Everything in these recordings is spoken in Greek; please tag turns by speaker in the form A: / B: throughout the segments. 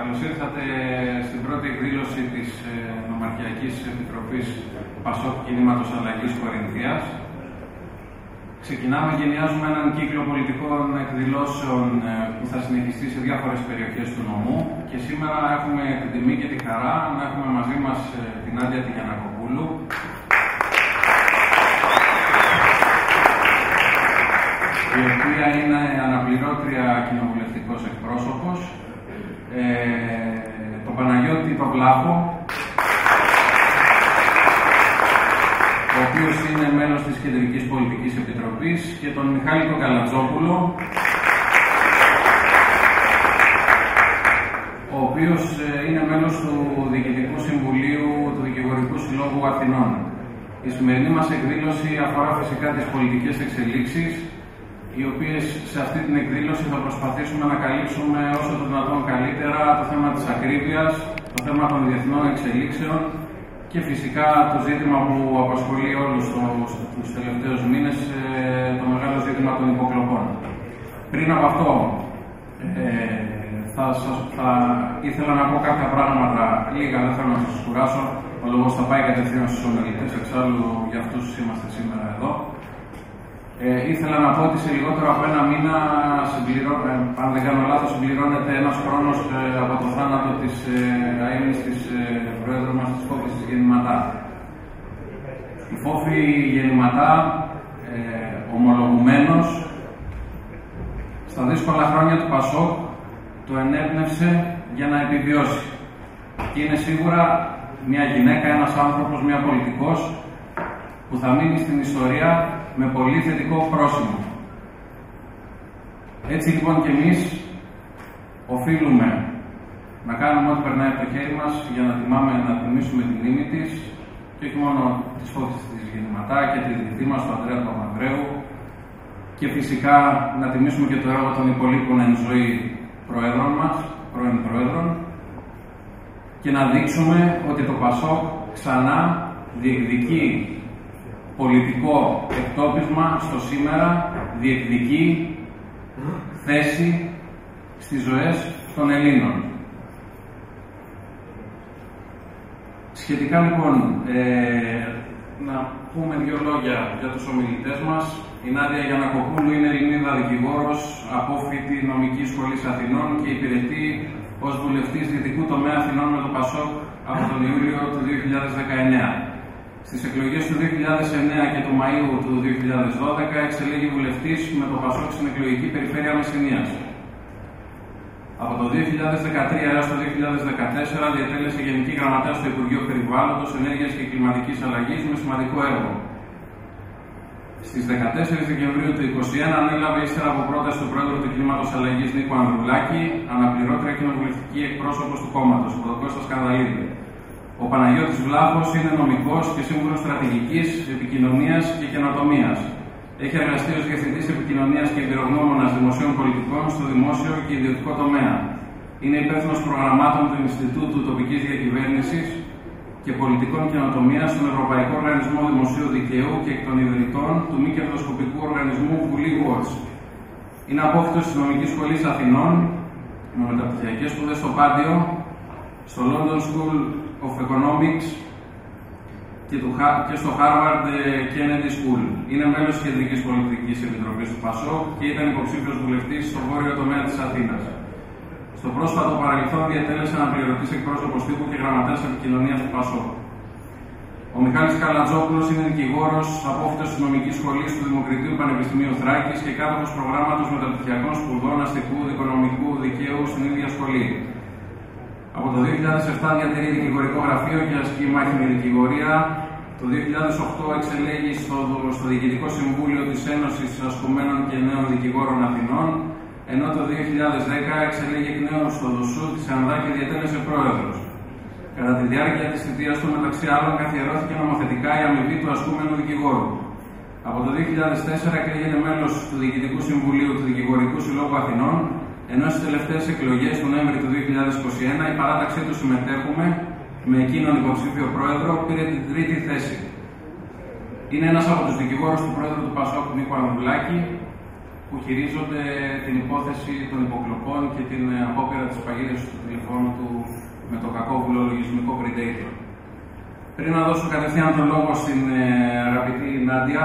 A: Καλώς ήρθατε στην πρώτη εκδήλωση της ε, Νομαρχιακής Επιτροπής Πασόκ Κινήματος Αλλαγής Κορινθίας. Ξεκινάμε, γενιάζουμε έναν κύκλο πολιτικών εκδηλώσεων ε, που θα συνεχιστεί σε διάφορες περιοχές του νομού. Και σήμερα έχουμε την τιμή και τη χαρά να έχουμε μαζί μας ε, την Άντια Τηγιανακοπούλου, η οποία είναι αναπληρώτρια κοινοβουλευτικός εκπρόσωπος, ε, τον Παναγιώτη τον Βλάχο, ο οποίος είναι μέλος της Κεντρικής Πολιτικής Επιτροπής και τον Μιχάλη τον Καλατζόπουλο, ο οποίος ε, είναι μέλος του Διοικητικού Συμβουλίου του Δικηγορικού Συλλόγου Αθηνών. Η σημερινή μας εκδήλωση αφορά φυσικά τις πολιτικές εξελίξεις, οι οποίες σε αυτή την εκδήλωση θα προσπαθήσουμε να καλύψουμε όσο το δυνατόν καλύτερα το θέμα της ακρίβειας, το θέμα των διεθνών εξελίξεων και φυσικά το ζήτημα που απασχολεί όλους τους, τους τελευταίους μήνες, ε, το μεγάλο ζήτημα των υποκλοπών. Πριν από αυτό, ε, θα, σας, θα ήθελα να πω κάποια πράγματα, λίγα δεν θέλω να σας κουράσω, ο λόγος θα πάει κατευθείαν στους ομιλητές, εξάλλου για αυτούς είμαστε σήμερα εδώ. Ε, ήθελα να πω ότι σε λιγότερο από ένα μήνα, ε, αν δεν κάνω λάθος, συμπληρώνεται ένας χρόνος ε, από το θάνατο της ε, αίμνης της ε, Πρόεδρου μας της Φόφης της Γεννηματά. Η Φόφη Γεννηματά, ε, ομολογουμένος, στα δύσκολα χρόνια του Πασόκ, το ενέπνευσε για να επιβιώσει. Και είναι σίγουρα μια γυναίκα, ένας άνθρωπος, μια πολιτικός, που θα μείνει στην ιστορία με πολύ θετικό πρόσημο. Έτσι λοιπόν και εμείς οφείλουμε να κάνουμε ό,τι περνάει από το χέρι μας για να τιμάμε, να τιμήσουμε την μνήμη της και όχι μόνο τις φώτες της Γεννηματά και τη διδυτή μας, του Ανδρέα του Αμανδρέου και φυσικά να τιμήσουμε και το έργο των υπολείπων εν ζωή προέδρων μας, πρώην προέδρων και να δείξουμε ότι το ΠΑΣΟΚ ξανά διεκδικεί πολιτικό εκτόπισμα στο σήμερα διεκδικεί θέση στις ζωές των Ελλήνων. Σχετικά λοιπόν, ε, να πούμε δύο λόγια για τους ομιλητές μας. Η Νάντια Γιανακοπούλου είναι Ελληνίδα δικηγόρος, απόφοιτη νομική σχολής Αθηνών και υπηρετεί ως βουλευτής δυτικού τομέα Αθηνών με το ΠΑΣΟΚ από τον Ιούλιο του 2019. Στις εκλογές του 2009 και του Μαΐου του 2012 εξελέγει βουλευτής με το Πασόκ στην εκλογική περιφέρεια Μεσσηνίας. Από το 2013 έως το 2014 διατέλεσε Γενική Γραμματέας στο Υπουργείο Περιβάλλοντος, Ενέργειας και Κλιματικής Αλλαγής με σημαντικό έργο. Στις 14 Δεκεμβρίου του 2021 ανέλαβε ύστερα από πρόταση του Πρόεδρου του Κλίματος Αλλαγής Νίκο Ανδρουλάκη, αναπληρώτρια κοινοβουλευτική εκπρόσωπος του κόμματος, ο Κώστας Καρδαλίδη. Ο Παναγιώτης Βλάχος είναι νομικός και σύμβουλος στρατηγικής, επικοινωνίας και καινοτομίας. Έχει εργαστεί ως Διευθυντής Επικοινωνίας και Εμπειρογνώμονας Δημοσίων Πολιτικών στο δημόσιο και ιδιωτικό τομέα. Είναι υπεύθυνος προγραμμάτων του Ινστιτούτου Τοπικής Διακυβέρνησης και Πολιτικών Καινοτομίας στον Ευρωπαϊκό Οργανισμό Δημοσίου Δικαίου και εκ των ιδρυτών του μη κερδοσκοπικού οργανισμού Βουλή Watch. Είναι απόφυτο της Νομικής Σχολής Αθηνών με μεταπτυχιακές σπουδές στο Πάντιο, στο London School of Economics και, και στο Harvard ε, Kennedy School. Είναι μέλος της Κεντρικής Πολιτικής Επιτροπής του ΠΑΣΟΚ και ήταν υποψήφιος βουλευτής στο βόρειο τομέα της Αθήνας. Στο πρόσφατο παρελθόν διατέλεσε αναπληρωτή εκπρόσωπος τύπου και γραμματέας επικοινωνίας του ΠΑΣΟΚ. Ο Μιχάλης Καλατζόπουλος είναι δικηγόρος, απόφυτο της νομικής σχολής του Δημοκρατίου Πανεπιστημίου Θράκης και κάτοχο προγράμματος μεταπτυχιακών σπουδών αστικού δικονομικού δικαίου στην ίδια σχολή. Από το 2007 διατηρεί δικηγορικό γραφείο και ασκεί μάχημη δικηγορία. Το 2008 εξελέγει στο, στο Διοικητικό Συμβούλιο της Ένωσης Ασκουμένων και Νέων Δικηγόρων Αθηνών, ενώ το 2010 εξελέγει εκ νέου στο ΔΟΣΟΥ της Ανδά και διατέλεσε πρόεδρος. Κατά τη διάρκεια της θητείας του, μεταξύ άλλων, καθιερώθηκε νομοθετικά η αμοιβή του ασκούμενου δικηγόρου. Από το 2004 εκλέγεται μέλος του Διοικητικού Συμβουλίου του Δικηγορικού Συλλόγου Αθηνών ενώ στις τελευταίες εκλογές του Νοέμβρη του 2021 η παράταξή του συμμετέχουμε με εκείνον υποψήφιο πρόεδρο πήρε την τρίτη θέση. Είναι ένας από τους δικηγόρους του πρόεδρου του Πασόκ Νίκο Ανδουλάκη που χειρίζονται την υπόθεση των υποκλοπών και την απόπειρα της παγίδευσης του τηλεφώνου του με το κακόβουλο λογισμικό predator. Πριν να δώσω κατευθείαν τον λόγο στην ε, αγαπητή Νάντια,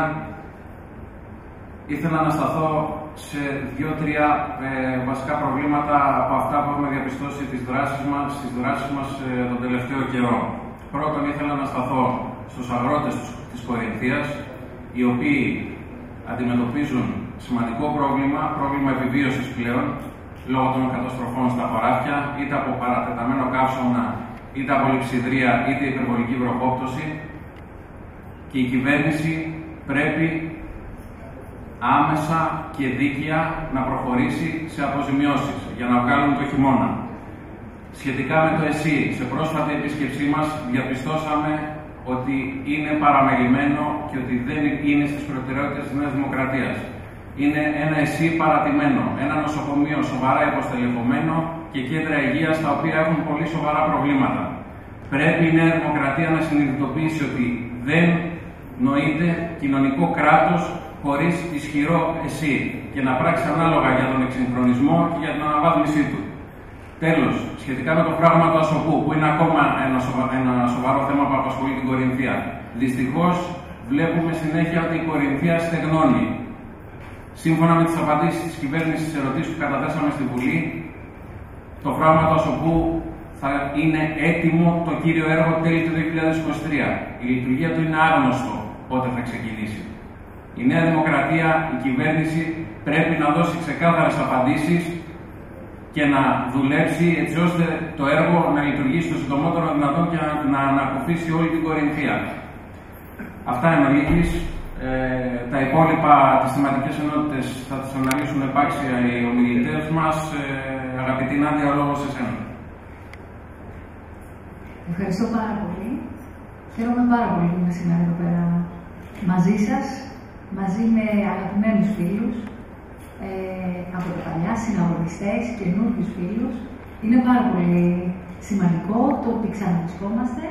A: ήθελα να σταθώ σε δύο-τρία ε, βασικά προβλήματα από αυτά που έχουμε διαπιστώσει τις δράσεις μας, στις δράσεις μας ε, τον τελευταίο καιρό. Πρώτον, ήθελα να σταθώ στους αγρότες της Κορινθίας, οι οποίοι αντιμετωπίζουν σημαντικό πρόβλημα, πρόβλημα επιβίωσης πλέον, λόγω των καταστροφών στα χωράφια, είτε από παρατεταμένο καύσωνα, είτε από λειψιδρία, είτε υπερβολική βροχόπτωση και η κυβέρνηση πρέπει άμεσα και δίκαια να προχωρήσει σε αποζημιώσεις για να βγάλουν το χειμώνα. Σχετικά με το ΕΣΥ, σε πρόσφατη επίσκεψή μας διαπιστώσαμε ότι είναι παραμελημένο και ότι δεν είναι στις προτεραιότητες της Νέας Δημοκρατίας. Είναι ένα ΕΣΥ παρατημένο, ένα νοσοκομείο σοβαρά υποστελεχωμένο και κέντρα υγείας τα οποία έχουν πολύ σοβαρά προβλήματα. Πρέπει η Νέα Δημοκρατία να συνειδητοποιήσει ότι δεν νοείται κοινωνικό κράτος χωρίς ισχυρό ΕΣΥ και να πράξεις ανάλογα για τον εξυγχρονισμό και για την αναβάθμισή του. Τέλος, σχετικά με το πράγμα του Ασοπού, που είναι ακόμα ένα, ένα σοβαρό θέμα που απασχολεί την Κορινθία. Δυστυχώς βλέπουμε συνέχεια ότι η Κορινθία στεγνώνει. Σύμφωνα με τις απαντήσεις της κυβέρνησης στις ερωτήσεις που καταθέσαμε στη Βουλή, το πράγμα του Ασοπού θα είναι έτοιμο το κύριο έργο τέλη του 2023. Η λειτουργία του είναι άγνωστο πότε θα ξεκινήσει. Η Νέα Δημοκρατία, η κυβέρνηση πρέπει να δώσει ξεκάθαρες απαντήσεις και να δουλέψει έτσι ώστε το έργο να λειτουργήσει το συντομότερο δυνατόν και να ανακουφίσει όλη την Κορινθία. Αυτά είναι ολίγης. Ε, τα υπόλοιπα, τις θεματικές ενότητες θα τις αναλύσουν επάξια οι ομιλητές μας. Ε, αγαπητή Νάντια, ο λόγος σε εσένα.
B: Ευχαριστώ πάρα πολύ. Χαίρομαι πάρα πολύ που είμαι σήμερα εδώ πέρα μαζί σας, μαζί με αγαπημένους φίλους, ε, από τα παλιά συναγωνιστές, καινούργιους φίλους. Είναι πάρα πολύ σημαντικό το ότι ξαναβρισκόμαστε.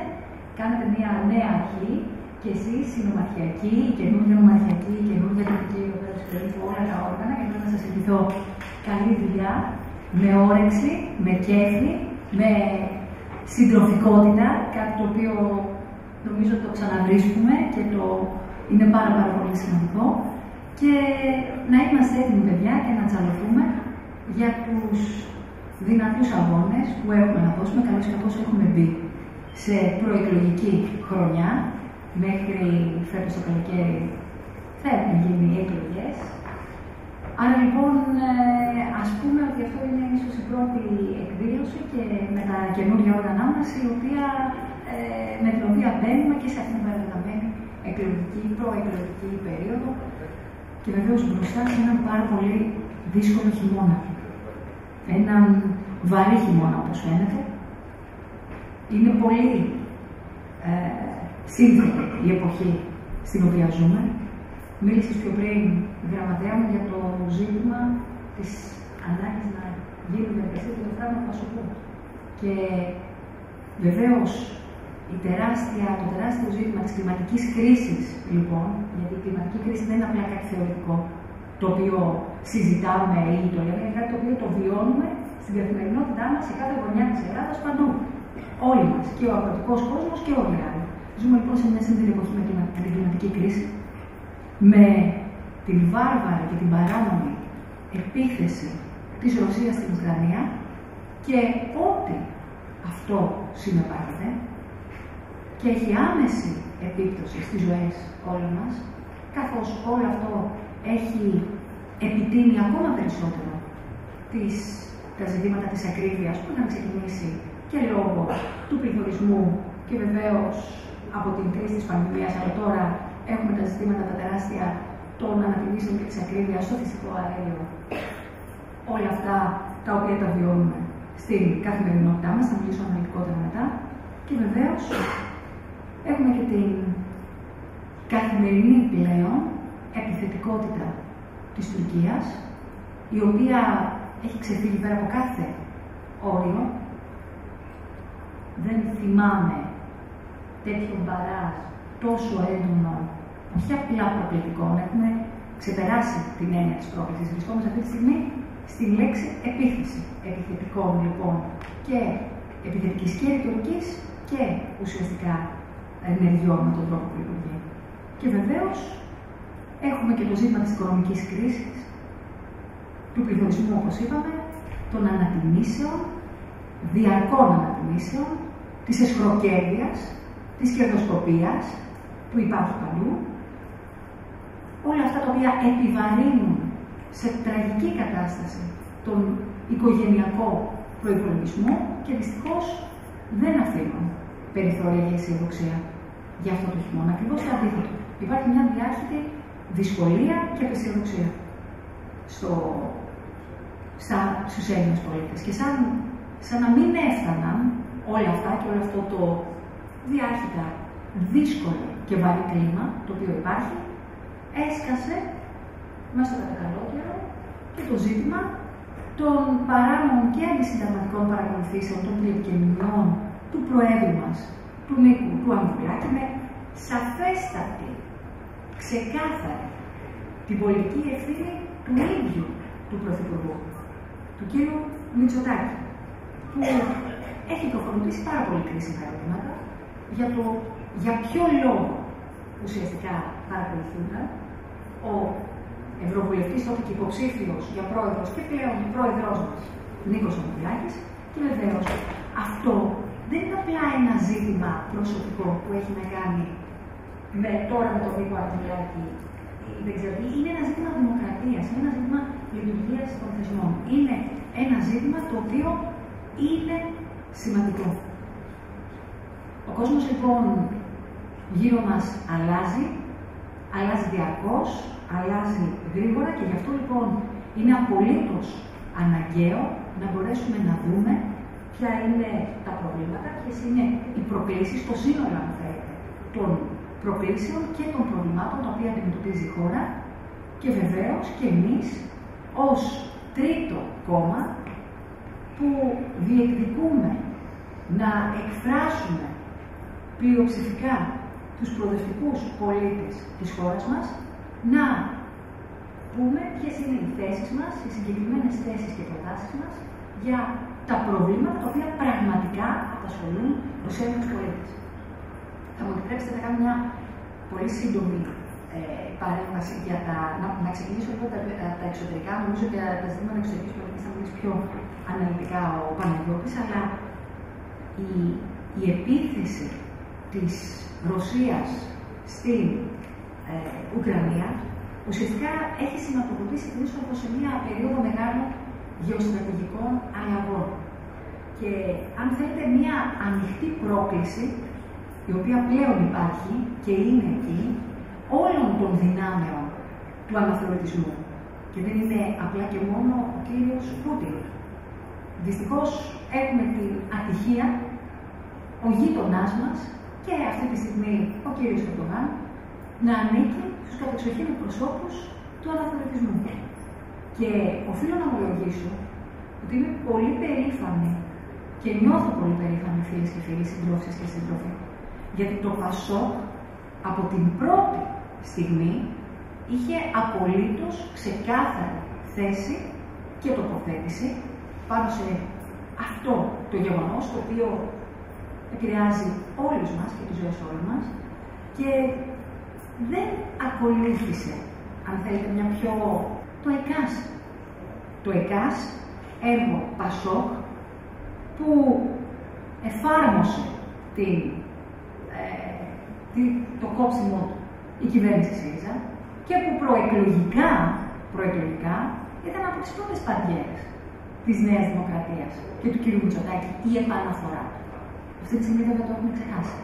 B: Κάνετε μια νέα αρχή και εσείς οι νομαρχιακοί, η καινούργια νομαρχιακή, η καινούργια τοπική εδώ όλα τα όργανα και θέλω να σας ευχηθώ καλή δουλειά, με όρεξη, με κέφι, με συντροφικότητα, κάτι το οποίο νομίζω το ξαναβρίσκουμε και το είναι πάρα, πάρα πολύ σημαντικό και να είμαστε έτοιμοι παιδιά και να τσαλωθούμε για τους δυνατούς αγώνες που έχουμε να δώσουμε, καλώς και πώς έχουμε μπει σε προεκλογική χρονιά μέχρι φέτος το καλοκαίρι θα έχουν γίνει εκλογές. Άρα λοιπόν ε, ας πούμε ότι αυτό είναι ίσως η πρώτη εκδήλωση και με τα καινούργια όργανά μας η οποία, ε, με την οποία μπαίνουμε και σε αυτήν την παρατεταμένη εκλογική, προεκλογική περίοδο και βεβαίως μπροστά σε έναν πάρα πολύ δύσκολο χειμώνα. Έναν βαρύ χειμώνα, όπως φαίνεται. Είναι πολύ ε, σύνθετη η εποχή στην οποία ζούμε. Μίλησες πιο πριν, γραμματέα μου, για το ζήτημα της ανάγκης να γίνουν εργασίες για το φασοπού. Και βεβαίως η τεράστια, το τεράστιο ζήτημα της κλιματικής κρίσης, λοιπόν, γιατί η κλιματική κρίση δεν είναι απλά κάτι θεωρητικό, το οποίο συζητάμε ή το λέμε, είναι κάτι το οποίο το βιώνουμε στην καθημερινότητά μας σε κάθε γωνιά της Ελλάδας παντού. Όλοι μας, και ο αγροτικός κόσμος και όλοι οι άλλοι. Ζούμε λοιπόν σε μια σύνθετη εποχή με την κλιματική κρίση, με την βάρβαρη και την παράνομη επίθεση της Ρωσίας στην Ουκρανία και ό,τι αυτό συνεπάγεται, και έχει άμεση επίπτωση στις ζωές όλων μας, καθώς όλο αυτό έχει επιτείνει ακόμα περισσότερο τις, τα ζητήματα της ακρίβειας που είχαν ξεκινήσει και λόγω του πληθωρισμού και βεβαίως από την κρίση της πανδημίας, αλλά τώρα έχουμε τα ζητήματα τα τεράστια των ανατιμήσεων και της ακρίβειας στο φυσικό αέριο. Όλα αυτά τα οποία τα βιώνουμε στην καθημερινότητά μας, θα μιλήσω αναλυτικότερα μετά. Και βεβαίως Έχουμε και την καθημερινή πλέον επιθετικότητα της Τουρκίας, η οποία έχει ξεφύγει πέρα από κάθε όριο. Δεν θυμάμαι τέτοιο μπαράζ τόσο έντονο, όχι απλά προκλητικό, έχουμε ξεπεράσει την έννοια της πρόκλησης. Βρισκόμαστε αυτή τη στιγμή στη λέξη επίθεση. Επιθετικών λοιπόν και επιθετικής και ρητορικής και ουσιαστικά ενεργειών με τον τρόπο που λειτουργεί. Και βεβαίως έχουμε και το ζήτημα της οικονομικής κρίσης, του πληθωρισμού όπως είπαμε, των ανατιμήσεων, διαρκών ανατιμήσεων, της εσχροκέρδειας, της κερδοσκοπίας που υπάρχει παντού, όλα αυτά τα οποία επιβαρύνουν σε τραγική κατάσταση τον οικογενειακό προϋπολογισμό και δυστυχώς δεν αφήνουν περιθώρια για αισιοδοξία για αυτό το χειμώνα. Ακριβώς το αντίθετο. Υπάρχει μια διάχυτη δυσκολία και απεσιοδοξία στο, στα, στους Έλληνες πολίτες. Και σαν, σαν να μην έφταναν όλα αυτά και όλο αυτό το διάχυτα, δύσκολο και βαρύ κλίμα το οποίο υπάρχει, έσκασε μέσα στο κατακαλώκαιρο και το ζήτημα των παράνομων και αντισυνταγματικών παρακολουθήσεων των τηλεπικοινωνιών του Προέδρου μας, του Νίκου, του Ανδρουλάκη, με σαφέστατη, ξεκάθαρη την πολιτική ευθύνη του ίδιου του Πρωθυπουργού, του κύριου Μητσοτάκη, που έχει προχωρήσει πάρα πολύ κρίσιμα ερωτήματα για το για ποιο λόγο ουσιαστικά παρακολουθούνταν ο Ευρωβουλευτής τότε και υποψήφιος για πρόεδρος και πλέον πρόεδρός μας Νίκος Ανδρουλάκης. Και βεβαίως αυτό δεν είναι απλά ένα ζήτημα προσωπικό που έχει να κάνει με, τώρα με τον Νίκο Ανδρουλάκη δεν ξέρω είναι ένα ζήτημα δημοκρατίας, είναι ένα ζήτημα λειτουργίας των θεσμών. Είναι ένα ζήτημα το οποίο είναι σημαντικό. Ο κόσμος λοιπόν γύρω μας αλλάζει, αλλάζει διαρκώς, αλλάζει γρήγορα και γι' αυτό λοιπόν είναι απολύτως αναγκαίο να μπορέσουμε να δούμε ποια είναι τα προβλήματα, ποιες είναι οι προκλήσεις, το σύνολο αν θέλετε, των προκλήσεων και των προβλημάτων τα οποία αντιμετωπίζει η χώρα. Και βεβαίως και εμείς ως τρίτο κόμμα που διεκδικούμε να εκφράσουμε πλειοψηφικά τους προοδευτικούς πολίτες της χώρας μας να πούμε ποιες είναι οι θέσεις μας, οι συγκεκριμένες θέσεις και προτάσεις μας για τα προβλήματα τα οποία πραγματικά απασχολούν τους Έλληνες πολίτες. Θα μου επιτρέψετε να κάνω μια πολύ σύντομη ε, παρέμβαση για τα. Να, να ξεκινήσω λίγο τα, τα, εξωτερικά. Νομίζω ότι τα ζητήματα εξωτερικής πολιτικής θα μιλήσει πιο αναλυτικά ο Παναγιώτης, αλλά η, η επίθεση της Ρωσίας στην ε, Ουκρανία ουσιαστικά έχει σηματοδοτήσει την είσοδο σε μια περίοδο μεγάλων γεωστρατηγικών αλλαγών. Και αν θέλετε μια ανοιχτή πρόκληση, η οποία πλέον υπάρχει και είναι εκεί, όλων των δυνάμεων του αναθεωρητισμού. Και δεν είναι απλά και μόνο ο κύριος Πούτιν. Δυστυχώς έχουμε την ατυχία ο γείτονάς μας και αυτή τη στιγμή ο κύριος Ερντογάν να ανήκει στους κατεξοχήν προσώπους του αναθεωρητισμού. Και οφείλω να ομολογήσω ότι είμαι πολύ περήφανη και νιώθω πολύ περήφανη φίλες και φίλοι, συντρόφιες και συντρόφοι, γιατί το ΠΑΣΟΚ από την πρώτη στιγμή είχε απολύτως ξεκάθαρη θέση και τοποθέτηση πάνω σε αυτό το γεγονός το οποίο επηρεάζει όλους μας και τις ζωές όλων μας και δεν ακολούθησε, αν θέλετε, μια πιο... το ΕΚΑΣ. Το ΕΚΑΣ, έργο Πασόκ, που εφάρμοσε την, ε, το κόψιμο του η κυβέρνηση ΣΥΡΙΖΑ και που προεκλογικά, προεκλογικά ήταν από τις πρώτες παντιέρες της Νέας Δημοκρατίας και του κ. Μητσοτάκη η επαναφορά του. Αυτή τη στιγμή βέβαια το έχουμε ξεχάσει.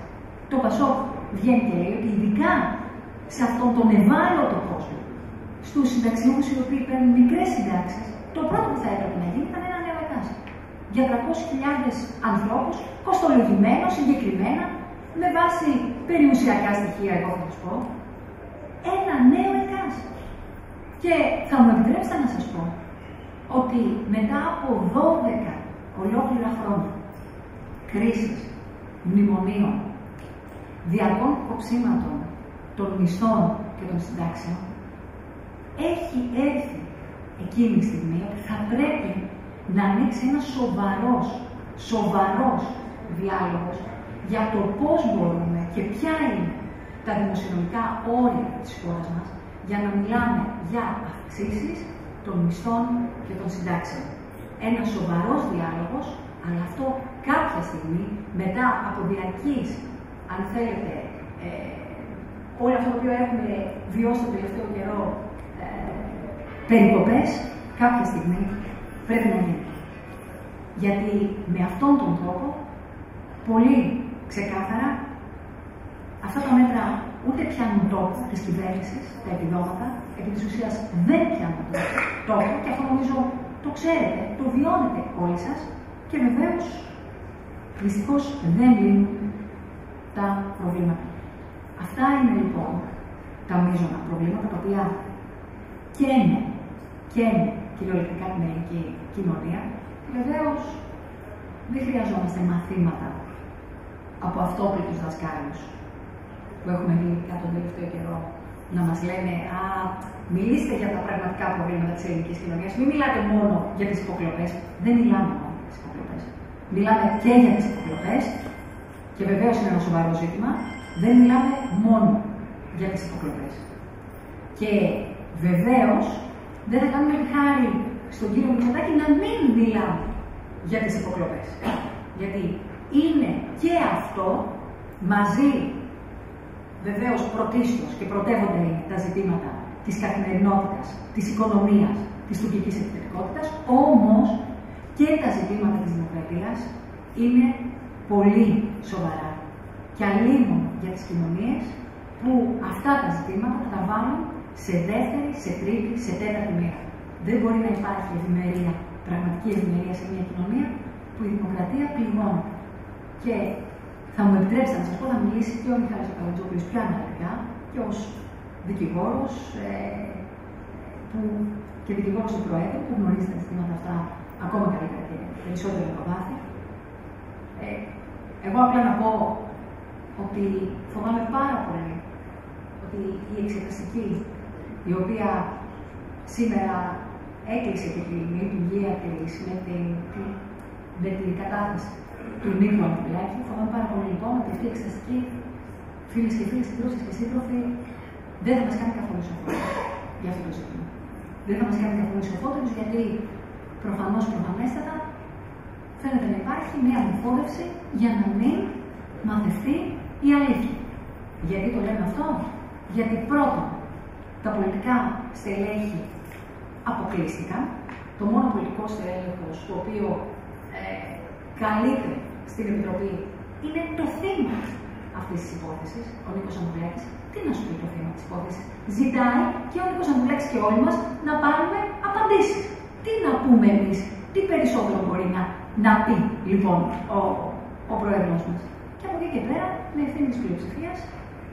B: Το Πασόκ βγαίνει και λέει ότι ειδικά σε αυτόν τον ευάλωτο κόσμο, στους συνταξιούχους οι οποίοι παίρνουν μικρές συντάξεις, το πρώτο που θα έπρεπε να γίνει ήταν ένα νέο εκάστο. Για 300.000 ανθρώπους, κοστολογημένο, συγκεκριμένα, με βάση περιουσιακά στοιχεία, εγώ θα σα πω, ένα νέο εκάστο. Και θα μου επιτρέψετε να σας πω ότι μετά από 12 ολόκληρα χρόνια κρίσης, μνημονίων, διαρκών κοψίματων των μισθών και των συντάξεων, έχει έρθει εκείνη τη στιγμή ότι θα πρέπει να ανοίξει ένας σοβαρός, σοβαρός διάλογος για το πώς μπορούμε και ποια είναι τα δημοσιονομικά όρια της χώρας μας για να μιλάμε για αυξήσεις των μισθών και των συντάξεων. Ένας σοβαρός διάλογος, αλλά αυτό κάποια στιγμή, μετά από διαρκής, αν θέλετε, ε, όλο αυτό το οποίο έχουμε βιώσει το τελευταίο καιρό, ε, περικοπές, κάποια στιγμή πρέπει να γίνει. Γιατί με αυτόν τον τρόπο, πολύ ξεκάθαρα, αυτά τα μέτρα ούτε πιάνουν τόπο της κυβέρνησης, τα επιδόματα, επί της ουσίας δεν πιάνουν τόπο και αυτό νομίζω το ξέρετε, το βιώνετε όλοι σας και βεβαίως δυστυχώς δεν λύνουν τα προβλήματα. Αυτά είναι λοιπόν τα μείζωνα προβλήματα τα οποία καίνε, καίνε κυριολεκτικά την ελληνική κοινωνία. Βεβαίως δεν χρειαζόμαστε μαθήματα από αυτόπλητου δασκάλους που έχουμε δει κατά τον τελευταίο καιρό να μας λένε Α, μιλήστε για τα πραγματικά προβλήματα της ελληνικής κοινωνίας. Μην μιλάτε μόνο για τις υποκλοπές. Δεν μιλάμε μόνο για τις υποκλοπές. Μιλάμε και για τις υποκλοπές και βεβαίως είναι ένα σοβαρό ζήτημα. Δεν μιλάμε μόνο για τις υποκλοπές. Και βεβαίως δεν θα κάνουμε χάρη στον κύριο Μητσοτάκη να μην μιλάμε για τις υποκλοπές. Γιατί είναι και αυτό μαζί Βεβαίως πρωτίστως και πρωτεύονται τα ζητήματα της καθημερινότητας, της οικονομίας, της τουρκικής επιθετικότητας, όμως και τα ζητήματα της δημοκρατίας είναι πολύ σοβαρά. Και αλλήμον για τις κοινωνίες που αυτά τα ζητήματα θα τα βάλουν σε δεύτερη, σε τρίτη, σε τέταρτη μέρα. Δεν μπορεί να υπάρχει ευημερία, πραγματική ευημερία σε μια κοινωνία που η δημοκρατία πληγώνει. Και θα μου επιτρέψετε να σας πω να μιλήσει και ο Μιχάλης Παπαδοτζόπουλος πιο αναλυτικά και ως δικηγόρος ε, που, και δικηγόρος του Προέδρου που γνωρίζει τα ζητήματα αυτά ακόμα καλύτερα και περισσότερο από βάθη. Ε, εγώ απλά να πω ότι φοβάμαι πάρα πολύ ότι η εξεταστική η οποία σήμερα έκλεισε και την λειτουργία της με την, με την κατάθεση του Νίκου Αντιλάκη. Φοβάμαι πάρα πολύ λοιπόν ότι αυτή η εξεταστική, φίλες και φίλοι, συντρόφοι και σύντροφοι, δεν θα μας κάνει καθόλου σοφότερου για αυτό το ζήτημα. Δεν θα μας κάνει καθόλου σοφότερου γιατί προφανώς προφανέστατα φαίνεται να υπάρχει μια αμφιβόλευση για να μην μαθευτεί η αλήθεια. Γιατί το λέμε αυτό, Γιατί πρώτον, τα πολιτικά στελέχη αποκλείστηκαν. Το μόνο πολιτικό στέλεχο το οποίο ε, καλείται στην Επιτροπή είναι το θύμα αυτής της υπόθεσης, ο Νίκος Ανδουλάκη. Τι να σου πει το θύμα της υπόθεσης; Ζητάει και ο Νίκος Ανδουλάκη και όλοι μας να πάρουμε απαντήσεις. Τι να πούμε εμείς, τι περισσότερο μπορεί να, να πει λοιπόν ο, ο πρόεδρος μας; Και από εκεί και πέρα, με ευθύνη της πλειοψηφίας,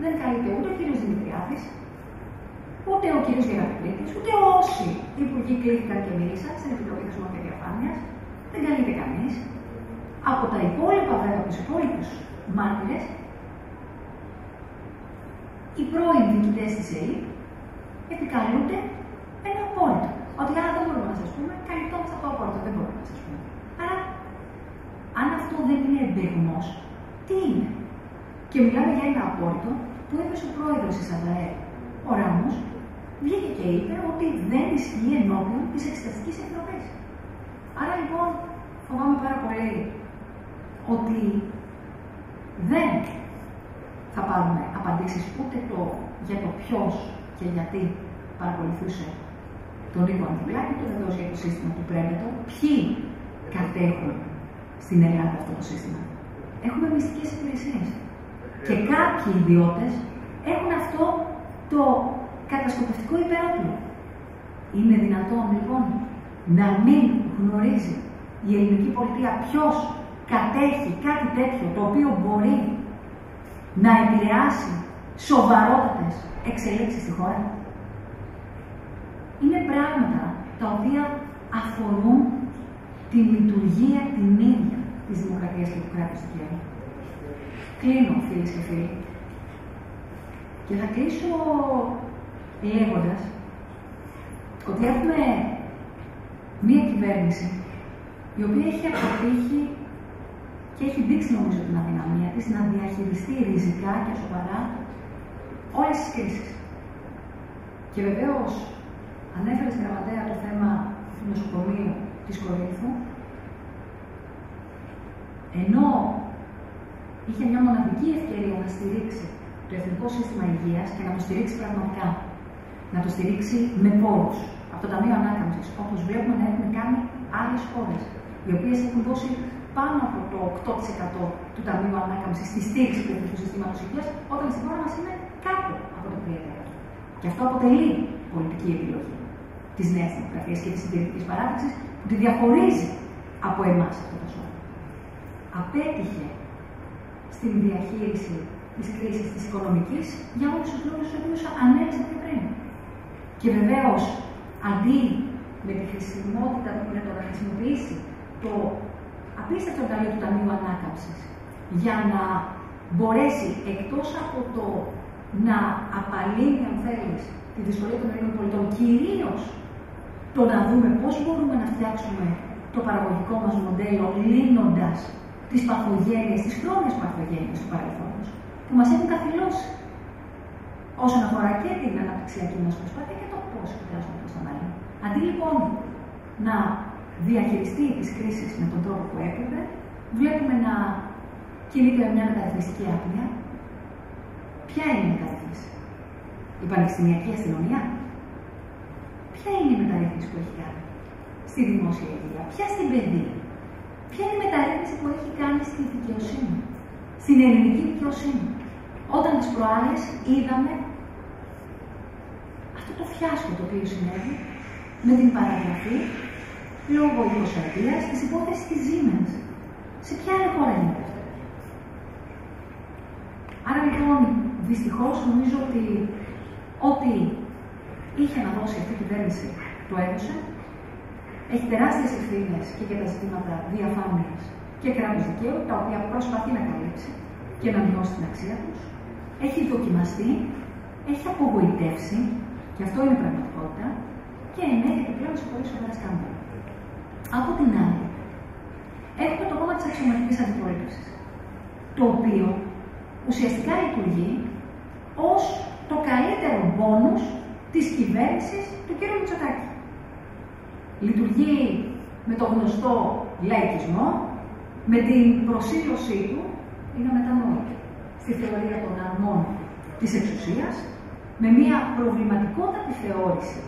B: δεν καλείται ούτε ο κ. Δημητριάδης, ούτε ο κ. Γεραπλήτη, ούτε όσοι υπουργοί κλήθηκαν και μίλησαν στην Επιτροπή Χρησμού και Διαφάνειας. Δεν καλείται κανείς από τα υπόλοιπα βέβαια, από τους υπόλοιπους μάρτυρες, οι πρώην διοικητές της ΕΕ επικαλούνται ένα απόρριτο. Ότι άρα δεν μπορούμε να σας πούμε, καλυπτόμαστε από το απόρριτο, δεν μπορούμε να σας πούμε. Άρα, αν αυτό δεν είναι εμπεγμό, τι είναι; Και μιλάμε για ένα απόρριτο που έπεσε ο πρόεδρος της ΑΔΑΕ, ο Ράμος, βγήκε και είπε ότι δεν ισχύει ενώπιον της Εξεταστικής Επιτροπής. Άρα λοιπόν, φοβάμαι πάρα πολύ ότι δεν θα πάρουμε απαντήσεις ούτε το για το ποιος και γιατί παρακολουθούσε τον Νίκο Αντιπλάκη, το βεβαίως για το σύστημα του Πρέμετο, ποιοι κατέχουν στην Ελλάδα αυτό το σύστημα. Έχουμε μυστικές υπηρεσίες. Και κάποιοι ιδιώτες έχουν αυτό το κατασκοπευτικό υπερόπλο. Είναι δυνατόν λοιπόν να μην γνωρίζει η ελληνική πολιτεία ποιος κατέχει κάτι τέτοιο το οποίο μπορεί να επηρεάσει σοβαρότατες εξελίξεις στη χώρα. Είναι πράγματα τα οποία αφορούν τη λειτουργία την ίδια της δημοκρατίας και του κράτους δικαίου. Κλείνω, φίλες και φίλοι. Και θα κλείσω λέγοντας ότι έχουμε μία κυβέρνηση η οποία έχει αποτύχει και έχει δείξει νομίζω την αδυναμία της να διαχειριστεί ριζικά και σοβαρά όλες τις κρίσεις. Και βεβαίως ανέφερε στην γραμματέα το θέμα του νοσοκομείου της Κορίνθου, ενώ είχε μια μοναδική ευκαιρία να στηρίξει το Εθνικό Σύστημα Υγείας και να το στηρίξει πραγματικά. Να το στηρίξει με πόρους από το Ταμείο Ανάκαμψη, όπως βλέπουμε να έχουν κάνει άλλες χώρες, οι οποίες έχουν δώσει πάνω από το 8% του Ταμείου Ανάκαμψης στη στήριξη του Εθνικού Συστήματος Υγείας, όταν στη χώρα μας είναι κάτω από το 3%. Και αυτό αποτελεί πολιτική επιλογή της Νέας Δημοκρατίας και της συντηρητικής παράδειξης που τη διαχωρίζει από εμάς αυτό το σώμα. Απέτυχε στην διαχείριση της κρίσης της οικονομικής για όλους τους λόγους του οποίους ανέλησα πιο πριν. Και βεβαίως, αντί με τη χρησιμότητα που είναι το να χρησιμοποιήσει το απίστευτο εργαλείο του Ταμείου Ανάκαμψης για να μπορέσει εκτός από το να απαλύνει, αν θέλεις, τη δυσκολία των Ελλήνων πολιτών, κυρίως το να δούμε πώς μπορούμε να φτιάξουμε το παραγωγικό μας μοντέλο λύνοντας τις παθογένειες, τις χρόνιες παθογένειες του παρελθόντος, που μας έχουν καθυλώσει όσον αφορά και την αναπτυξιακή μας προσπάθεια και το πώ κοιτάζουμε προς τα μέλλον. Αντί λοιπόν να διαχειριστεί τις κρίσεις με τον τρόπο που έπρεπε, βλέπουμε να κινείται μια μεταρρυθμιστική άπνοια. Ποια είναι η μεταρρύθμιση, η πανεπιστημιακή αστυνομία, ποια είναι η μεταρρύθμιση που έχει κάνει στη δημόσια υγεία, ποια στην παιδεία, ποια είναι η μεταρρύθμιση που έχει κάνει στη δικαιοσύνη, στην ελληνική δικαιοσύνη; Όταν τις προάλλες είδαμε αυτό το φιάσκο το οποίο συνέβη με την παραγραφή λόγω δημοσιογραφία της υπόθεσης της Siemens. Σε ποια άλλη χώρα είναι αυτό; Άρα λοιπόν, δυστυχώς νομίζω ότι ό,τι είχε να δώσει αυτή η κυβέρνηση το έδωσε. Έχει τεράστιες ευθύνες και για τα ζητήματα διαφάνειας και κράτους δικαίου, τα οποία προσπαθεί να καλύψει και να μειώσει την αξία τους. Έχει δοκιμαστεί, έχει απογοητεύσει, και αυτό είναι πραγματικότητα, και ενέχεται πλέον σε πολύ σοβαρά σκάνδαλα. Από την άλλη, έχουμε το κόμμα της αξιωματικής αντιπολίτευσης, το οποίο ουσιαστικά λειτουργεί ως το καλύτερο μπόνους της κυβέρνησης του κ. Μητσοτάκη. Λειτουργεί με το γνωστό λαϊκισμό, με την προσήλωσή του, είναι μετανόητη, στη θεωρία των αρμών της εξουσίας, με μια προβληματικότατη θεώρηση.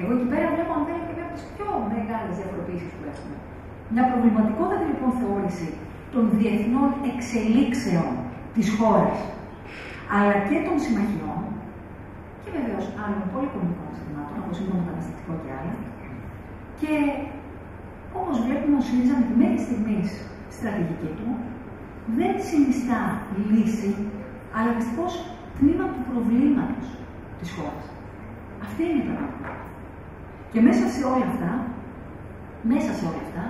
B: Εγώ εκεί πέρα βλέπω, αν θέλετε, μια από τις πιο μεγάλες διαφοροποιήσει που έχουμε. Μια προβληματικότατη λοιπόν θεώρηση των διεθνών εξελίξεων της χώρας, αλλά και των συμμαχιών, και βεβαίως άλλων πολυκομικών ζητημάτων, όπως είναι το μεταναστευτικό και άλλα. Και όπως βλέπουμε, ο ΣΥΡΙΖΑ με τη μέχρι στιγμή στρατηγική του δεν συνιστά λύση, αλλά δυστυχώς τμήμα του προβλήματος της χώρας. Αυτή είναι η πραγματικότητα. Και μέσα σε όλα αυτά, μέσα σε όλα αυτά,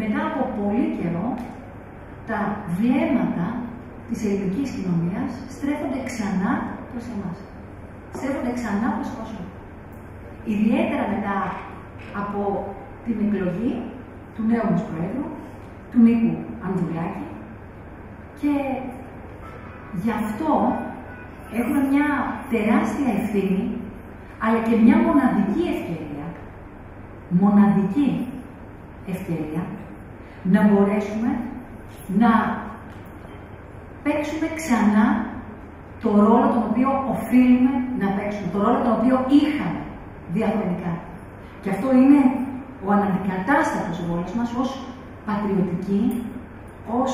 B: μετά από πολύ καιρό, τα βλέμματα της ελληνικής κοινωνίας στρέφονται ξανά προς εμάς. Στρέφονται ξανά προς το Ιδιαίτερα μετά από την εκλογή του νέου μας Προέδρου, του Νίκου Ανδουλάκη και γι' αυτό έχουμε μια τεράστια ευθύνη αλλά και μια μοναδική ευκαιρία, μοναδική ευκαιρία, να μπορέσουμε να παίξουμε ξανά το ρόλο τον οποίο οφείλουμε να παίξουμε, το ρόλο τον οποίο είχαμε διαφορετικά. Και αυτό είναι ο αναντικατάστατος ρόλος μας ως πατριωτική, ως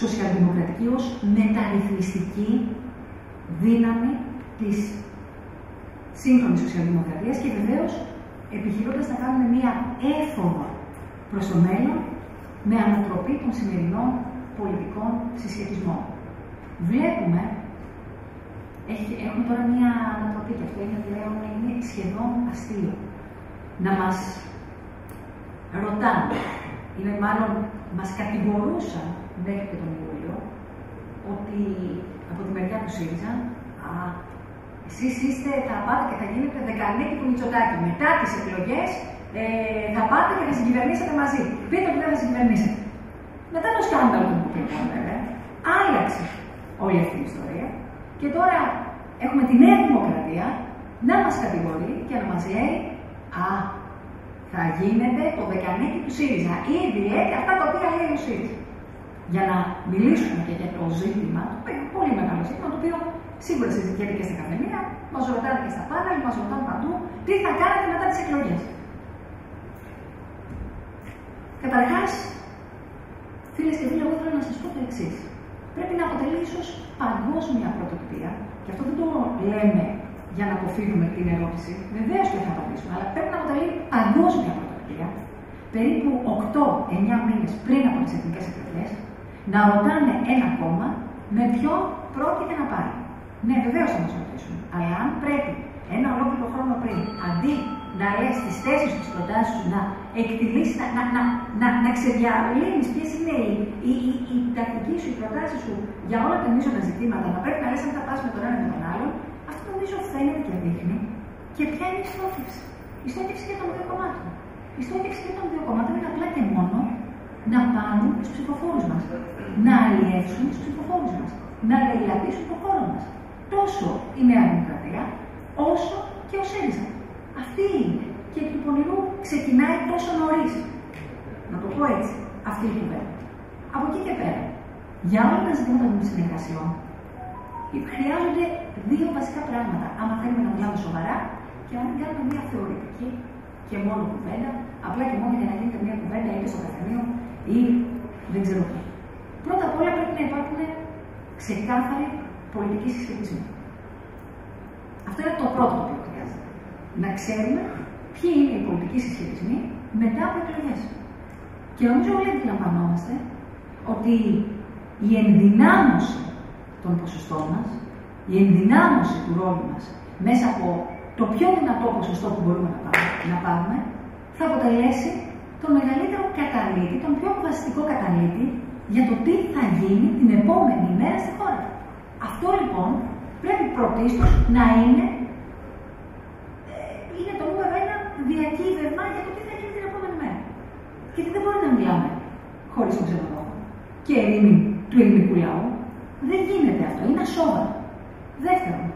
B: σοσιαλδημοκρατική, ως μεταρρυθμιστική δύναμη της σύγχρονης σοσιαλδημοκρατία και βεβαίως επιχειρώντας να κάνουμε μία έφοδο προς το μέλλον με ανατροπή των σημερινών πολιτικών συσχετισμών. Βλέπουμε, έχει, έχουμε τώρα μία ανατροπή και αυτό είναι πλέον είναι σχεδόν αστείο. Να μας ρωτάνε, είναι μάλλον μας κατηγορούσαν μέχρι και τον Ιούλιο, ότι από τη μεριά του ΣΥΡΙΖΑ, α, Εσείς είστε, θα πάτε και θα γίνετε δεκανίκη του Μητσοτάκη. Μετά τις εκλογές ε, θα πάτε και θα συγκυβερνήσετε μαζί. Πείτε ότι δεν θα συγκυβερνήσετε. Μετά το σκάνδαλο του Μπουκλικών, βέβαια, άλλαξε όλη αυτή η ιστορία. Και τώρα έχουμε τη Νέα Δημοκρατία να μας κατηγορεί και να μας λέει «Α, θα γίνεται το δεκανίκη του ΣΥΡΙΖΑ». Ήδη λέει αυτά τα οποία λέει ο ΣΥΡΙΖΑ. Για να μιλήσουμε και για το ζήτημα, το οποίο είναι πολύ μεγάλο ζήτημα, το οποίο σίγουρα συζητιέται και στα καφενεία, μας ρωτάνε και στα πάνελ, μας ρωτάνε παντού, τι θα κάνετε μετά τις εκλογές. Καταρχάς, φίλες και φίλοι, εγώ θέλω να σας πω το εξής. Πρέπει να αποτελεί ίσως παγκόσμια πρωτοβουλία, και αυτό δεν το λέμε για να αποφύγουμε την ερώτηση, βεβαίως και θα το απαντήσουμε, αλλά πρέπει να αποτελεί παγκόσμια πρωτοβουλία, περίπου 8-9 μήνες πριν από τις εθνικές εκλογές, να ρωτάνε ένα κόμμα με ποιον πρόκειται να πάρει. Ναι, βεβαίως θα μας ρωτήσουν. Αλλά αν πρέπει ένα ολόκληρο χρόνο πριν, αντί να λες τις θέσεις σου, τις προτάσεις σου, να εκτιμήσεις, να, να, να, να, να ξεδιαλύνεις ποιες είναι οι, οι, οι, οι τακτικοί σου, οι προτάσεις σου για όλα τα μείζωνα ζητήματα, να πρέπει να λες αν θα πας με τον ένα με τον άλλον, αυτό νομίζω φαίνεται και δείχνει και ποια είναι η στόχευση. Η στόχευση και των δύο κομμάτων. Η στόχευση και των δύο κομμάτων είναι απλά και μόνο να πάρουν του ψηφοφόρους μας. Να αλλιεύσουν τους ψηφοφόρους μας. Να λαιλατίσουν το χώρο μας. Τόσο η Νέα Δημοκρατία, όσο και ο ΣΥΡΙΖΑ. Αυτή είναι. Και του πονηρού ξεκινάει τόσο νωρίς. Να το πω έτσι. Αυτή η κουβέντα. Από εκεί και πέρα, για όλα τα ζητήματα των συνεργασιών, χρειάζονται δύο βασικά πράγματα. Άμα θέλουμε να μιλάμε σοβαρά και αν κάνουμε μια θεωρητική και μόνο κουβέντα, απλά και μόνο για να γίνεται μια κουβέντα είτε στο καφενείο ή δεν ξέρω τι. Πρώτα απ' όλα πρέπει να υπάρχουν ξεκάθαροι πολιτικοί συσχετισμοί. Αυτό είναι το πρώτο που χρειάζεται. Να ξέρουμε ποιοι είναι οι πολιτικοί συσχετισμοί μετά από εκλογές. Και νομίζω όλοι αντιλαμβανόμαστε ότι η ενδυνάμωση των ποσοστών μας, η ενδυνάμωση του ρόλου μας μέσα από το πιο δυνατό ποσοστό που μπορούμε να πάρουμε, να πάρουμε θα αποτελέσει τον μεγαλύτερο καταλήτη, τον πιο αποφασιστικό καταλήτη για το τι θα γίνει την επόμενη μέρα στη χώρα. Αυτό λοιπόν πρέπει πρωτίστως να είναι, ε, είναι το νούμερο ένα διακύβευμα για το τι θα γίνει την επόμενη μέρα. Γιατί δεν μπορεί να μιλάμε χωρίς τον ξενοδόχο και ερήμη του ελληνικού λαού. Δεν γίνεται αυτό, είναι ασόβατο. Δεύτερον,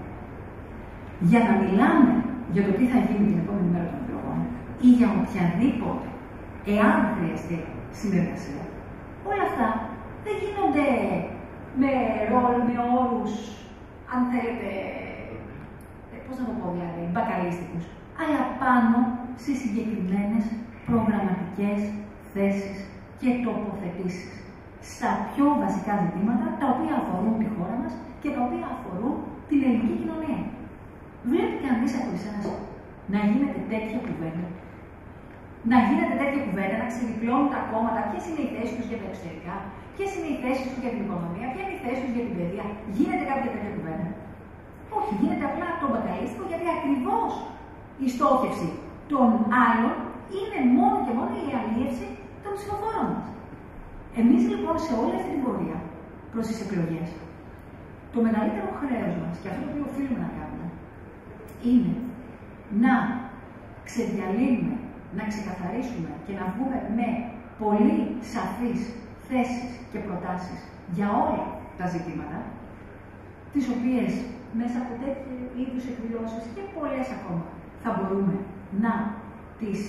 B: για να μιλάμε για το τι θα γίνει την επόμενη μέρα των εκλογών ή για οποιαδήποτε εάν χρειαστεί συνεργασία, όλα αυτά δεν γίνονται με ρόλο, με όρους, αν θέλετε, ε, πώς να το πω δηλαδή, μπακαλίστικους, αλλά πάνω σε συγκεκριμένες προγραμματικές θέσεις και τοποθετήσεις στα πιο βασικά ζητήματα τα οποία αφορούν τη χώρα μας και τα οποία αφορούν την ελληνική κοινωνία. Βλέπει κανείς από εσάς να γίνεται τέτοια κουβέντα να γίνεται τέτοια κουβέντα, να ξεδιπλώνουν τα κόμματα, ποιες είναι οι θέσεις τους για τα εξωτερικά, ποιες είναι οι θέσεις τους για την οικονομία, ποια είναι η θέση τους για την παιδεία. Γίνεται κάποια τέτοια κουβέντα. Όχι, γίνεται απλά το μπακαλίστικο γιατί ακριβώς η στόχευση των άλλων είναι μόνο και μόνο η αλίευση των ψηφοφόρων μας. Εμείς λοιπόν σε όλη αυτή την πορεία προς τις εκλογές, το μεγαλύτερο χρέος μας και αυτό το οποίο οφείλουμε να κάνουμε είναι να ξεδιαλύνουμε να ξεκαθαρίσουμε και να βγούμε με πολύ σαφείς θέσεις και προτάσεις για όλα τα ζητήματα, τις οποίες μέσα από τέτοιου είδους εκδηλώσεις και πολλές ακόμα θα μπορούμε να τις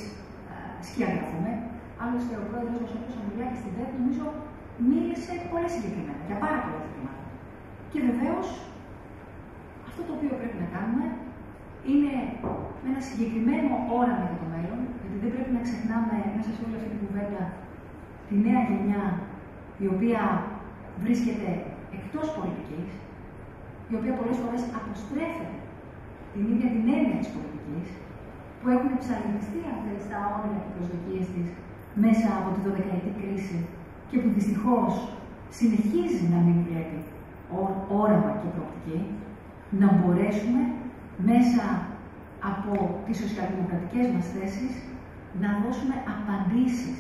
B: σκιαγραφούμε. Άλλωστε, ο πρόεδρος μας, όπως μιλάει στην ΔΕΤ, νομίζω μίλησε πολύ συγκεκριμένα για πάρα πολλά ζητήματα. Και βεβαίως, αυτό το οποίο πρέπει να κάνουμε είναι με ένα συγκεκριμένο όραμα για το μέλλον, γιατί δεν πρέπει να ξεχνάμε μέσα σε όλη αυτή την κουβέντα τη νέα γενιά η οποία βρίσκεται εκτός πολιτικής, η οποία πολλές φορές αποστρέφεται την ίδια την έννοια της πολιτικής, που έχουν ψαλινιστεί αν θέλει στα όνειρα και προσδοκίες της μέσα από τη 12η κρίση και που δυστυχώς συνεχίζει να μην βλέπει όραμα και προοπτική, να μπορέσουμε μέσα από τις σοσιαλδημοκρατικές μας θέσεις να δώσουμε απαντήσεις,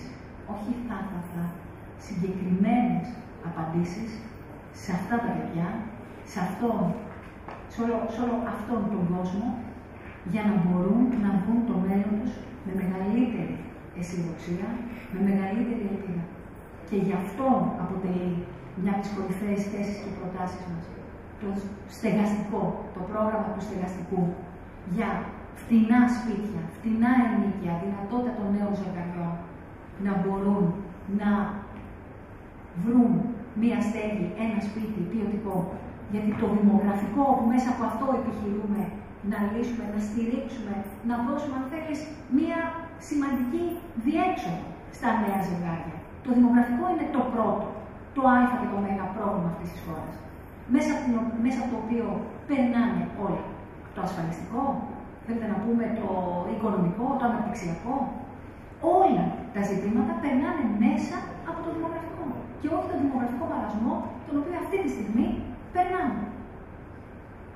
B: όχι θα, θα, θα, συγκεκριμένες απαντήσεις σε αυτά τα παιδιά, σε αυτόν σε όλο, σε όλο αυτόν τον κόσμο για να μπορούν να βγουν το μέλλον τους με μεγαλύτερη αισιοδοξία, με μεγαλύτερη ελπίδα. Και γι' αυτό αποτελεί μια από τις κορυφαίες θέσεις και προτάσεις μας. Το στεγαστικό, το πρόγραμμα του στεγαστικού για φτηνά σπίτια, φτηνά ενίκια, δυνατότητα των νέων ζευγαριών να μπορούν να βρουν μία στέγη, ένα σπίτι ποιοτικό. Γιατί το δημογραφικό που μέσα από αυτό επιχειρούμε να λύσουμε, να στηρίξουμε, να δώσουμε, αν θέλεις, μία σημαντική διέξοδο στα νέα ζευγάρια. Το δημογραφικό είναι το πρώτο, το α και το μέγα πρόβλημα αυτής της χώρας. Μέσα, μέσα από το οποίο περνάνε όλα. Το ασφαλιστικό, θέλετε να πούμε το οικονομικό, το αναπτυξιακό. Όλα τα ζητήματα περνάνε μέσα από το δημογραφικό. Και όχι το δημογραφικό παρασμό, τον οποίο αυτή τη στιγμή περνάμε.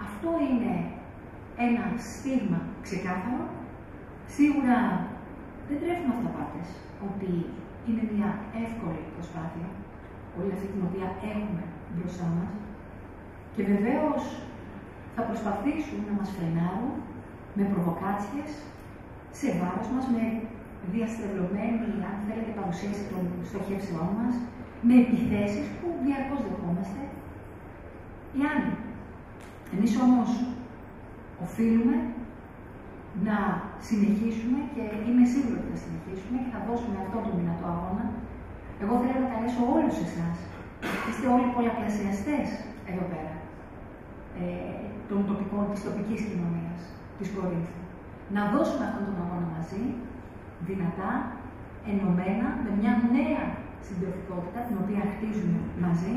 B: Αυτό είναι ένα στίγμα ξεκάθαρο. Σίγουρα δεν τρέφουμε αυταπάτες ότι είναι μια εύκολη προσπάθεια, όλη αυτή την οποία έχουμε μπροστά μας. Και βεβαίως θα προσπαθήσουν να μας φρενάρουν με προβοκάτσιες, σε βάρος μας, με διαστρεβλωμένη, αν θέλετε, παρουσίαση των στοχεύσεών μας, με επιθέσεις που διαρκώς δεχόμαστε. Εάν εμείς όμως οφείλουμε να συνεχίσουμε και είμαι σίγουρη ότι θα συνεχίσουμε και θα δώσουμε αυτό τον δυνατό αγώνα. Εγώ θέλω να καλέσω όλους εσάς. Είστε όλοι πολλαπλασιαστές εδώ πέρα ε, των τοπικών, της τοπικής κοινωνίας, της Κορίνθου. Να δώσουμε αυτόν τον αγώνα μαζί, δυνατά, ενωμένα, με μια νέα συντροφικότητα, την οποία χτίζουμε μαζί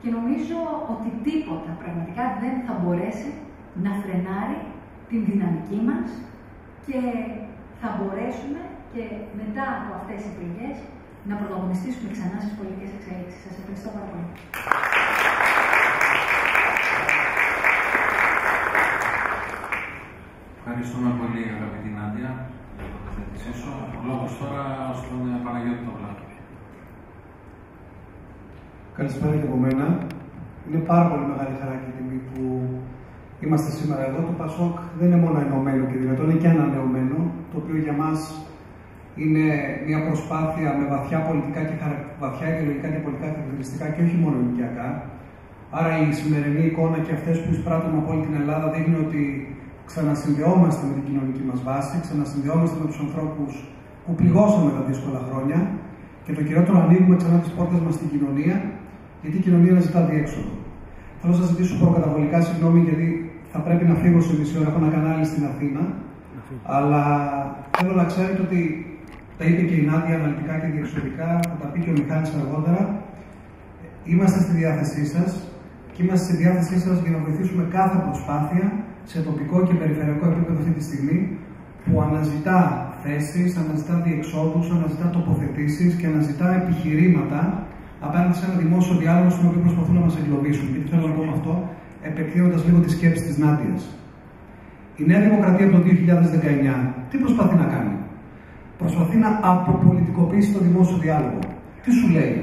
B: και νομίζω ότι τίποτα πραγματικά δεν θα μπορέσει να φρενάρει την δυναμική μας και θα μπορέσουμε και μετά από αυτές τις εκλογές να πρωταγωνιστήσουμε ξανά στις πολιτικές εξέλιξεις. Σας ευχαριστώ πάρα πολύ.
A: Ευχαριστούμε πολύ αγαπητή Νάντια για το τοποθέτησή σου. Ο λόγος τώρα στον Παναγιώτη Τοβλάκη.
C: Καλησπέρα και από μένα. Είναι πάρα πολύ μεγάλη χαρά και τιμή που είμαστε σήμερα εδώ. Το Πασόκ δεν είναι μόνο ενωμένο και δυνατό, είναι και ανανεωμένο, το οποίο για μας είναι μια προσπάθεια με βαθιά πολιτικά και χαρα... βαθιά ιδεολογικά και πολιτικά χαρακτηριστικά και όχι μόνο οικιακά. Άρα η σημερινή εικόνα και αυτές που εισπράττουμε από όλη την Ελλάδα δείχνει ότι ξανασυνδεόμαστε με την κοινωνική μας βάση, ξανασυνδεόμαστε με τους ανθρώπους που πληγώσαμε τα δύσκολα χρόνια και το κυριότερο ανοίγουμε ξανά τις πόρτες μας στην κοινωνία, γιατί η κοινωνία ζητά διέξοδο. Θέλω να σας ζητήσω προκαταβολικά συγγνώμη, γιατί θα πρέπει να φύγω σε μισή ώρα. Έχω ένα κανάλι στην Αθήνα. Αλλά θέλω να ξέρετε ότι τα είπε και η Νάντια αναλυτικά και διεξοδικά, θα τα πει και ο Μιχάλης αργότερα. Είμαστε στη διάθεσή σας και είμαστε στη διάθεσή σας για να βοηθήσουμε κάθε προσπάθεια σε τοπικό και περιφερειακό επίπεδο αυτή τη στιγμή που αναζητά θέσεις, αναζητά διεξόδους, αναζητά τοποθετήσεις και αναζητά επιχειρήματα απέναντι σε ένα δημόσιο διάλογο στον οποίο προσπαθούν να μας εγκλωβίσουν. Γιατί θέλω να πω αυτό, επεκτείνοντας λίγο τη σκέψη της Νάντιας. Η Νέα Δημοκρατία από το 2019 τι προσπαθεί να κάνει; Προσπαθεί να αποπολιτικοποιήσει το δημόσιο διάλογο. Τι σου λέει;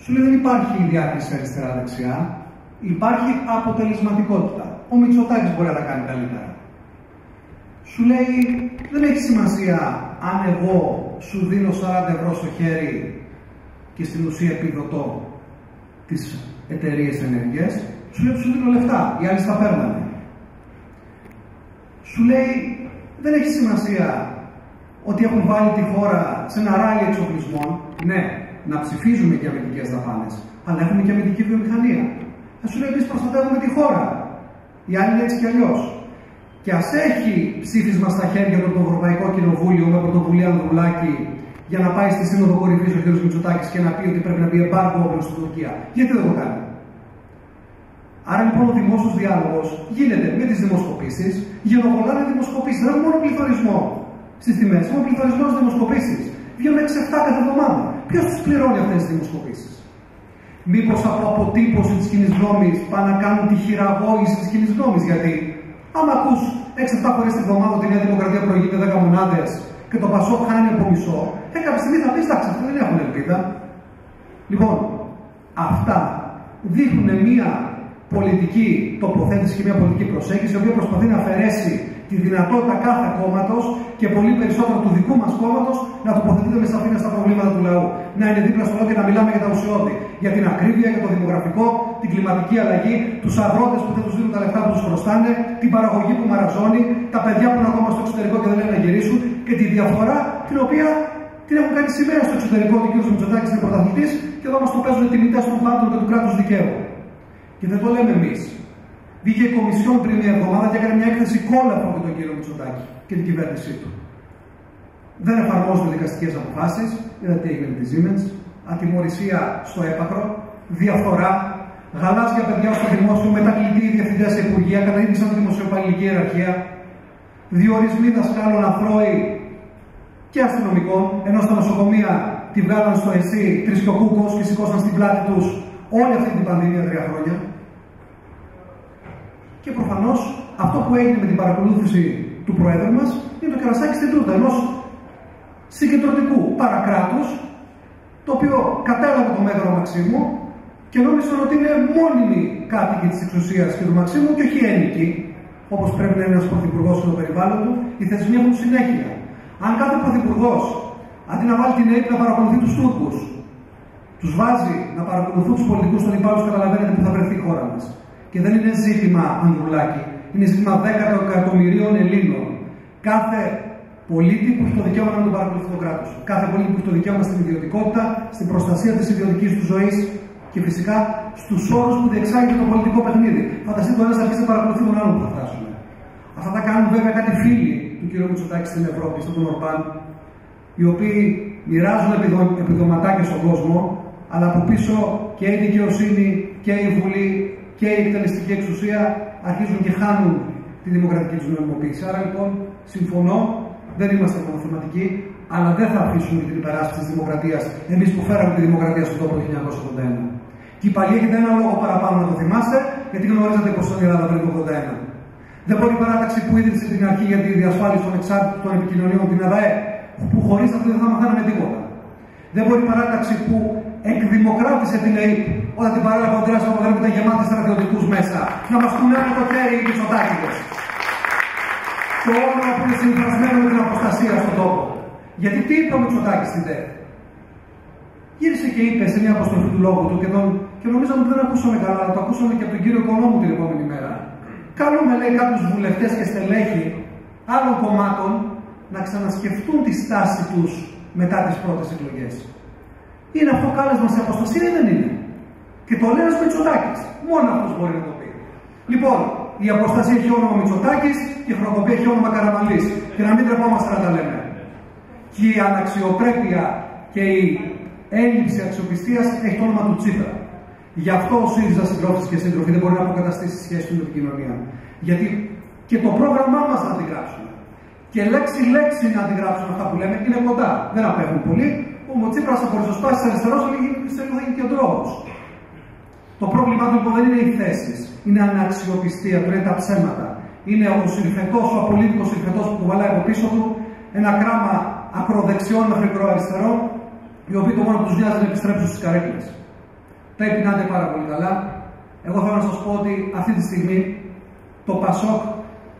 C: Σου λέει δεν υπάρχει διάκριση αριστερά-δεξιά. Υπάρχει αποτελεσματικότητα. Ο Μητσοτάκης μπορεί να τα κάνει καλύτερα. Σου λέει δεν έχει σημασία αν εγώ σου δίνω 40 ευρώ στο χέρι και στην ουσία επιδοτώ τις εταιρείες ενέργειας, σου λέει σου δίνω λεφτά, οι άλλοι στα παίρνανε. Σου λέει δεν έχει σημασία ότι έχουν βάλει τη χώρα σε ένα ράλι εξοπλισμών. Ναι, να ψηφίζουμε και αμυντικές δαπάνες, αλλά έχουμε και αμυντική βιομηχανία. Θα σου λέει εμείς προστατεύουμε τη χώρα. Οι άλλοι είναι έτσι κι αλλιώς. Και ας έχει ψήφισμα στα χέρια του το Ευρωπαϊκό Κοινοβούλιο με πρωτοβουλία Ανδρουλάκη για να πάει στη Σύνοδο Κορυφής ο κ. Μητσοτάκης και να πει ότι πρέπει να μπει εμπάρκο όπλο στην Τουρκία. Γιατί δεν το κάνει; Άρα λοιπόν ο δημόσιος διάλογος γίνεται με τις δημοσκοπήσεις, γενοβολάνε δημοσκοπήσεις. Δεν έχουμε μόνο πληθωρισμό στις τιμές, έχουμε πληθωρισμό στις δημοσκοπήσεις. Βγαίνουν 6-7 κάθε εβδομάδα. Ποιος τις πληρώνει αυτές τις δημοσκοπήσεις; Μήπως από αποτύπωση της κοινής γνώμης πάνε να κάνουν τη χειραγώγηση της κοινής γνώμης. Γιατί άμα ακούς 6-7 φορές τη εβδομάδα ότι η Νέα Δημοκρατία προηγείται 10 μονάδες και το Πασό χάνει από μισό, ε, κάποια στιγμή θα πεις εντάξει, αυτοί δεν έχουν ελπίδα. Λοιπόν, αυτά δείχνουν μία πολιτική τοποθέτηση και μια πολιτική προσέγγιση, η οποία προσπαθεί να αφαιρέσει τη δυνατότητα κάθε κόμματος και πολύ περισσότερο του δικού μας κόμματος να τοποθετείται με σαφήνεια στα προβλήματα του λαού. Να είναι δίπλα στο λαό και να μιλάμε για τα ουσιώδη. Για την ακρίβεια, για το δημογραφικό, την κλιματική αλλαγή, τους αγρότες που δεν τους δίνουν τα λεφτά που τους χρωστάνε, την παραγωγή που μαραζώνει, τα παιδιά που είναι ακόμα στο εξωτερικό και δεν λένε να γυρίσουν και τη διαφορά την οποία την έχουν κάνει σήμερα στο εξωτερικό του κ. Μητσοτάκης είναι πρωταθλητής και εδώ μας το παίζουν τιμητές των πάντων και του κράτους δικαίου. Και δεν το λέμε εμείς. Βγήκε η Κομισιόν πριν μια εβδομάδα και έκανε μια έκθεση κόλαφο με τον κύριο Μητσοτάκη και την κυβέρνησή του. Δεν εφαρμόζονται δικαστικές αποφάσεις, είδατε τι έγινε με τη Siemens, ατιμορρησία στο έπακρο, διαφθορά, γαλάζια παιδιά στο δημόσιο, μετακλητή διευθυντές σε υπουργεία, καταργήσαν τη δημοσιοπαλληλική ιεραρχία, διορισμοί δασκάλων αθρώοι και αστυνομικών, ενώ στα νοσοκομεία τη βγάλαν στο ΕΣΥ τρισκοκούκος και σηκώσαν στην πλάτη τους όλη αυτή την πανδημία τρία χρόνια. Και προφανώς αυτό που έγινε με την παρακολούθηση του Προέδρου μας είναι το κερασάκι στην τούτα ενός συγκεντρωτικού παρακράτους, το οποίο κατέλαβε το μέτρο Μαξίμου και νόμιζαν ότι είναι μόνιμοι κάτοικοι της εξουσίας και του Μαξίμου και όχι ένικοι, όπως πρέπει να είναι ένας πρωθυπουργός στο περιβάλλον του, οι θεσμοί έχουν συνέχεια. Αν κάθε πρωθυπουργός αντί να βάλει την ΑΕΠ να παρακολουθεί τους Τούρκους, τους βάζει να παρακολουθούν τους πολιτικούς των υπάλληλων, καταλαβαίνετε που θα βρεθεί η χώρα μας. Και δεν είναι ζήτημα Ανδρουλάκη, είναι ζήτημα 10 εκατομμυρίων Ελλήνων. Κάθε πολίτη που έχει το δικαίωμα να τον παρακολουθεί το κράτος. Κάθε πολίτη που έχει το δικαίωμα στην ιδιωτικότητα, στην προστασία της ιδιωτικής του ζωής και φυσικά στους όρους που διεξάγει το πολιτικό παιχνίδι. Φανταστείτε το ένας αρχίσει να παρακολουθεί τον άλλον που θα φτάσουμε. Αυτά τα κάνουν βέβαια κάτι φίλοι του κ. Μητσοτάκη στην Ευρώπη, στον Ορμπάν, οι οποίοι μοιράζουν επιδοματάκια στον κόσμο, αλλά από πίσω και η δικαιοσύνη και η Βουλή και η εκτελεστική εξουσία αρχίζουν και χάνουν τη δημοκρατική τους νοημοποίηση. Άρα λοιπόν συμφωνώ, δεν είμαστε μονοθεματικοί, αλλά δεν θα αφήσουμε την υπεράσπιση της δημοκρατίας εμείς που φέραμε τη δημοκρατία στον τόπο το 1981. Και η παλιά έχετε ένα λόγο παραπάνω να το θυμάστε, γιατί γνωρίζετε πώ ήταν η Ελλάδα πριν το 1981. Δεν μπορεί η παράταξη που ίδρυσε την αρχή για τη διασφάλιση των εξάρτητων επικοινωνιών, την ΑΔΑΕ, που χωρίς αυτή δεν θα μαθαίναμε τίποτα. Δεν μπορεί η παράταξη που εκδημοκράτησε την ΕΕΠ όταν την παρέλαβε ο Αντρέας Παπαδρέου ήταν γεμάτη στρατιωτικούς μέσα. Να μας κουνάνε το χέρι οι μισοτάκιδε. Το όνομα που είναι συμφρασμένο με την αποστασία στον τόπο. Γιατί τι είπε ο Μητσοτάκης στην ΔΕΕ. Γύρισε και είπε σε μια αποστολή του λόγου του και, τον, και νομίζω ότι δεν ακούσαμε καλά, αλλά το ακούσαμε και από τον κύριο Οικονόμου την επόμενη μέρα. Καλούμε λέει κάποιους βουλευτές και στελέχη άλλων κομμάτων να ξανασκεφτούν τη στάση τους μετά τις πρώτες εκλογές. Είναι αυτό κάλεσμα σε αποστασία ή δεν είναι; Και το λέει ένα Μητσοτάκης. Μόνο αυτός μπορεί να το πει. Λοιπόν, η αποστασία έχει όνομα Μητσοτάκης και η χρονοκοπία έχει όνομα Καραμαλής. Και να μην τρεπόμαστε να τα λέμε. Και η αναξιοπρέπεια και η έλλειψη αξιοπιστίας έχει το όνομα του Τσίπρα. Γι' αυτό ο ΣΥΡΙΖΑ συντρόφοι και σύντροφοι δεν μπορεί να αποκαταστήσει σχέση του με την κοινωνία. Γιατί και το πρόγραμμά μας να αντιγράψουμε και λέξη-λέξη να αντιγράψουμε αυτά που λέμε είναι κοντά. Δεν απέχουν πολύ. Ο Μοτσίπρα από ριζοσπάσει αριστερό σε λίγο θα και ο δρόμο. Το πρόβλημά του λοιπόν δεν είναι οι θέσεις. Είναι αναξιοπιστία του, είναι τα ψέματα. Είναι ο συρφετό, ο απολύτικος συρφετό που κουβαλάει από πίσω του ένα κράμα ακροδεξιών μέχρι προαριστερών, οι οποίοι το μόνο που τους νοιάζει να επιστρέψουν στις καρέκλες. Πρέπει να είναι πάρα πολύ καλά. Εγώ θέλω να σας πω ότι αυτή τη στιγμή το Πασόκ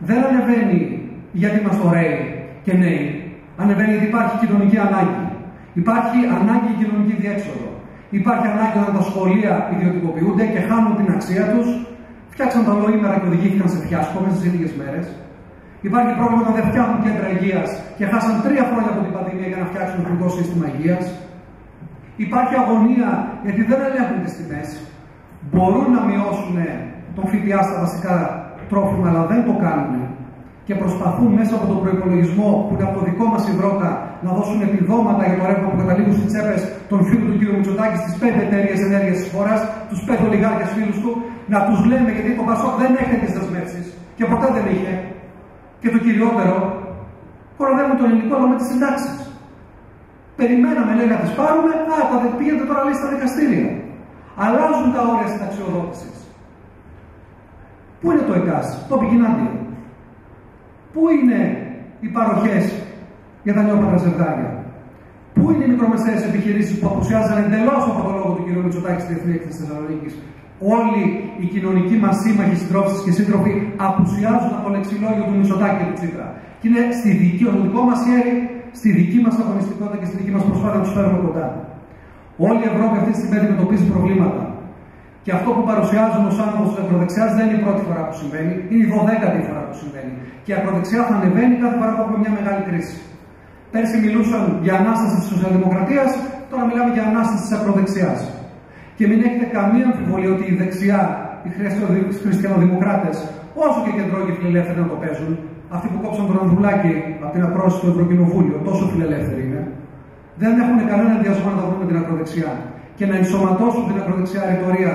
C: δεν ανεβαίνει γιατί είμαστε ωραίοι και νέοι. Ανεβαίνει γιατί υπάρχει κοινωνική ανάγκη. Υπάρχει ανάγκη κοινωνική διέξοδο. Υπάρχει ανάγκη όταν τα σχολεία ιδιωτικοποιούνται και χάνουν την αξία τους. Φτιάξαν τα ολοήμερα και οδηγήθηκαν σε φιάσκο μέσα στι ίδιες μέρες. Υπάρχει πρόβλημα όταν δεν φτιάχνουν κέντρα υγείας και χάσαν τρία χρόνια από την πανδημία για να φτιάξουν εθνικό σύστημα υγείας. Υπάρχει αγωνία γιατί δεν ελέγχουν τις τιμές. Μπορούν να μειώσουν τον ΦΠΑ στα βασικά τρόφιμα, αλλά δεν το κάνουν και προσπαθούν μέσα από τον προπολογισμό που είναι από το δικό μας υδρότα να δώσουν επιδόματα για το ρεύμα που καταλήγουν στις τσέπες των φίλων του κ. Μητσοτάκη στις πέντε εταιρείες ενέργειας της χώρας, τους πέντε ολιγάρχες φίλους του, να τους λέμε γιατί το Πασόκ δεν έχει τις δεσμεύσεις και ποτέ δεν είχε. Και το κυριότερο, κοροδεύουν τον ελληνικό λαό με τις συντάξεις. Περιμέναμε, λέει, να τις πάρουμε, α, τα πήγαινε τώρα λέει στα δικαστήρια. Αλλάζουν τα όρια συνταξιοδότηση. Πού είναι το ΕΚΑΣ, το επικοινωνία. Πού είναι οι παροχές για τα νεόπατα ζευγάρια; Πού είναι οι μικρομεσαίες επιχειρήσεις που απουσιάζαν εντελώς από το λόγο του κ. Μητσοτάκη στη Διεθνή Έκθεση Θεσσαλονίκης; Όλοι οι κοινωνικοί μας σύμμαχοι, συντρόφοι και σύντροφοι απουσιάζουν από το λεξιλόγιο του Μητσοτάκη και του Τσίπρα. Και είναι στη δική, το δικό μας χέρι, στη δική μας αγωνιστικότητα και στη δική μας προσπάθεια να τους φέρουμε κοντά. Όλη η Ευρώπη αυτή τη στιγμή αντιμετωπίζει προβλήματα. Και αυτό που παρουσιάζουν ως άνθρωπος της ακροδεξιάς δεν είναι η πρώτη φορά που συμβαίνει, είναι η δωδέκατη φορά που συμβαίνει. Και η ακροδεξιά θα ανεβαίνει κάθε φορά που έχουμε μια μεγάλη κρίση. Πέρσι μιλούσαν για ανάσταση της σοσιαλδημοκρατίας, τώρα μιλάμε για ανάσταση της ακροδεξιάς. Και μην έχετε καμία αμφιβολία ότι η δεξιά, οι χριστιανοδημοκράτες, όσο και κεντρώοι και φιλελεύθεροι να το παίζουν, αυτοί που κόψαν τον Ανδρουλάκη από την ακρόαση του Ευρωκοινοβούλιο, τόσο φιλελεύθεροι είναι, δεν έχουν κανένα ενδιασμό να τα βρουν με την ακροδεξιά και να ενσωματώσουν την ακροδεξιά ρητορία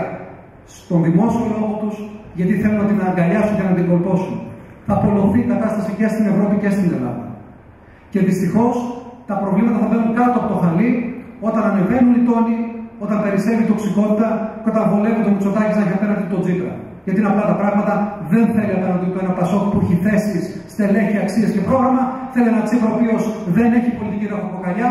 C: στον δημόσιο λόγο τους, γιατί θέλουν να την αγκαλιάσουν και να την κορπώσουν. Θα απολωθεί η κατάσταση και στην Ευρώπη και στην Ελλάδα. Και δυστυχώς τα προβλήματα θα μπαίνουν κάτω από το χαλί όταν ανεβαίνουν οι τόνοι, όταν περισσεύει η τοξικότητα και όταν βολεύει το Μητσοτάκη να έχει απέναντι τον Τζίπρα. Γιατί είναι απλά τα πράγματα, δεν θέλει απέναντι του ένα Πασόκ που έχει θέσει, στελέχη, αξίες και πρόγραμμα. Θέλει ένα Τσίπρα ο οποίος δεν έχει πολιτική ραχοκοκαλιά,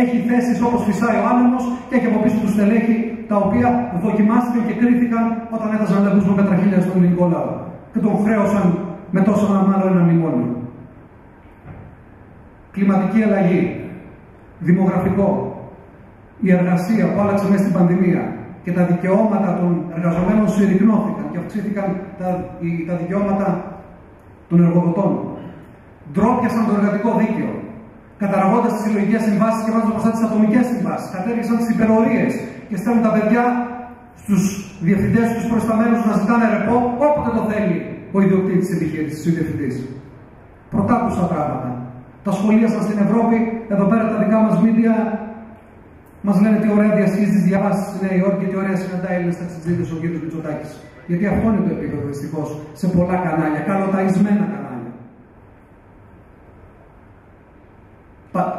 C: έχει θέσεις όπως φυσάει ο άνεμο και έχει από πίσω του στελέχη τα οποία δοκιμάστηκαν και κρίθηκαν όταν έφτασαν λεπτού με πετραχίλια στον ελληνικό λαό. Και τον χρέωσαν με τόσο ένα μάλλον ένα μνημόνιο. Κλιματική αλλαγή, δημογραφικό, η εργασία που άλλαξε μέσα στην πανδημία και τα δικαιώματα των εργαζομένων συρρυκνώθηκαν και αυξήθηκαν τα, τα δικαιώματα των εργοδοτών. Ντρόπιασαν το εργατικό δίκαιο, καταργώντα τις συλλογικές συμβάσεις και βάζοντας μπροστά τις ατομικές συμβάσεις. Κατέργησαν τις υπερορίες και στέλνουν τα παιδιά στους διευθυντές, στου προσταμένου να ζητάνε ρεπό όποτε το θέλει ο ιδιοκτήτης της επιχείρησης, ο διευθυντή. Πρωτάκουσα πράγματα. Τα σχολεία σας στην Ευρώπη, εδώ πέρα τα δικά μας μίντια, μας λένε τι ωραία διασχίζει τι διαβάσεις στη Νέα Υόρκη και τι ωραία συναντά Έλληνες ταξιτζίδε ο κ. Μητσοτάκης. Γιατί αυτό είναι το επίπεδο δυστυχώς σε πολλά κανάλια, καλοταϊσμένα κανάλια.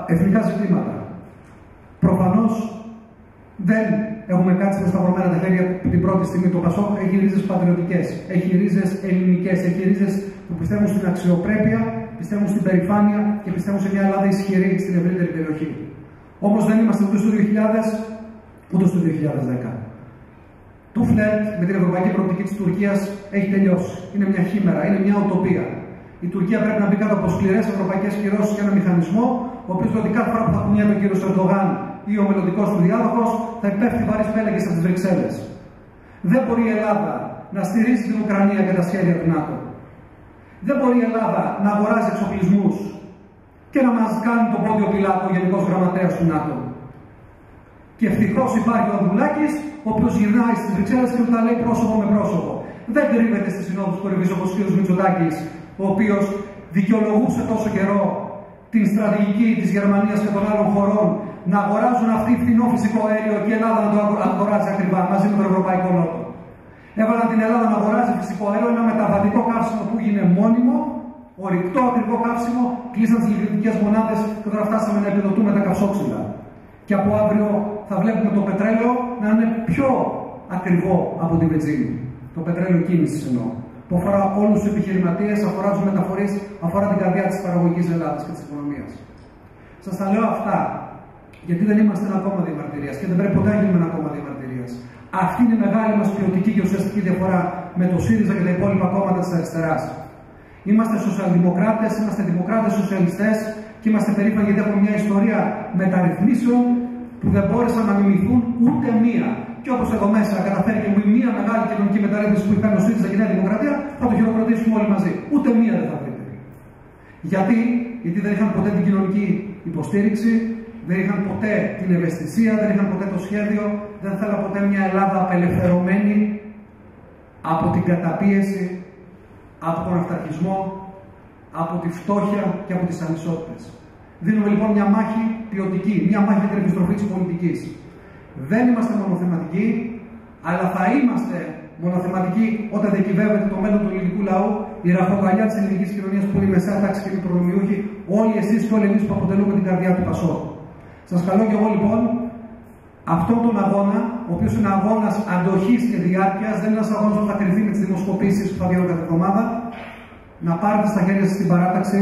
C: Εθνικά ζητήματα. Προφανώς δεν έχουμε κάτσει με σταυρωμένα τα χέρια την πρώτη στιγμή. Το Πασόκ έχει ρίζες πατριωτικές, έχει ρίζες ελληνικές, έχει ρίζες που πιστεύουν στην αξιοπρέπεια, πιστεύουν στην περηφάνεια και πιστεύουν σε μια Ελλάδα ισχυρή στην ευρύτερη περιοχή. Όμως δεν είμαστε ούτε στο 2000 ούτε στο 2010. Το φλερτ με την ευρωπαϊκή προοπτική της Τουρκίας έχει τελειώσει. Είναι μια χήμερα, είναι μια οτοπία. Η Τουρκία πρέπει να μπει κάτω από σκληρές ευρωπαϊκές κυρώσεις και ένα μηχανισμό, ο οποίος δηλαδή κάθε φορά που θα κουνιέται ο κύριος Ερντογάν ή ο μελλοντικός του διάδοχος, θα υπέφτει βαρύ πέλεγες από τις Βρυξέλλες. Δεν μπορεί η Ελλάδα να στηρίζει την Ουκρανία και τα σχέδια του ΝΑΤΟ. Δεν μπορεί η Ελλάδα να αγοράζει εξοπλισμούς και να μας κάνει τον πόντιο πιλάτο ο Γενικός Γραμματέας του ΝΑΤΟ. Και ευτυχώς υπάρχει ο Ανδρουλάκης, ο οποίος γυρνάει στις Βρυξέλλες και τα λέει πρόσωπο με πρόσωπο. Δεν κρύβεται στις συνόδους κορυφής όπως ο κ. Μητσοτάκης, ο οποίος δικαιολογούσε τόσο καιρό την στρατηγική της Γερμανίας και των άλλων χωρών να αγοράζουν αυτή φθηνό φυσικό αέριο και η Ελλάδα να το αγοράζει ακριβά μαζί με τον Ευρωπαϊκό Νότο. Έβαλαν την Ελλάδα να αγοράζει φυσικό αέριο, ένα μεταβατικό καύσιμο που είναι μόνιμο, ορυκτό ακριβό καύσιμο, κλείσαν τις λιγνητικέ μονάδες και τώρα φτάσαμε να επιδοτούμε τα καυσόξυλα. Και από αύριο θα βλέπουμε το πετρέλαιο να είναι πιο ακριβό από την βενζίνη. Το πετρέλαιο κίνησης εννοώ. Που αφορά όλους τους επιχειρηματίες, αφορά τους μεταφορείς, αφορά την καρδιά της παραγωγής Ελλάδας και της οικονομίας. Σας τα λέω αυτά γιατί δεν είμαστε ένα κόμμα διαμαρτυρίας και δεν πρέπει ποτέ να γίνουμε ένα κόμμα διαμαρτυρίας. Αυτή είναι η μεγάλη μας ποιοτική και ουσιαστική διαφορά με το ΣΥΡΙΖΑ και τα υπόλοιπα κόμματα της αριστεράς. Είμαστε σοσιαλδημοκράτες, είμαστε δημοκράτες σοσιαλιστές και είμαστε περήφανοι γιατί έχουμε μια ιστορία μεταρρυθμίσεων που δεν μπόρεσαν να μιμηθούν ούτε μία. Και όπως εδώ μέσα καταφέρει και μία μεγάλη κοινωνική μεταρρύθμιση που κάνει ο ΣΥΡΙΖΑ και η Νέα Δημοκρατία, θα το χειροκροτήσουμε όλοι μαζί. Ούτε μία δεν θα βρείτε. Γιατί, γιατί δεν είχαν ποτέ την κοινωνική υποστήριξη, δεν είχαν ποτέ την ευαισθησία, δεν είχαν ποτέ το σχέδιο, δεν θέλαν ποτέ μια Ελλάδα απελευθερωμένη από την καταπίεση, από τον αυταρχισμό, από τη φτώχεια και από τις ανισότητες. Δίνουμε λοιπόν μια μάχη ποιοτική, μια μάχη για την επιστροφή της πολιτικής. Δεν είμαστε μονοθεματικοί, αλλά θα είμαστε μονοθεματικοί όταν διακυβεύεται το μέλλον του ελληνικού λαού, η ραχοκαλιά της ελληνικής κοινωνίας που είναι η μεσαία τάξη και οι προνομιούχοι, όλοι εσείς και όλοι εμείς που αποτελούμε την καρδιά του Πασό. Σας καλώ και εγώ λοιπόν αυτόν τον αγώνα, ο οποίος είναι αγώνας αντοχής και διάρκειας, δεν είναι ένας αγώνας που θα κρυθεί με τις δημοσκοπήσεις που θα βγαίνουν κάθε εβδομάδα, να πάρετε στα χέρια σας την παράταξη,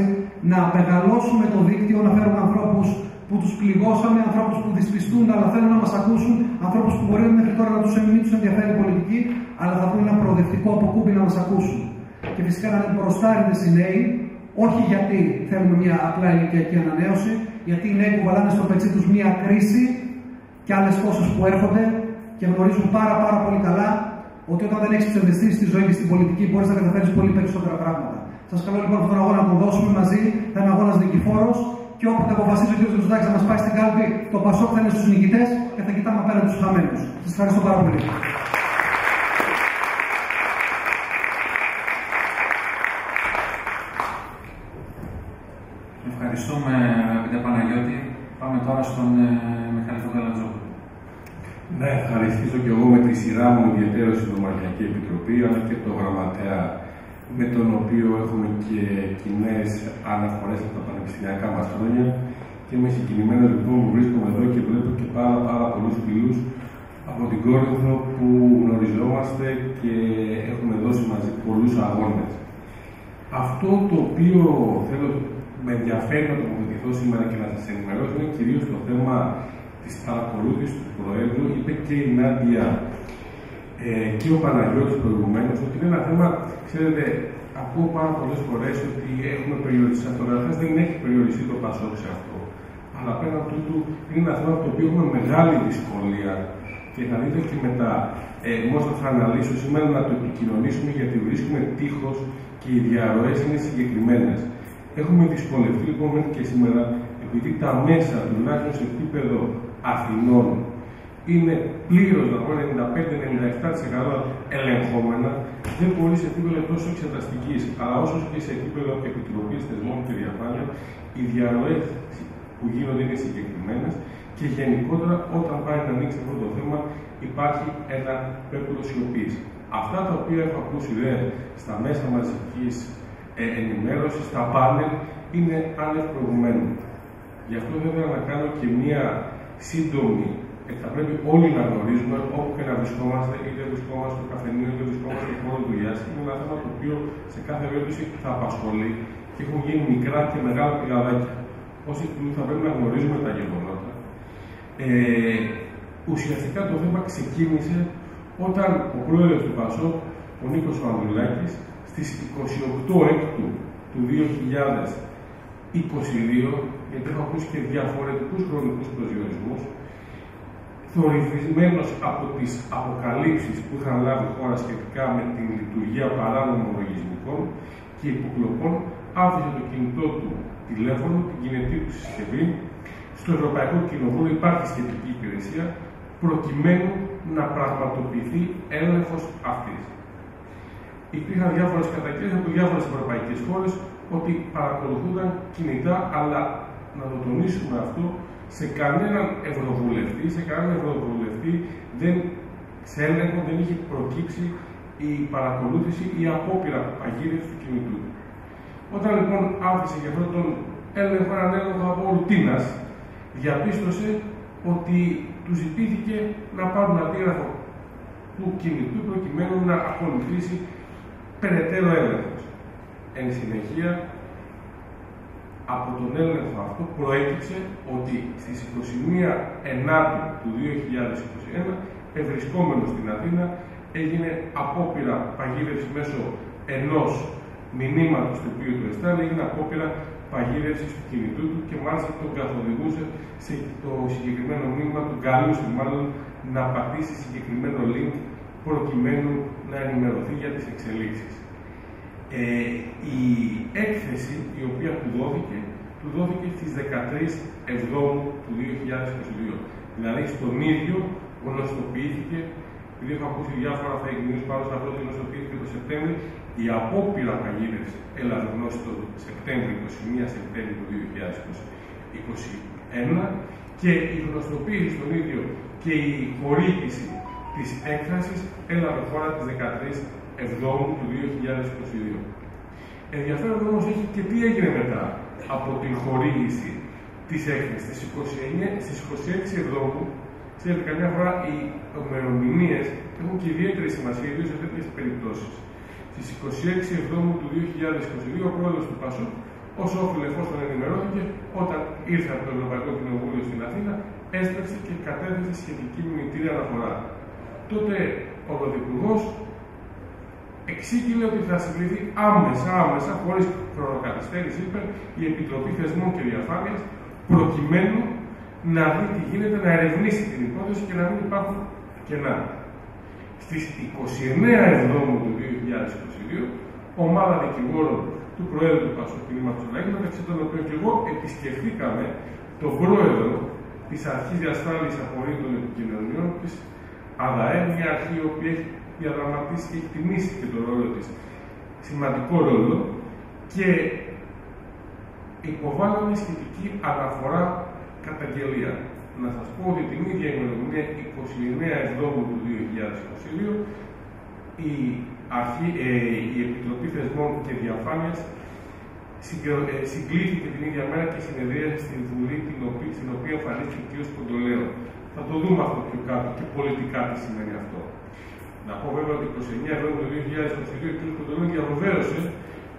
C: να μεγαλώσουμε το δίκτυο, να φέρουμε ανθρώπους που τους πληγώσαμε, ανθρώπους που δυσπιστούν αλλά θέλουν να μας ακούσουν, ανθρώπους που μπορεί μέχρι τώρα να τους μην τους ενδιαφέρει η πολιτική, από κούμπι να μας ακούσουν. Και φυσικά να είναι μπροστάριδε οι νέοι, όχι γιατί θέλουμε μια απλά ηλικιακή ανανέωση, γιατί οι νέοι κουβαλάνε στο πετσί τους μια κρίση και άλλες τόσε που έρχονται και γνωρίζουν πάρα πάρα πολύ καλά ότι όταν δεν έχεις ψευδεστεί στη ζωή και στην πολιτική μπορείς να καταφέρεις πολύ περισσότερα πράγματα. Σας καλώ λοιπόν αυτόν τον αγώνα να τον δώσουμε μαζί. Θα είναι αγώνας νικηφόρο και όποτε αποφασίζει ο κ. Μητσοτάκη να μας πάει στην κάλπη, το Πασόκ θα είναι στους νικητές και θα κοιτάμε απέναντι του χαμένους. Σας ευχαριστώ πάρα πολύ.
A: Ευχαριστούμε αγαπητέ Παναγιώτη. Πάμε τώρα στον ε, Μιχάλη Φωτέλατζόπουλο.
D: Ναι, ευχαριστήσω και εγώ με τη σειρά μου ιδιαίτερα στην Ομαρχιακή Επιτροπή, αλλά και το γραμματέα με τον οποίο έχουμε και κοινές αναφορές από τα πανεπιστημιακά μας χρόνια. Και είμαι συγκινημένος λοιπόν που βρίσκομαι εδώ και βλέπω και πάρα, πάρα πολλούς φίλους από την Κόρινθο που γνωριζόμαστε και έχουμε δώσει μαζί πολλούς αγώνες. Αυτό το οποίο θέλω με ενδιαφέρει να τοποθετηθώ σήμερα και να σας ενημερώσω είναι κυρίως το θέμα της παρακολούθησης του Προέδρου. Είπε και η Νάντια ε, και ο Παναγιώτης προηγουμένως ότι είναι ένα θέμα, ξέρετε, ακούω πάρα πολλές φορές ότι έχουμε περιοριστεί αυτό. Καταρχά δεν έχει περιοριστεί το Πασόκ σε αυτό. Αλλά πέραν τούτου είναι ένα θέμα το οποίο έχουμε μεγάλη δυσκολία και θα δείτε και μετά, ε, όσο θα αναλύσω σήμερα, να το επικοινωνήσουμε γιατί βρίσκουμε τείχος και οι διαρροές είναι συγκεκριμένες. Έχουμε δυσκολευτεί λοιπόν μέχρι και σήμερα, επειδή τα μέσα, τουλάχιστον σε επίπεδο Αθηνών, είναι πλήρως να 95-97% ελεγχόμενα, δεν μπορεί σε επίπεδο τόσο εξεταστικής, αλλά όσο και σε επίπεδο επιτροπής θεσμών και διαφάνειας, οι διαρροές που γίνονται είναι συγκεκριμένες και γενικότερα όταν πάει να ανοίξει αυτό το θέμα υπάρχει ένα πέπλο σιωπής. Αυτά τα οποία έχω ακούσει δε στα μέσα μαζικής ε, ενημέρωση, στα πάνελ, είναι άνευ προηγουμένου. Γι' αυτό βέβαια να κάνω και μία σύντομη και θα πρέπει όλοι να γνωρίζουμε όπου και να βρισκόμαστε, είτε βρισκόμαστε στο καφενείο, είτε βρισκόμαστε στο χώρο δουλειά. Είναι ένα θέμα το οποίο σε κάθε περίπτωση θα απασχολεί και έχουν γίνει μικρά και μεγάλα πηγαδάκια. Όσοι θα πρέπει να γνωρίζουμε τα γεγονότα. Ε, ουσιαστικά το θέμα ξεκίνησε όταν ο πρόεδρος του ΠΑΣΟ, ο Νίκος Ανδρουλάκης, στις 28 Έκτου του 2022, γιατί έχω ακούσει και διαφορετικούς χρονικούς προσδιορισμούς, θορυβισμένος από τις αποκαλύψεις που είχαν λάβει χώρα σχετικά με την λειτουργία παράνομων λογισμικών και υποκλοπών, άφησε το κινητό του τηλέφωνο, την κινητή του συσκευή, στο Ευρωπαϊκό Κοινοβούλιο υπάρχει σχετική υπηρεσία, προκειμένου να πραγματοποιηθεί έλεγχος αυτής. Υπήρχαν διάφορες καταγγελίες από διάφορες ευρωπαϊκές χώρες ότι παρακολουθούνταν κινητά, αλλά να το τονίσουμε αυτό, σε κανέναν ευρωβουλευτή, σε κανέναν ευρωβουλευτή δεν, σε έλεγχο δεν είχε προκύψει η παρακολούθηση ή η απόπειρα παγίδευσης του κινητού. Όταν λοιπόν άφησε για αυτόν τον έλεγχο, έναν έλεγχο από ρουτίνας, διαπίστωσε ότι του ζητήθηκε να πάρουν αντίγραφο του κινητού προκειμένου να ακολουθήσει περαιτέρω έλεγχος. Εν συνεχεία, από τον έλεγχο αυτό προέκυψε ότι στις 21 Ενάτου του 2021, ευρισκόμενος στην Αθήνα, έγινε απόπειρα παγίδευση μέσω ενός μηνύματος του οποίου του αισθάνεται, έγινε απόπειρα παγίδευση του κινητού του και μάλιστα τον καθοδηγούσε σε το συγκεκριμένο μήνυμα, του καλούσε μάλλον να πατήσει συγκεκριμένο link προκειμένου να ενημερωθεί για τις εξελίξεις. Ε, η έκθεση η οποία του δόθηκε, του δόθηκε στις 13 Εβδόμου του 2022. Δηλαδή στον ίδιο γνωστοποιήθηκε, επειδή έχω ακούσει διάφορα fake news πάνω σε αυτό ότι γνωστοποιήθηκε το Σεπτέμβριο, η απόπειρα παγίδευση έλαβε γνώση το Σεπτέμβριο, 21 Σεπτέμβριο του 2021 και η γνωστοποίηση στον ίδιο και η χορήγηση της έκφρασης έλαβε χώρα τις 13 Εβδόμου του 2022. Ενδιαφέρον όμως έχει και τι έγινε μετά από την χορήγηση της έκθεση στις 26 Εβδόμου. Ξέρετε, καμιά φορά οι ημερομηνίε έχουν και ιδιαίτερη σημασία, ιδίως σε τέτοιες περιπτώσεις. Στις 26 Εβδόμου του 2022, ο πρόεδρος του ΠΑΣΟ, όσο όφιλε εφόσον ενημερώθηκε, όταν ήρθε από το Ευρωπαϊκό Κοινοβούλιο στην Αθήνα, έστρεψε και κατέθεσε σχετική μηνυτήρια αναφορά. Τότε ο Πρωθυπουργός εξήγηλε ότι θα συμπληθεί άμεσα, άμεσα, χωρίς χρονοκαθυστέρηση, είπε η Επιτροπή Θεσμών και Διαφάνειας, προκειμένου να δει τι γίνεται, να ερευνήσει την υπόθεση και να μην υπάρχουν κενά. Στις 29 Εβδόμου του 2022, ομάδα δικηγόρων του Προέδρου του Πασού Κινήματο Λαϊκού, μεταξύ των οποίων και εγώ επισκεφθήκαμε τον πρόεδρο της Αρχής Διασφάλιση Απορρίτων Επικοινωνιών της ΑΔΑΕ, μια αρχή η οποία έχει διαδραματίσει και έχει τιμήσει και τον ρόλο της σημαντικό ρόλο και υποβάλλαμε σχετική αναφορά καταγγελία. Να σας πω ότι την ίδια ημερομηνία 29 Εβδόμου του 2022 η, αρχή, ε, η Επιτροπή Θεσμών και Διαφάνειας ε, συγκλήθηκε την ίδια μέρα και συνεδρίασε στην Βουλή την οποία, στην οποία εμφανίστηκε ο κ. Κοντολέο. Θα το δούμε αυτό πιο κάτω και πολιτικά τι σημαίνει αυτό. Να πω βέβαια ότι 29 Εβδόμου του 2022 ο κ. Κοντολέο διαβεβαίωσε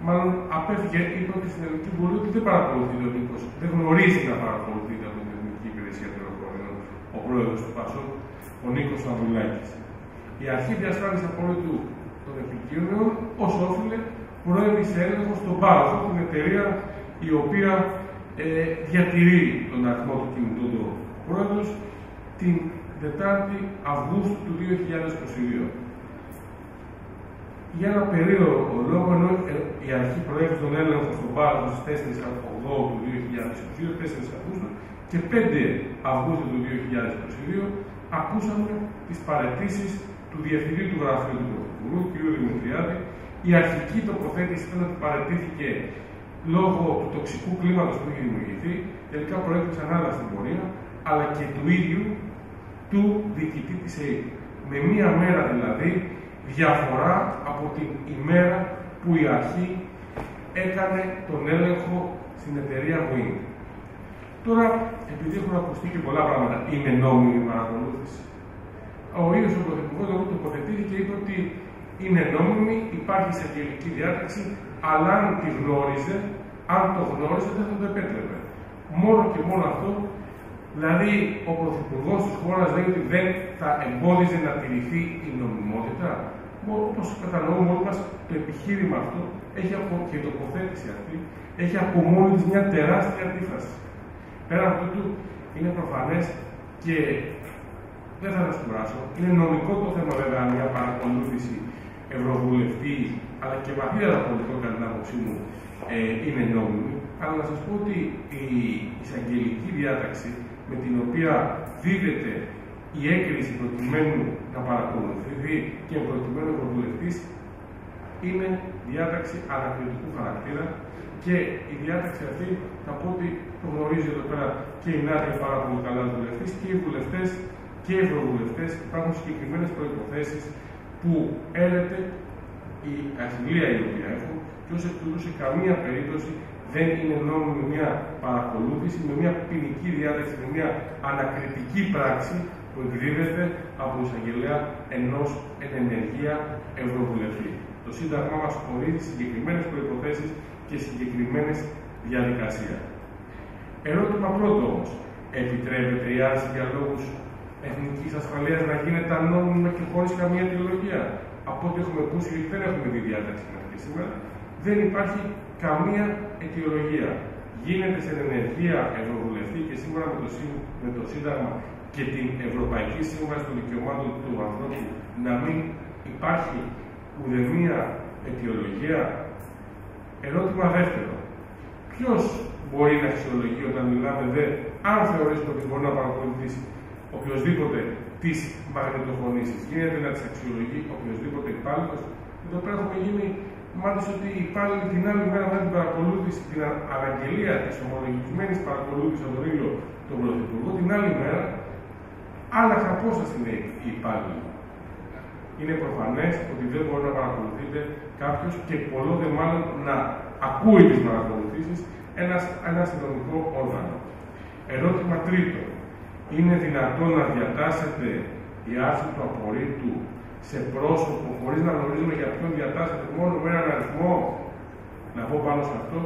D: μάλλον απέφυγε, είπε ότι στην Ελληνική Βουλή ότι δεν παρακολουθεί ο Νίκο, δεν γνωρίζει να παρακολουθεί από την Ελληνική Υπηρεσία Πληροφοριών ο πρόεδρος του ΠΑΣΟ, ο Νίκος Ανδουλάκη. Η αρχή διασφάλισης απόλυτου των επικοινωνιών, ως όφιλε, προέβη σε έλεγχο στον πάροχο, την εταιρεία η οποία ε, διατηρεί τον αριθμό του κινητού του πρόεδρος την 4η Αυγούστου του 2022 για ένα περίοδο λόγο, ενώ η αρχή προέβη τον έλεγχο στον πάροχο στι 4 Αυγούστου του 2022, 4 Αυγούστου και 5 Αυγούστου του 2022, ακούσαμε τις παρετήσεις του Διευθυντή του Γραφείου του Πρωθυπουργού, κ. Δημητριάδη. Η αρχική τοποθέτηση ήταν ότι παρετήθηκε λόγω του τοξικού κλίματος που είχε δημιουργηθεί, τελικά προέκυψαν άλλα στην πορεία, αλλά και του ίδιου του διοικητή της ΑΕΠ. Με μία μέρα δηλαδή διαφορά από την ημέρα που η αρχή έκανε τον έλεγχο στην εταιρεία Wing. Τώρα, επειδή έχουν ακουστεί και πολλά πράγματα, είναι νόμιμη η παρακολούθηση. Ο ίδιος ο Πρωθυπουργός εγώ τοποθετήθηκε και είπε ότι είναι νόμιμη, υπάρχει εισαγγελική διάταξη, αλλά αν τη γνώριζε, αν το γνώριζε, δεν θα το επέτρεπε. Μόνο και μόνο αυτό, δηλαδή ο Πρωθυπουργός της χώρας λέει ότι δεν θα εμπόδιζε να τηρηθεί η νομιμότητα όπως κατανοούμε όλοι μας, το επιχείρημα αυτό έχει από, και η τοποθέτηση αυτή έχει από μόνη της μια τεράστια αντίφαση. Πέρα από τούτου, είναι προφανές και δεν θα σας κουράσω. Είναι νομικό το θέμα, βέβαια, μια παρακολούθηση ευρωβουλευτή, αλλά και βαθύτερα πολιτικό, κατά την άποψή μου, ε, είναι νόμιμη. Αλλά να σας πω ότι η εισαγγελική διάταξη με την οποία δίδεται η έγκριση προκειμένου να παρακολουθεί και προκειμένου ο βουλευτή είναι διάταξη ανακριτικού χαρακτήρα και η διάταξη αυτή θα πω ότι το γνωρίζει εδώ πέρα και η Νάτια πάρα πολύ καλά βουλευτής και οι βουλευτές και οι ευρωβουλευτές υπάρχουν συγκεκριμένες προποθέσει που έρεται η ασυλία η οποία έχουν και ως εκ τούτου σε καμία περίπτωση δεν είναι νόμιμη μια παρακολούθηση με μια ποινική διάταξη, με μια ανακριτική πράξη που εκδίδεται από εισαγγελέα ενός εν ενεργεία Ευρωβουλευτή. Το Σύνταγμά μας ορίζει συγκεκριμένες προποθέσει και συγκεκριμένες διαδικασίες. Ερώτημα πρώτο όμως. Επιτρέπεται η άρση για λόγους εθνικής ασφαλείας να γίνεται ανώνυμα και χωρίς καμία αιτιολογία; Από ό,τι έχουμε ακούσει, δεν έχουμε δει διάταξη μέχρι σήμερα, δεν υπάρχει καμία αιτιολογία. Γίνεται σε ενεργεία Ευρωβουλευτή και σήμερα με το, με το Σύνταγμα και την Ευρωπαϊκή Σύμβαση των Δικαιωμάτων του Ανθρώπου να μην υπάρχει ουδεμία αιτιολογία. Ερώτημα δεύτερο. Ποιος μπορεί να αξιολογεί όταν μιλάμε δε, αν θεωρήσουμε ότι μπορεί να παρακολουθήσει οποιοδήποτε τις μαγνητοφωνήσεις. Γίνεται να τις αξιολογεί οποιοδήποτε υπάλληλο. Εδώ πέρα έχουμε γίνει μάλιστα ότι οι υπάλληλοι την άλλη μέρα μετά την παρακολούθηση, την αναγγελία της ομολογημένης παρακολούθησης από τον ίδιο τον Πρωθυπουργό, την άλλη μέρα άλλαξαν πώ θα λέει οι υπάλληλοι. Είναι προφανές ότι δεν μπορεί να παρακολουθείτε κάποιος και πολλό δε μάλλον να ακούει τις παρακολουθήσεις ένας, ένα αστυνομικό όργανο. Ερώτημα τρίτο. Είναι δυνατόν να διατάσσεται η άρση του απορρίτου σε πρόσωπο χωρίς να γνωρίζουμε για ποιον διατάσσεται μόνο με έναν αριθμό. Να πω πάνω σε αυτό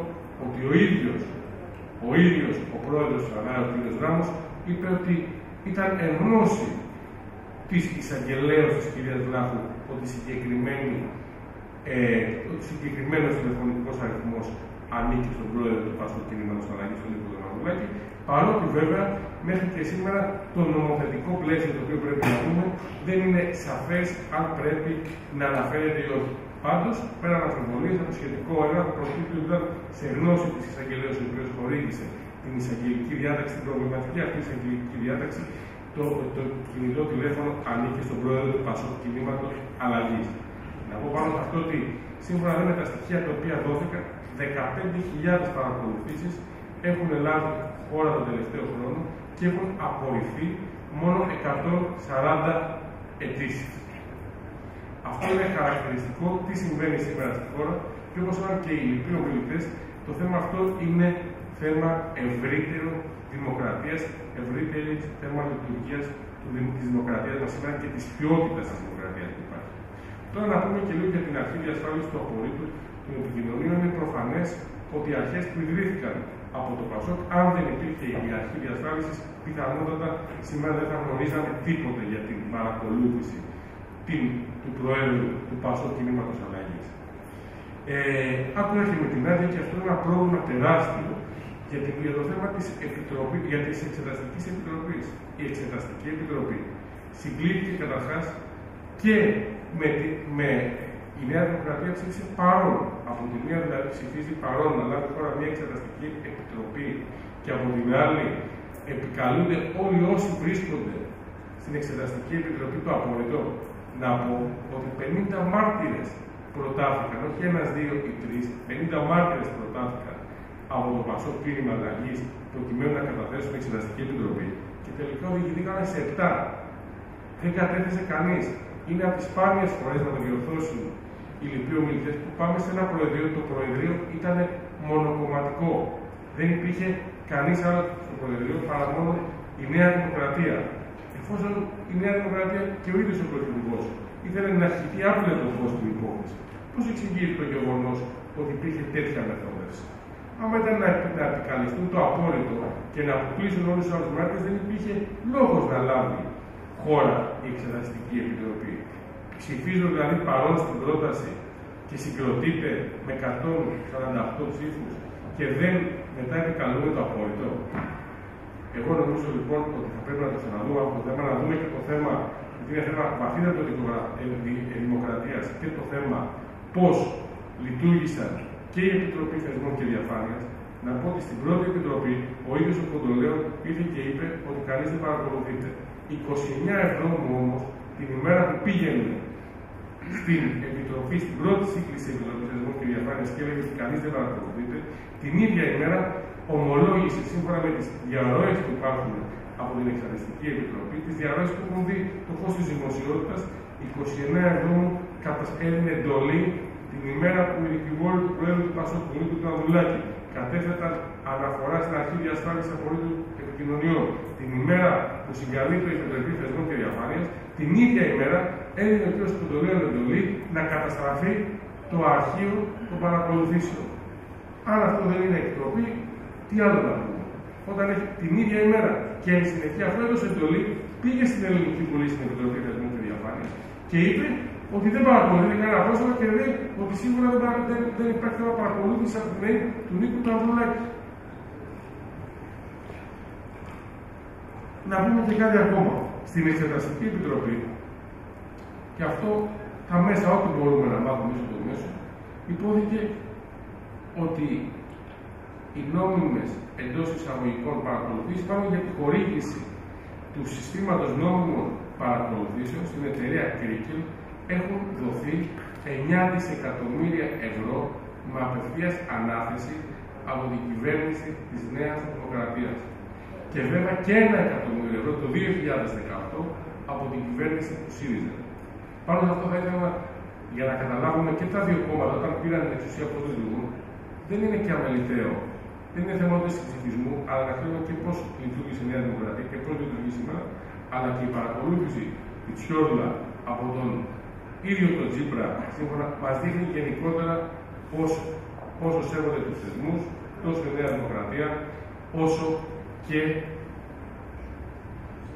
D: ότι ο ίδιος ο ίδιος ο πρόεδρος του ΑΝΑΕ, ο κ. Ράμος, είπε ότι ήταν εν γνώση της εισαγγελέα της κυρίας Βλάχου ότι συγκεκριμένη Ε, ο συγκεκριμένος τηλεφωνικός αριθμός ανήκει στον πρόεδρο του Πασού Κινήματο Αλλαγή, τον Νίκο Δωμαδουλάκη, παρότι βέβαια μέχρι και σήμερα το νομοθετικό πλαίσιο το οποίο πρέπει να δούμε δεν είναι σαφές αν πρέπει να αναφέρεται ή όχι. Πάντως, πέρα από αμφιβολίες, από το σχετικό έγγραφο προκύπτονταν σε γνώση της εισαγγελέα, ο οποίο χορήγησε την εισαγγελική διάταξη, την προβληματική αυτή εισαγγελική διάταξη, το, το κινητό τηλέφωνο ανήκει στον πρόεδρο του Πασόκ Κινήματος Αλλαγή. Να πω πάνω σε αυτό ότι σύμφωνα με τα στοιχεία τα οποία δόθηκαν, 15.000 παρακολουθήσεις έχουν λάβει χώρα τον τελευταίο χρόνο και έχουν απορριφθεί μόνο 140 αιτήσεις. Αυτό είναι χαρακτηριστικό τι συμβαίνει σήμερα στη χώρα και όπως είπαν και οι λοιποί ομιλητές, το θέμα αυτό είναι θέμα ευρύτερο δημοκρατίας, ευρύτερης θέμα λειτουργία της δημοκρατίας μας σήμερα και της ποιότητας της δημοκρατίας που υπάρχει. Τώρα να πούμε και λίγο για την αρχή διασφάλισης του απορρίτου των επικοινωνίων. Είναι προφανές ότι οι αρχές που ιδρύθηκαν από το ΠΑΣΟΚ, αν δεν υπήρχε η αρχή διασφάλισης, πιθανότατα σήμερα δεν θα γνωρίζαμε τίποτε για την παρακολούθηση την, του Προέδρου του ΠΑΣΟΚ Κινήματος Αλλαγής. Ε, άκου με την άδεια και αυτό είναι ένα πρόβλημα τεράστιο για, την, για το θέμα της Επιτροπή, για της Εξεταστικής Επιτροπής. Η Εξεταστική Επιτροπή συγκλήθηκε καταρχάς και με, με η Νέα Δημοκρατία ψήφισε παρόν. Από τη μία δηλαδή ψηφίζει παρόν να λάβει χώρα μια εξεταστική επιτροπή και από την άλλη επικαλούνται όλοι όσοι βρίσκονται στην Εξεταστική Επιτροπή του Απορριτό να πω ότι 50 μάρτυρες προτάθηκαν, όχι ένας, δύο ή τρεις, 50 μάρτυρες προτάθηκαν από το Πασό Πύρημα Αλλαγής προκειμένου να καταθέσουν εξεταστική επιτροπή και τελικά οδηγηθήκαν σε 7. Δεν κατέθεσε κανείς. Είναι από τις σπάνιες φορές να το διορθώσουν οι λοιποί ομιλητές που πάμε σε ένα προεδρείο. Το προεδρείο ήταν μονοκομματικό. Δεν υπήρχε κανείς άλλος στο προεδρείο παρά μόνο η Νέα Δημοκρατία. Εφόσον η Νέα Δημοκρατία και ο ίδιος ο Πρωθυπουργός ήθελε να αρχιθεί άπλετος φω του υπόθεση, πώς εξηγείται το γεγονός ότι υπήρχε τέτοια μεθόδευση; Άμα ήταν να, να επικαλεστούν το απόρριτο και να αποκλείσουν όλους τους άλλους μάρτυρες, δεν υπήρχε λόγος να λάβει χώρα η Εξεταστική Επιτροπή. Ψηφίζω δηλαδή παρόν στην πρόταση και συγκροτείται με 148 ψήφους και δεν μετά επικαλούμε το απόρριτο. Εγώ νομίζω λοιπόν ότι θα πρέπει να το ξαναδούμε αυτό το θέμα, να δούμε και το θέμα, γιατί είναι θέμα βαθύτερο δημοκρατίας και το θέμα πώς λειτουργήσαν και η Επιτροπή Θεσμών και Διαφάνειας, να πω ότι στην πρώτη επιτροπή ο ίδιος ο Κοντολέο ήρθε και είπε ότι κανείς δεν παρακολουθείται. 29 Εβδόμου όμω, την ημέρα που πήγαινε στην Επιτροπή, στην πρώτη σύγκληση Επιτροπή Θεσμών και Διαφάνειας και έλεγε ότι κανείς δεν παρακολουθείται, την ίδια ημέρα ομολόγησε σύμφωνα με τις διαρροές που υπάρχουν από την Εξαρτητική Επιτροπή, τις διαρροές που έχουν δει το φω της δημοσιότητας, 29 Εβδόμου έδινε εντολή την ημέρα που οι δικηγόροι του Προέδρου του Πασόκ, του Νίκου Τραβουλάκη, κατέθεταν αναφορά στην αρχή διασφάλιση απολύτου επικοινωνιών, την ημέρα που συγκαλείται η Επιτροπή Θεσμών και Διαφάνειας, την ίδια ημέρα έδινε ο κ. Κουντολέο εντολή να καταστραφεί το αρχείο των παρακολουθήσεων. Αν αυτό δεν είναι εκτροπή, τι άλλο να πούμε. Όταν έχει την ίδια ημέρα και εν συνεχεία αυτό έδωσε εντολή, πήγε στην Ελληνική Βουλή στην Επιτροπή Θεσμών και Διαφάνειας και είπε ότι δεν παρακολουθεί κανένα πρόσωπο και λέει ότι σίγουρα δεν, δεν, δεν υπάρχει θέμα παρακολούθησης από την του Νίκου Ταβρουλάκη. Να πούμε και κάτι ακόμα. Στην Εξεταστική Επιτροπή, και αυτό τα μέσα, ό,τι μπορούμε να μάθουμε μέσω του μέσου, υπόθηκε ότι οι νόμιμες εντός εισαγωγικών παρακολουθήσεις πάνε για τη χορήγηση του συστήματος νόμιμων παρακολουθήσεων στην εταιρεία Κρίκελ έχουν δοθεί 9 δισεκατομμύρια ευρώ με απευθείας ανάθεση από την κυβέρνηση της Νέας Δημοκρατίας. Και βέβαια και ένα εκατομμύριο ευρώ το 2018 από την κυβέρνηση του ΣΥΡΙΖΑ. Πάνω σε αυτό θα ήθελα για να καταλάβουμε και τα δύο κόμματα όταν πήραν την εξουσία που λειτουργούν, δεν είναι και αμεληταίο. Δεν είναι θέμα ούτε ψηφισμού, αλλά να ξέρουμε και πώς λειτουργήσε η Νέα Δημοκρατία και πώς λειτουργεί σήμερα, αλλά και η παρακολούθηση τη Τσιόρλα από τον ίδιο το Τζίπρα, σύμφωνα, μας δείχνει γενικότερα πόσο, πόσο σέβονται τους θεσμούς, τόσο η Νέα Δημοκρατία, όσο και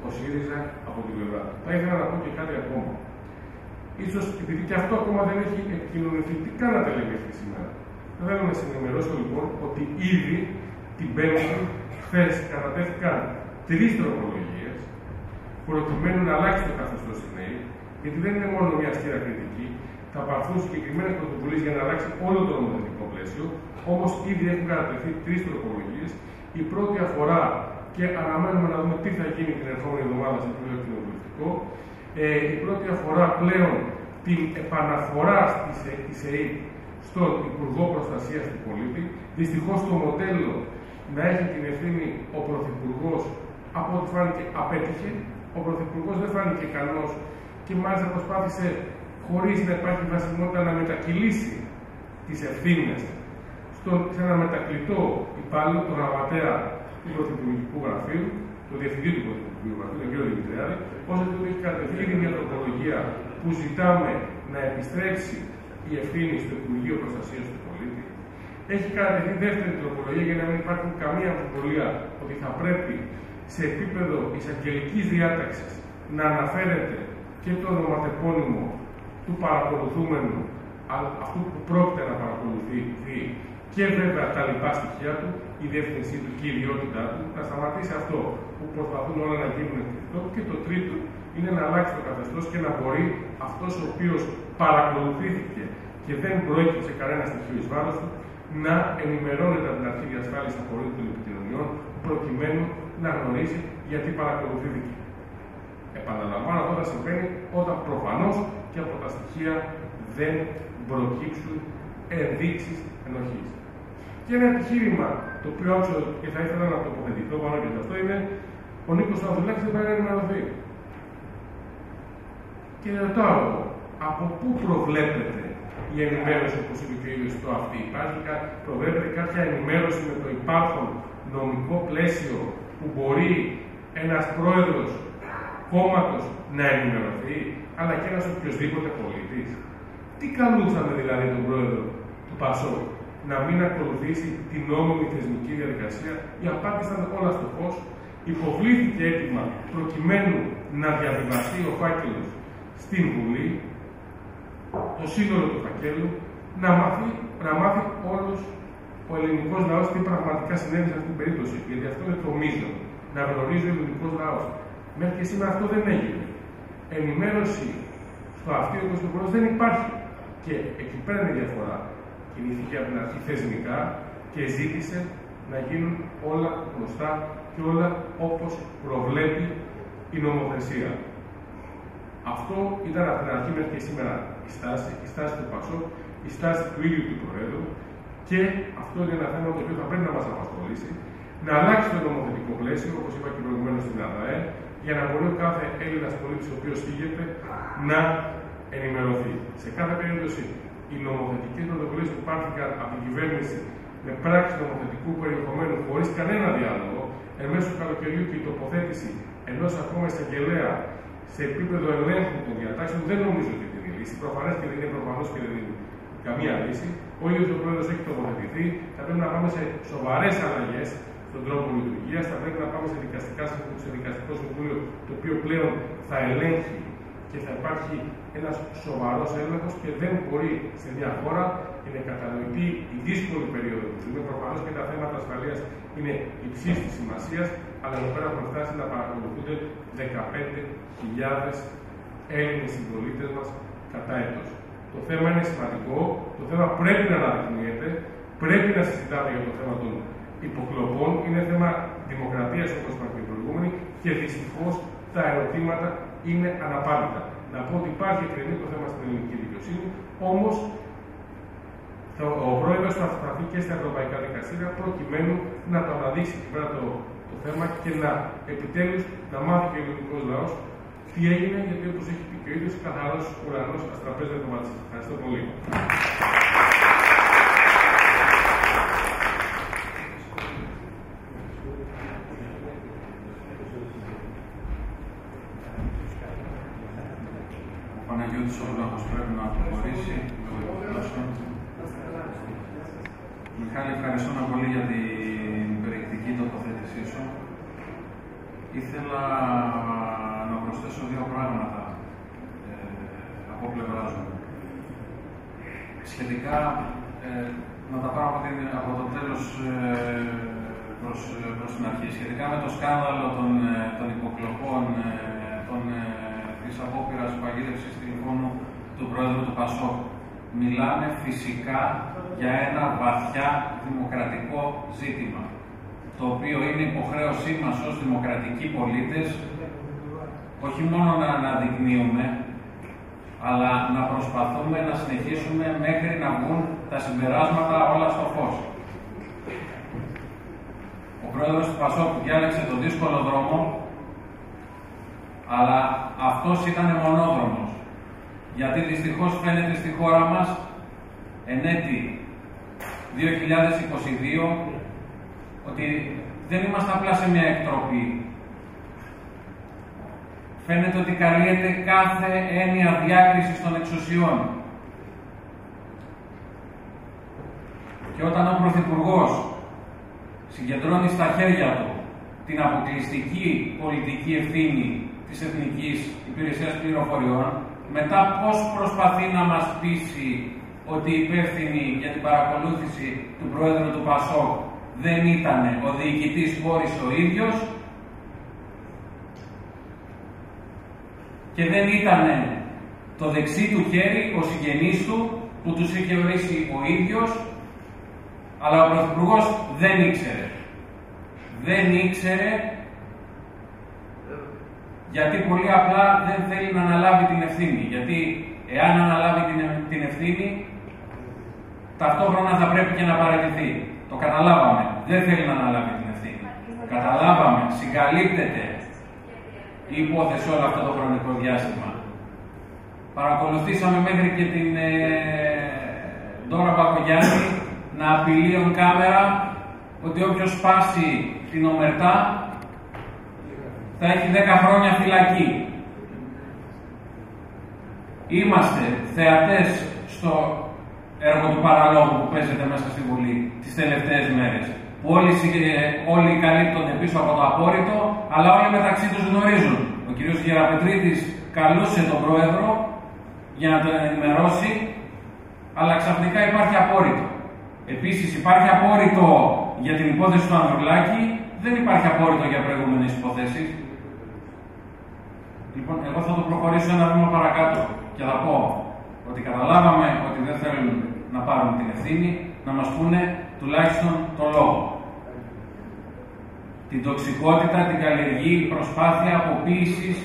D: ο ΣΥΡΙΖΑ από την πλευρά του. Θα ήθελα να πω και κάτι ακόμα. ίσως επειδή και αυτό ακόμα δεν έχει επικοινωνηθεί, τι κάνατε λέει μέχρι σήμερα; Θέλω να σας ενημερώσω λοιπόν ότι ήδη την Πέμπτη, χθες κατατέθηκαν τρεις τροπολογίες προκειμένου να αλλάξει το καθεστώς στην ΕΕ, γιατί δεν είναι μόνο μια αστεία κριτική, θα πάρθουν συγκεκριμένες πρωτοβουλίες για να αλλάξει όλο το νομοθετικό πλαίσιο. Όμως ήδη έχουν κατατεθεί τρεις τροπολογίες. Η πρώτη αφορά και αναμένουμε να δούμε τι θα γίνει την ερχόμενη εβδομάδα στο Υπουργείο Κοινοβουλευτικό. Ε, η πρώτη αφορά πλέον την επαναφορά της ΕΕ στον Υπουργό Προστασίας του Πολίτη. Δυστυχώς το μοντέλο να έχει την ευθύνη ο Πρωθυπουργός, από ό,τι φάνηκε, απέτυχε. Ο Πρωθυπουργός δεν φάνηκε καλός και μάλιστα προσπάθησε χωρίς να υπάρχει βασιμότητα να μετακυλήσει τις ευθύνες σε ένα μετακλητό υπάλληλο, τον γραμματέα του Πρωθυπουργικού Γραφείου, τον Διευθυντή του Πρωθυπουργικού Γραφείου, τον κ. Δημητριάδη, όσο του έχει κατευθύνει μια τροπολογία που ζητάμε να επιστρέψει η ευθύνη στο Υπουργείο Προστασίας του Πολίτη. Έχει κατευθυνθεί δεύτερη τροπολογία για να μην υπάρχει καμία αμφιβολία ότι θα πρέπει σε επίπεδο εισαγγελικής διάταξης να αναφέρεται και το ονοματεπώνυμο του παρακολουθούμενου, αυτού που πρόκειται να παρακολουθεί και βέβαια τα λοιπά στοιχεία του, η διεύθυνσή του και η ιδιότητά του, να σταματήσει αυτό που προσπαθούν όλα να γίνουν εκτεκτό. Και το τρίτο είναι να αλλάξει το καθεστώς και να μπορεί αυτός ο οποίος παρακολουθήθηκε και δεν προέκυψε κανένα στοιχείο εις βάρος του, να ενημερώνεται από την αρχή διασφάλιση απορρίτου των επικοινωνιών, προκειμένου να γνωρίζει γιατί παρακολουθήθηκε. Επαναλαμβάνω, αυτό θα συμβαίνει όταν προφανώς και από τα στοιχεία δεν προκύψουν ενδείξεις ενοχής. Και ένα επιχείρημα το οποίο άκουσα και θα ήθελα να τοποθετηθώ πάνω και αυτό είναι ο Νίκος Ανδρουλάκης δεν πάει να ενημερωθεί. Και ρωτάω από πού προβλέπεται η ενημέρωση, όπω είπε και ο ίδιο το αυτή. Υπάρχει, προβλέπεται κάποια ενημέρωση με το υπάρχον νομικό πλαίσιο που μπορεί ένας πρόεδρος κόμματος να ενημερωθεί, αλλά και ένας οποιοδήποτε πολίτης. Τι καλούσαμε δηλαδή τον πρόεδρο του Πασό να μην ακολουθήσει την νόμιμη θεσμική διαδικασία; Η απάντηση ήταν όλα στο φω. Υποβλήθηκε έτοιμα προκειμένου να διαβιβαστεί ο φάκελος στην Βουλή, το σύνολο του φακέλου, να μάθει, να μάθει όλος ο ελληνικός λαός τι πραγματικά συνέβη σε αυτή την περίπτωση. Γιατί αυτό είναι το μείζον. Να γνωρίζει ο ελληνικός λαός. Μέχρι και σήμερα αυτό δεν έγινε. Ενημέρωση στο αυτοί ο δεν υπάρχει. Και εκεί πέρα είναι η διαφορά. Κινήθηκε από την αρχή θεσμικά και ζήτησε να γίνουν όλα γνωστά και όλα όπως προβλέπει η νομοθεσία. Αυτό ήταν από την αρχή μέχρι και σήμερα η στάση, η στάση του Πασό, η στάση του ίδιου του Προέδρου και αυτό είναι ένα θέμα το οποίο θα πρέπει να μας απασχολήσει, να αλλάξει το νομοθετικό πλαίσιο, όπως είπα και προηγουμένως στην ΑΔΑΕ, για να μπορεί ο κάθε Έλληνας πολίτης ο οποίος θίγεται να ενημερωθεί. Σε κάθε περίπτωση, οι νομοθετικές πρωτοβουλίες που πάρθηκαν από την κυβέρνηση με πράξη νομοθετικού περιεχομένου χωρίς κανένα διάλογο, εν μέσω του καλοκαιριού και η τοποθέτηση ενός ακόμα εισαγγελέα σε επίπεδο ελέγχου των διατάξεων, δεν νομίζω ότι είναι η λύση. Προφανές και δεν είναι προφανώς και δεν είναι καμία λύση. Ο ίδιος ο πρόεδρος έχει τοποθετηθεί. Θα πρέπει να πάμε σε σοβαρές αλλαγές στον τρόπο λειτουργίας. Θα πρέπει να πάμε σε, δικαστικά, σε δικαστικό συμβούλιο το οποίο πλέον θα ελέγχει και θα υπάρχει ένας σοβαρός έλεγχος και δεν μπορεί σε μια χώρα είναι κατανοητή η δύσκολη περίοδο που ζούμε. Προφανώς και τα θέματα ασφαλείας είναι υψής της σημασίας, αλλά εδώ πέρα έχουμε φτάσει να παρακολουθούνται 15.000 Έλληνες συμπολίτες μας κατά έτος. Το θέμα είναι σημαντικό, το θέμα πρέπει να αναδεικνύεται, πρέπει να συζητάμε για το θέμα των υποκλοπών. Είναι θέμα δημοκρατίας όπως είπαμε και οι προηγούμενοι και δυστυχώς τα ερωτήματα είναι αναπάντητα. Να πω ότι υπάρχει εκκρεμή το θέμα στην ελληνική δικαιοσύνη, όμως ο πρόεδρος θα σταθεί και στα ευρωπαϊκά δικαστήρια προκειμένου να το αναδείξει εκεί πέρα το, το θέμα και να επιτέλους να μάθει και ο ελληνικός λαός τι έγινε, γιατί όπως έχει πει και ο ίδιος, καθαρός ουρανός αστραπέζεται το κομμάτι. Ευχαριστώ πολύ.
A: Παναγιώτης Ορλάχος πρέπει να αποχωρήσει. Μιχάλη, ευχαριστώ πολύ για την περιεκτική τοποθέτησή σου. Ήθελα να προσθέσω δύο πράγματα ε, από πλευρά μου. Σχετικά, ε, να τα πάρω από, την, από το τέλος ε, προς, προς την αρχή. Σχετικά με το σκάνδαλο των, ε, των υποκλοπών, ε, των, ε, της απόπειρας παγίδευσης τηλεφώνου του Πρόεδρου του ΠΑΣΟΚ, μιλάμε φυσικά για ένα βαθιά δημοκρατικό ζήτημα, το οποίο είναι υποχρέωσή μας ως δημοκρατικοί πολίτες όχι μόνο να αναδεικνύουμε, αλλά να προσπαθούμε να συνεχίσουμε μέχρι να βγουν τα συμπεράσματα όλα στο φως. Ο πρόεδρος του Πασόκ διάλεξε τον δύσκολο δρόμο, αλλά αυτός ήταν μονόδρομος. Γιατί δυστυχώς φαίνεται στη χώρα μας εν έτη 2022 ότι δεν είμαστε απλά σε μια εκτροπή. Φαίνεται ότι καλύεται κάθε έννοια διάκρισης των εξουσιών. Και όταν ο Πρωθυπουργός συγκεντρώνει στα χέρια του την αποκλειστική πολιτική ευθύνη της Εθνικής Υπηρεσίας Πληροφοριών, μετά πώς προσπαθεί να μας πείσει ότι η υπεύθυνη για την παρακολούθηση του Πρόεδρου του ΠΑΣΟΚ δεν ήταν ο διοικητής Πόρης ο ίδιος και δεν ήταν το δεξί του χέρι, ο συγγενής του, που τους είχε ορίσει ο ίδιος, αλλά ο Πρωθυπουργός δεν ήξερε. Δεν ήξερε γιατί πολύ απλά δεν θέλει να αναλάβει την ευθύνη. Γιατί εάν αναλάβει την, την ευθύνη, ταυτόχρονα θα πρέπει και να παραιτηθεί. Το καταλάβαμε. Δεν θέλει να αναλάβει την ευθύνη. Καταλάβαμε. Συγκαλύπτεται η υπόθεση όλο αυτό το χρονικό διάστημα. Παρακολουθήσαμε μέχρι και την ε, Ντόρα Μπακογιάννη να απειλεί on κάμερα ότι όποιος σπάσει την ομερτά θα έχει 10 χρόνια φυλακή. Είμαστε θεατές στο έργο του παραλόγου που παίζεται μέσα στη Βουλή τις τελευταίες μέρες. Που όλοι, όλοι καλύπτονται πίσω από το απόρριτο, αλλά όλοι μεταξύ τους γνωρίζουν. Ο κ. Γεραπετρίτης καλούσε τον Πρόεδρο για να τον ενημερώσει, αλλά ξαφνικά υπάρχει απόρριτο. Επίσης υπάρχει απόρριτο για την υπόθεση του Ανδρουλάκη, δεν υπάρχει απόρριτο για προηγούμενες υποθέσεις. Λοιπόν, εγώ θα το προχωρήσω ένα βήμα παρακάτω και θα πω ότι καταλάβαμε ότι δεν θέλουν να πάρουν την ευθύνη, να μας πούνε τουλάχιστον το λόγο. Την τοξικότητα την καλλιεργεί η προσπάθεια αποποίησης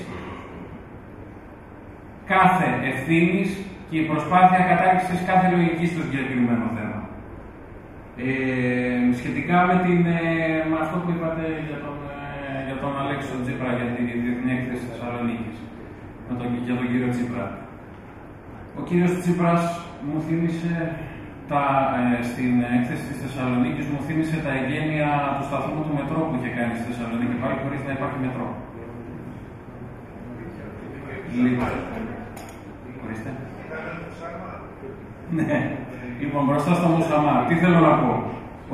A: κάθε ευθύνης και η προσπάθεια κατάρτισης κάθε λογικής στο συγκεκριμένο θέμα. Ε, σχετικά με, την, ε, με αυτό που είπατε για τον για τον Αλέξη τον Τσίπρα για την διεθνή έκθεση Θεσσαλονίκης. Με τον, για τον κύριο Τσίπρα. Ο κύριος Τσίπρας μου θύμισε τα, ε, στην έκθεση της Θεσσαλονίκης μου θύμισε τα εγγένεια του σταθμού του μετρό που είχε κάνει στη Θεσσαλονίκη πάλι χωρίς να υπάρχει μετρό. Λοιπόν. Ορίστε. Ναι. Λοιπόν, μπροστά στο Μουσαμά, τι θέλω να πω;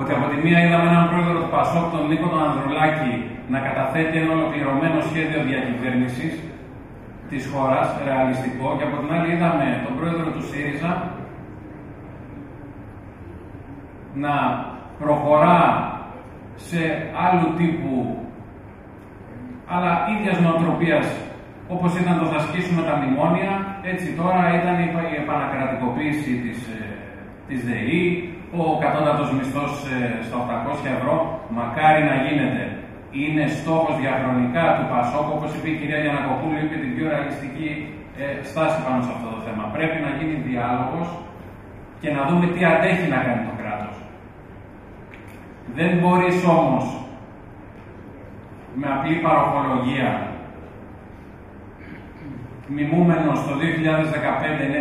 A: Ότι από τη μία είδαμε έναν πρόεδρο του Πασόκ, τον Νίκο τον Ανδρουλάκη, να καταθέτει ένα ολοκληρωμένο σχέδιο διακυβέρνησης της χώρας, ρεαλιστικό, και από την άλλη είδαμε τον πρόεδρο του ΣΥΡΙΖΑ να προχωρά σε άλλου τύπου, αλλά ίδιας νοοτροπίας όπως ήταν το θα σκίσουμε τα μνημόνια, έτσι τώρα ήταν η επανακρατικοποίηση της, ε, της ΔΕΗ, ο κατώτατος μισθός ε, στα 800 ευρώ, μακάρι να γίνεται είναι στόχος διαχρονικά του ΠΑΣΟΚ, όπως είπε η κυρία Γιανακοπούλου, είπε την πιο ρεαλιστική ε, στάση πάνω σε αυτό το θέμα. Πρέπει να γίνει διάλογος και να δούμε τι αντέχει να κάνει το κράτος. Δεν μπορείς όμως με απλή παροχολογία μιμούμενος το 2015, ναι,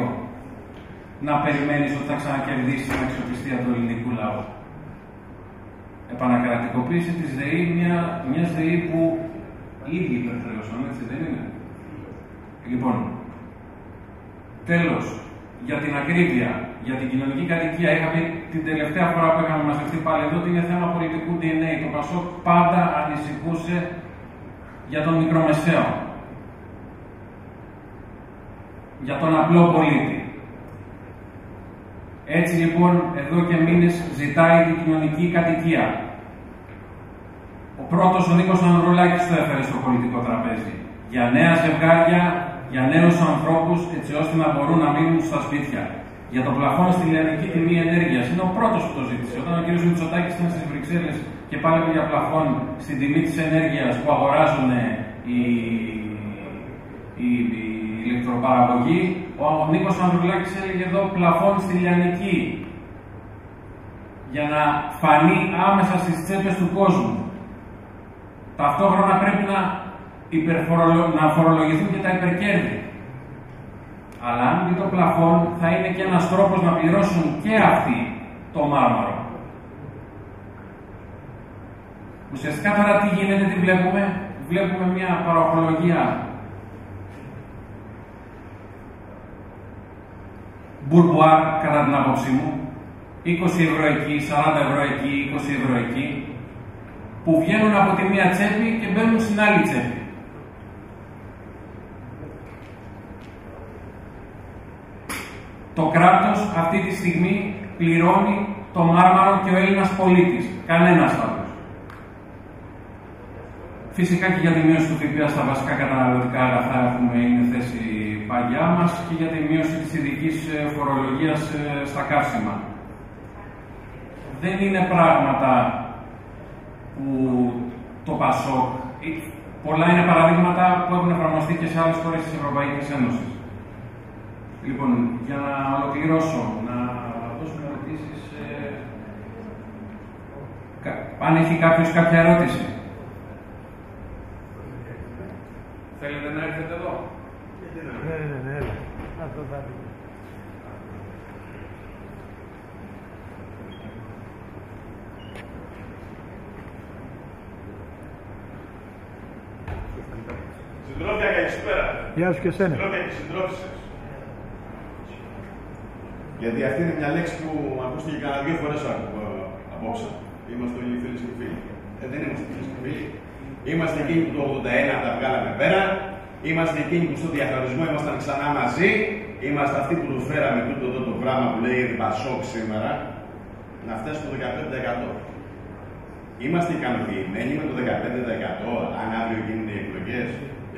A: 2022, να περιμένεις ότι θα ξανακερδίσει την αξιοπιστία του ελληνικού λαού επανακρατικοποίηση της ΔΕΗ, μια, μιας ΔΕΗ που ήδη υπερχρέωσαν, έτσι δεν είναι; Λοιπόν, τέλος, για την ακρίβεια, για την κοινωνική κατοικία, είχα πει την τελευταία φορά που είχαμε μαζευτεί πάλι εδώ ότι είναι θέμα πολιτικού DNA. Το Πασόκ πάντα ανησυχούσε για τον μικρομεσαίο. για τον απλό πολίτη. Έτσι λοιπόν εδώ και μήνες ζητάει την κοινωνική κατοικία. Ο πρώτος ο Νίκος Ανδρουλάκης το έφερε στο πολιτικό τραπέζι. Για νέα ζευγάρια, για νέους ανθρώπους, έτσι ώστε να μπορούν να μείνουν στα σπίτια. Για το πλαφόν στη λιανική τιμή ενέργειας. Είναι ο πρώτος που το ζήτησε. Όταν ο κ. Μητσοτάκης ήταν στις Βρυξέλλες και πάλι για πλαφόν στην τιμή της ενέργειας που αγοράζουν οι, οι, οι ηλεκτροπαραγωγοί, ο Νίκος Ανδρουλάκης έλεγε εδώ πλαφόν στη λιανική για να φανεί άμεσα στις τσέπες του κόσμου. Ταυτόχρονα πρέπει να, να φορολογηθούν και τα υπερκέρδη. Αλλά αν δει το πλαφόν, θα είναι και ένας τρόπος να πληρώσουν και αυτοί το μάρμαρο. Ουσιαστικά τώρα τι γίνεται, τι βλέπουμε; Βλέπουμε μια παροχολογία μπουρμπουάρ κατά την άποψή μου, 20 ευρώ εκεί, 40 ευρώ εκεί, 20 ευρώ εκεί, που βγαίνουν από τη μία τσέπη και μπαίνουν στην άλλη τσέπη. Το κράτος αυτή τη στιγμή πληρώνει το μάρμαρο και ο Έλληνας πολίτης. Κανένας άλλος. Φυσικά και για τη μείωση του ΦΠΑ στα βασικά καταναλωτικά αγαθά έχουμε είναι θέση παγιά μας και για τη μείωση της ειδικής ε, φορολογίας ε, στα καύσιμα. Δεν είναι πράγματα που το ΠΑΣΟΚ, πολλά είναι παραδείγματα που έχουν εφαρμοστεί και σε άλλες χώρες της Ευρωπαϊκής Ένωσης. Λοιπόν, για να ολοκληρώσω, να δώσουμε ερωτήσεις. Ε, αν έχει κάποιος κάποια ερώτηση. Θέλετε να έρθετε εδώ; Ναι, ναι, ναι, έλα. Αυτό θα
E: Συντρόφια, καλησπέρα.
C: Γεια σου και εσένα.
E: Συντρόφια και συντρόφισσες. Γιατί αυτή είναι μια λέξη που ακούστηκε κανένα δύο φορές απόψε. Είμαστε όλοι φίλοι και φίλοι. Ε, δεν είμαστε φίλοι και φίλοι. Είμαστε εκείνοι που το 81 τα βγάλαμε πέρα. Είμαστε εκείνοι που στο διαχωρισμό ήμασταν ξανά μαζί. Είμαστε αυτοί που τους φέραμε τούτο εδώ το πράγμα που λέει Πασόκ σήμερα να φτάσει στο 15%. Είμαστε ικανοποιημένοι με το 15% αν αύριο γίνονται οι εκλογές.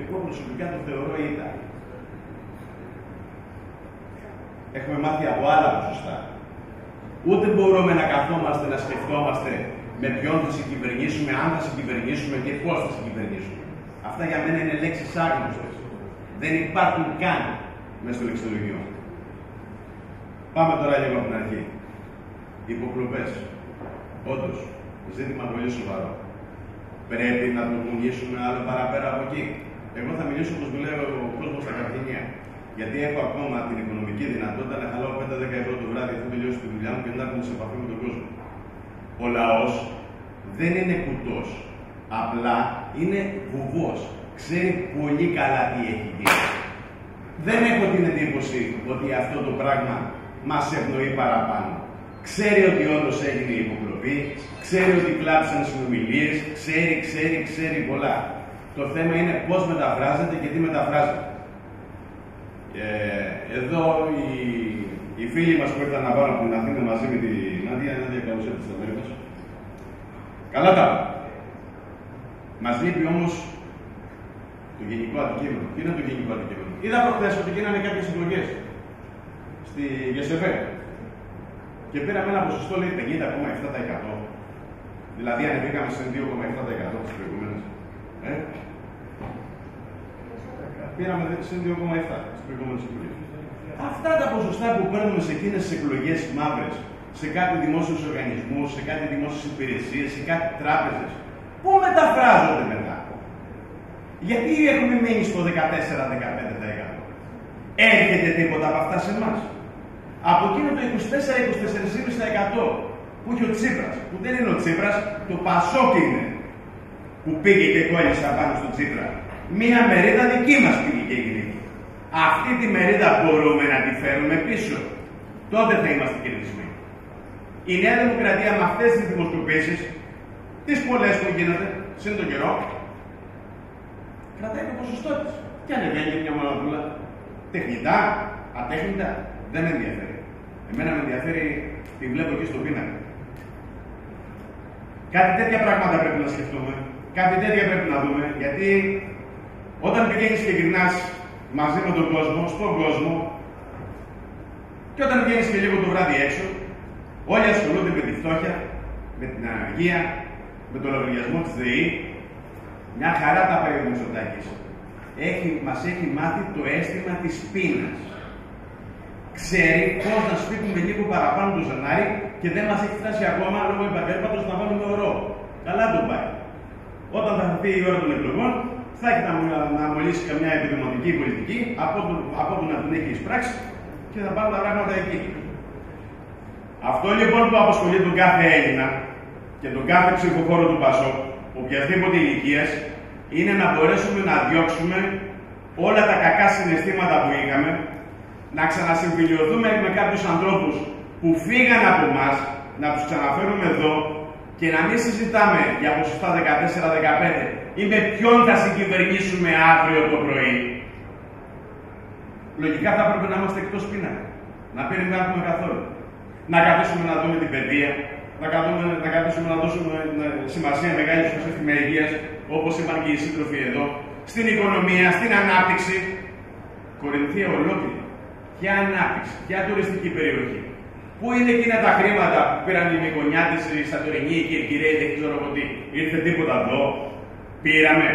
E: Εγώ προσωπικά το θεωρώ ήταν. Έχουμε μάθει από άλλα ποσοστά. Ούτε μπορούμε να καθόμαστε να σκεφτόμαστε με ποιον θα συγκυβερνήσουμε, αν θα συγκυβερνήσουμε και πώς θα συγκυβερνήσουμε. Αυτά για μένα είναι λέξεις άγνωστες. Δεν υπάρχουν καν μέσα στο λεξιλογείο. Πάμε τώρα λίγο από την αρχή. Υποκλοπές. Όντως, ζήτημα πολύ σοβαρό. Πρέπει να το κουνήσουμε άλλο παραπέρα από εκεί. Εγώ θα μιλήσω όπως μιλάει ο κόσμος στα καρτινία. Γιατί έχω ακόμα την οικονομική δυνατότητα να χαλάω 5-10 ευρώ το βράδυ αφού τελειώσει τη δουλειά μου και να έρθω σε επαφή με τον κόσμο. Ο λαός δεν είναι κουτός. Απλά είναι βουβός. Ξέρει πολύ καλά τι έχει γίνει. Δεν έχω την εντύπωση ότι αυτό το πράγμα μας ευνοεί παραπάνω. Ξέρει ότι όντως έγινε η υποκλοπή, ξέρει ότι κλάψαν συνομιλίες, ξέρει, ξέρει, ξέρει πολλά. Το θέμα είναι πώς μεταφράζεται και τι μεταφράζεται. Ε, εδώ οι, οι φίλοι μας που ήρθαν να πάρουν από την Αθήνα μαζί με την Νάντια, Νάντια καλώ ήρθατε Αμέρικα. Καλά τα. Μας λείπει όμως το γενικό αντικείμενο. Τι είναι το γενικό αντικείμενο; Είδα προχθές ότι γίνανε κάποιες εκλογές στη ΓΕΣΕΒΕ. Και πήραμε ένα ποσοστό λέει 50,7%. Δηλαδή ανεβήκαμε σε 2,7% τις προηγούμενες. Ε; Πήραμε σε 2,7% τι προηγούμενε εκλογέ. Αυτά τα ποσοστά που παίρνουμε σε εκείνε τι εκλογέ μαύρε, σε κάτι δημόσιου οργανισμού, σε κάτι δημόσιε υπηρεσίε, σε κάτι τράπεζε, πού μεταφράζονται μετά. Γιατί έχουμε μείνει στο 14-15%. Έρχεται τίποτα από αυτά σε εμά. Από εκείνο το 24-24,5% που έχει ο Τσίπρας, που δεν είναι ο Τσίπρας, το Πασόκ είναι, που πήγε και κόλλησε πάνω στο Τσίπρα. Μία μερίδα δική μας πήγε και έγινε. Αυτή τη μερίδα μπορούμε να τη φέρουμε πίσω. Τότε θα είμαστε κερδισμένοι. Η Νέα Δημοκρατία με αυτές τις δημοσκοπήσεις, τις πολλές που γίνονται, σύν τον καιρό, κρατάει το ποσοστό της. Και ανεβαίνει μια μοναδούλα. Τεχνητά, ατέχνητα, δεν με ενδιαφέρει. Εμένα με ενδιαφέρει, τη βλέπω εκεί στο πίνακα. Κάτι τέτοια πράγματα πρέπει να σκεφτούμε. Κάτι τέτοια πρέπει να δούμε. Γιατί όταν πηγαίνεις και γυρνάς μαζί με τον κόσμο, στον κόσμο, και όταν βγαίνεις και λίγο το βράδυ έξω, όλοι ασχολούνται με τη φτώχεια, με την αναργία, με τον λογαριασμό της ΔΕΗ. Μια χαρά τα πάει ο Μητσοτάκης. Έχει, μας έχει μάθει το αίσθημα της πείνας. Ξέρει πώς να σπίτουμε λίγο παραπάνω το ζενάρι και δεν μας έχει φτάσει ακόμα λόγω επαγγέλματος να βάλουμε ορό. Καλά το πάει. Όταν θα έρθει η ώρα των εκλογών, θα έχει να, να μολύσει καμιά επιδημοτική πολιτική από το, από το να την έχει εισπράξει και θα πάρουν τα πράγματα εκεί. Αυτό λοιπόν που απασχολεί τον κάθε Έλληνα και τον κάθε ψηφοφόρο του Πασό, οποιασδήποτε ηλικίας, είναι να μπορέσουμε να διώξουμε όλα τα κακά συναισθήματα που είχαμε, να ξανασυμφιλειωθούμε με κάποιους ανθρώπους που φύγαν από εμάς, να τους ξαναφέρουμε εδώ και να μην συζητάμε για ποσοστά 14-15 ή με ποιον θα συγκυβερνήσουμε αύριο το πρωί. Λογικά θα έπρεπε να είμαστε εκτός πίνακα. Να περιμένουμε καθόλου. Να καθίσουμε να δούμε την παιδεία, να, καθούμε, να καθίσουμε να δώσουμε σημασία μεγάλη στο σύστημα υγεία, όπως είπαν και οι σύντροφοι εδώ, στην οικονομία, στην ανάπτυξη. Κορινθία ολόκληρη. Ποια ανάπτυξη, ποια τουριστική περιοχή. Πού είναι εκείνα τα χρήματα που πήραν οι Μικονιάτε, οι Σαντορινοί, οι Κυρκυραίοι, δεν ξέρω εγώ τι. Ήρθε τίποτα εδώ. Πήραμε.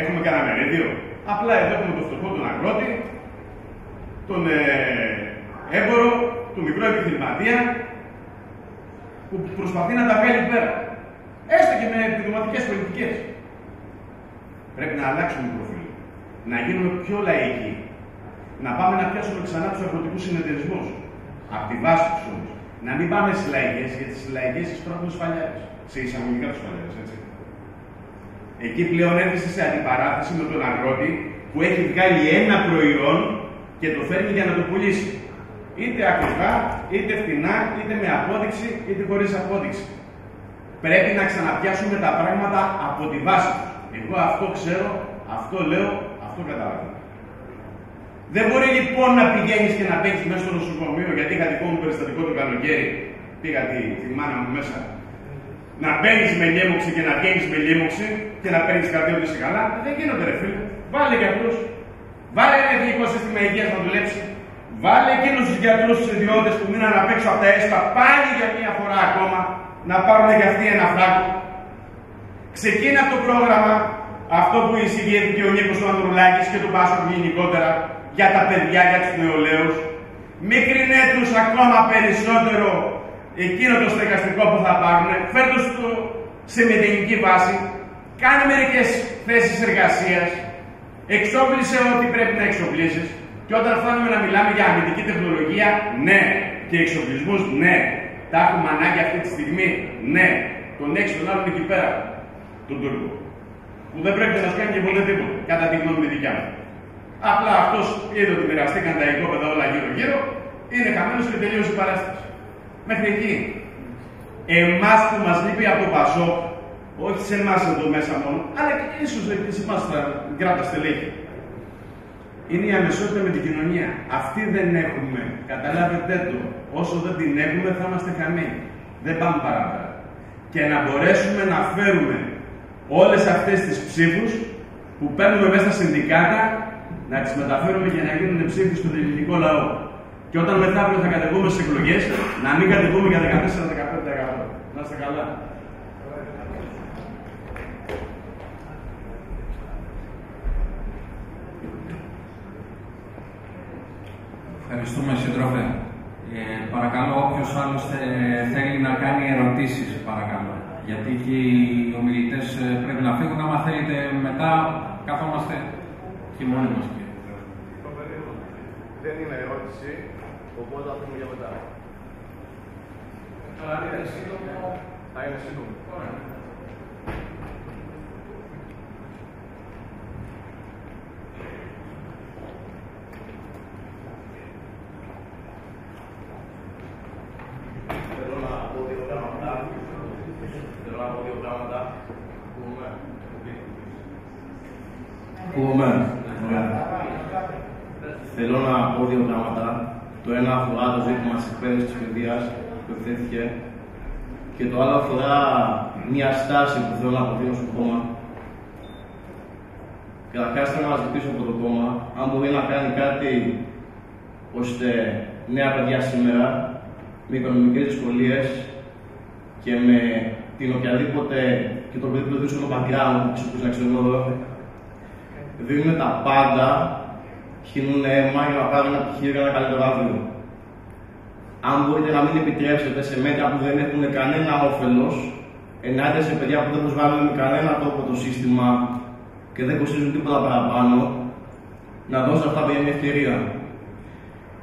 E: Έχουμε κανένα μερίδιο. Απλά εδώ έχουμε το φτωχό τον αγρότη, τον ε, έμπορο, τον μικρό επιχειρηματία, που προσπαθεί να τα βγάλει πέρα. Έστω και με επιδοματικές πολιτικές. Πρέπει να αλλάξουμε προφίλ. Να γίνουμε πιο λαϊκοί. Να πάμε να πιάσουμε ξανά τους αγροτικούς συνεταιρισμούς. Από τη βάση τους όμως. Να μην πάμε στις λαϊκέ, γιατί στις λαϊκέ εισπράττουν σφαλιάρε. Σε εισαγωγικά τους σφαλιάρες, έτσι. Εκεί πλέον έρχεσαι σε αντιπαράθεση με τον αγρότη που έχει βγάλει ένα προϊόν και το φέρνει για να το πουλήσει. Είτε ακριβά, είτε φθηνά, είτε με απόδειξη, είτε χωρίς απόδειξη. Πρέπει να ξαναπιάσουμε τα πράγματα από τη βάση τους. Εγώ αυτό ξέρω, αυτό λέω, αυτό καταλαβαίνω. Δεν μπορεί λοιπόν να πηγαίνεις και να παίξεις μέσα στο νοσοκομείο, γιατί είχα δικό μου περιστατικό το καλοκαίρι. Πήγα τη, τη μάνα μου μέσα. Να μπαίνει με λίμωξη και να βγαίνεις με λίμωξη και να παίρνεις κάτι ότι είσαι καλά. Δεν γίνονται ρε φίλε. Βάλε για αυτού. Βάλε ένα εθνικό σύστημα υγείας να δουλέψει. Βάλε εκείνους τους γιατρούς, τους ιδιώτες που μείναν απ' έξω από τα έσπα πάλι για μία φορά ακόμα να πάρουν για αυτοί ένα φράγκο. Ξεκίνα το πρόγραμμα αυτό που εισηγήθηκε ο Νίκος Ανδρουλάκης και του Πάσο γενικότερα για τα παιδιά, για τους νεολαίους. Μικρινέ τους ακόμα περισσότερο εκείνο το στεγαστικό που θα πάρουν. Φέρτο το σε μηδενική βάση. Κάνε μερικές θέσεις εργασίας. Εξόπλισε ό,τι πρέπει να εξοπλίσεις. Και όταν φτάνουμε να μιλάμε για αμυντική τεχνολογία, ναι. Και εξοπλισμούς, ναι. Τα έχουμε ανάγκη αυτή τη στιγμή, ναι. Τον έξι τον άλλον εκεί πέρα, τον Τούρκο. Που δεν πρέπει να σου κάνει και ποτέ τίποτα, κατά τη γνώμη τη δικιά μου. Απλά αυτός είδε ότι μοιραστήκαν τα οικόπεδα όλα γύρω-γύρω, είναι χαμένος και τελείωσε η παράσταση. Μέχρι εκεί. Εμάς που μας λείπει από το Πασό, όχι σε εμάς εδώ μέσα μόνο, αλλά και ίσως και σε εμάς τα γκράτα στελέχη. Είναι η αμεσότητα με την κοινωνία. Αυτή δεν έχουμε. Καταλάβετε το. Όσο δεν την έχουμε, θα είμαστε χαμένοι. Δεν πάμε παραπέρα. Και να μπορέσουμε να φέρουμε όλες αυτές τις ψήφους που παίρνουμε μέσα στα συνδικάτα να τις μεταφέρουμε για να γίνουν ψήφοι στον ελληνικό λαό. Και όταν μετά θα κατεβούμε στις εκλογές, να μην κατεβούμε για 14-15%. Να είστε καλά.
A: Ευχαριστούμε, σύντροφε. Ε, παρακαλώ, όποιος άλλο θέλει να κάνει ερωτήσεις, παρακαλώ. Γιατί και οι ομιλητές ε, πρέπει να φύγουν. Άμα θέλετε μετά, καθόμαστε και μόνοι μας.
F: Δεν είναι ερώτηση, οπότε θα πούμε για μετά.
A: Αλλά είναι σύντομο.
F: Θα είναι σύντομο.
G: Ακούμε. Θέλω να
F: πω δύο πράγματα. Το ένα αφορά το ζήτημα της εκπαίδευσης της παιδείας που εκτέθηκε και το άλλο αφορά μια στάση που θέλω να αποδείξω στο κόμμα. Καταρχάς, θέλω να ζητήσω από το κόμμα αν μπορεί να κάνει κάτι ώστε νέα παιδιά σήμερα με οικονομικές δυσκολίες και με την οποιαδήποτε και το οποιοδήποτε δύσκολο background, που να ξέρω εδώ, δίνουν τα πάντα, χύνουν αίμα για να πάρουν ένα πτυχίο για ένα καλύτερο αύριο. Αν μπορείτε να μην επιτρέψετε σε μέτρα που δεν έχουν κανένα όφελος, ενάντια σε παιδιά που δεν προσβάλλουν με κανένα τρόπο το σύστημα και δεν κοστίζουν τίποτα παραπάνω, να δώσετε αυτά παιδιά μια ευκαιρία.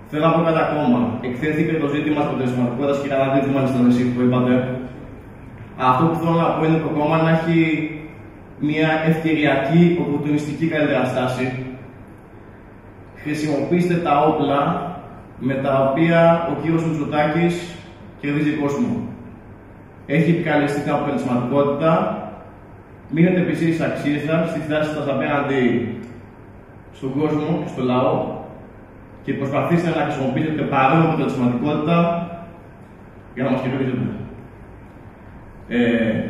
F: Θέλω να πω κάτι ακόμα. Εκθέθηκε το ζήτημα τη αποτελεσματικότητα και κανένα δίδυμα στην εσύ που είπατε. Αυτό που θέλω να πω είναι το κόμμα να έχει μια ευκαιριακή, οπορτουνιστική καλύτερα στάση. Χρησιμοποιήστε τα όπλα με τα οποία ο κύριος Μητσοτάκης κερδίζει κόσμο. Έχει επικαλεστεί την αποτελεσματικότητα, μείνετε πιστοί στις αξίες σας, στη στάση σας απέναντι στον κόσμο και στο λαό και προσπαθήστε να χρησιμοποιήσετε παρόλο αποτελεσματικότητα για να μας κερδίσετε. Ε,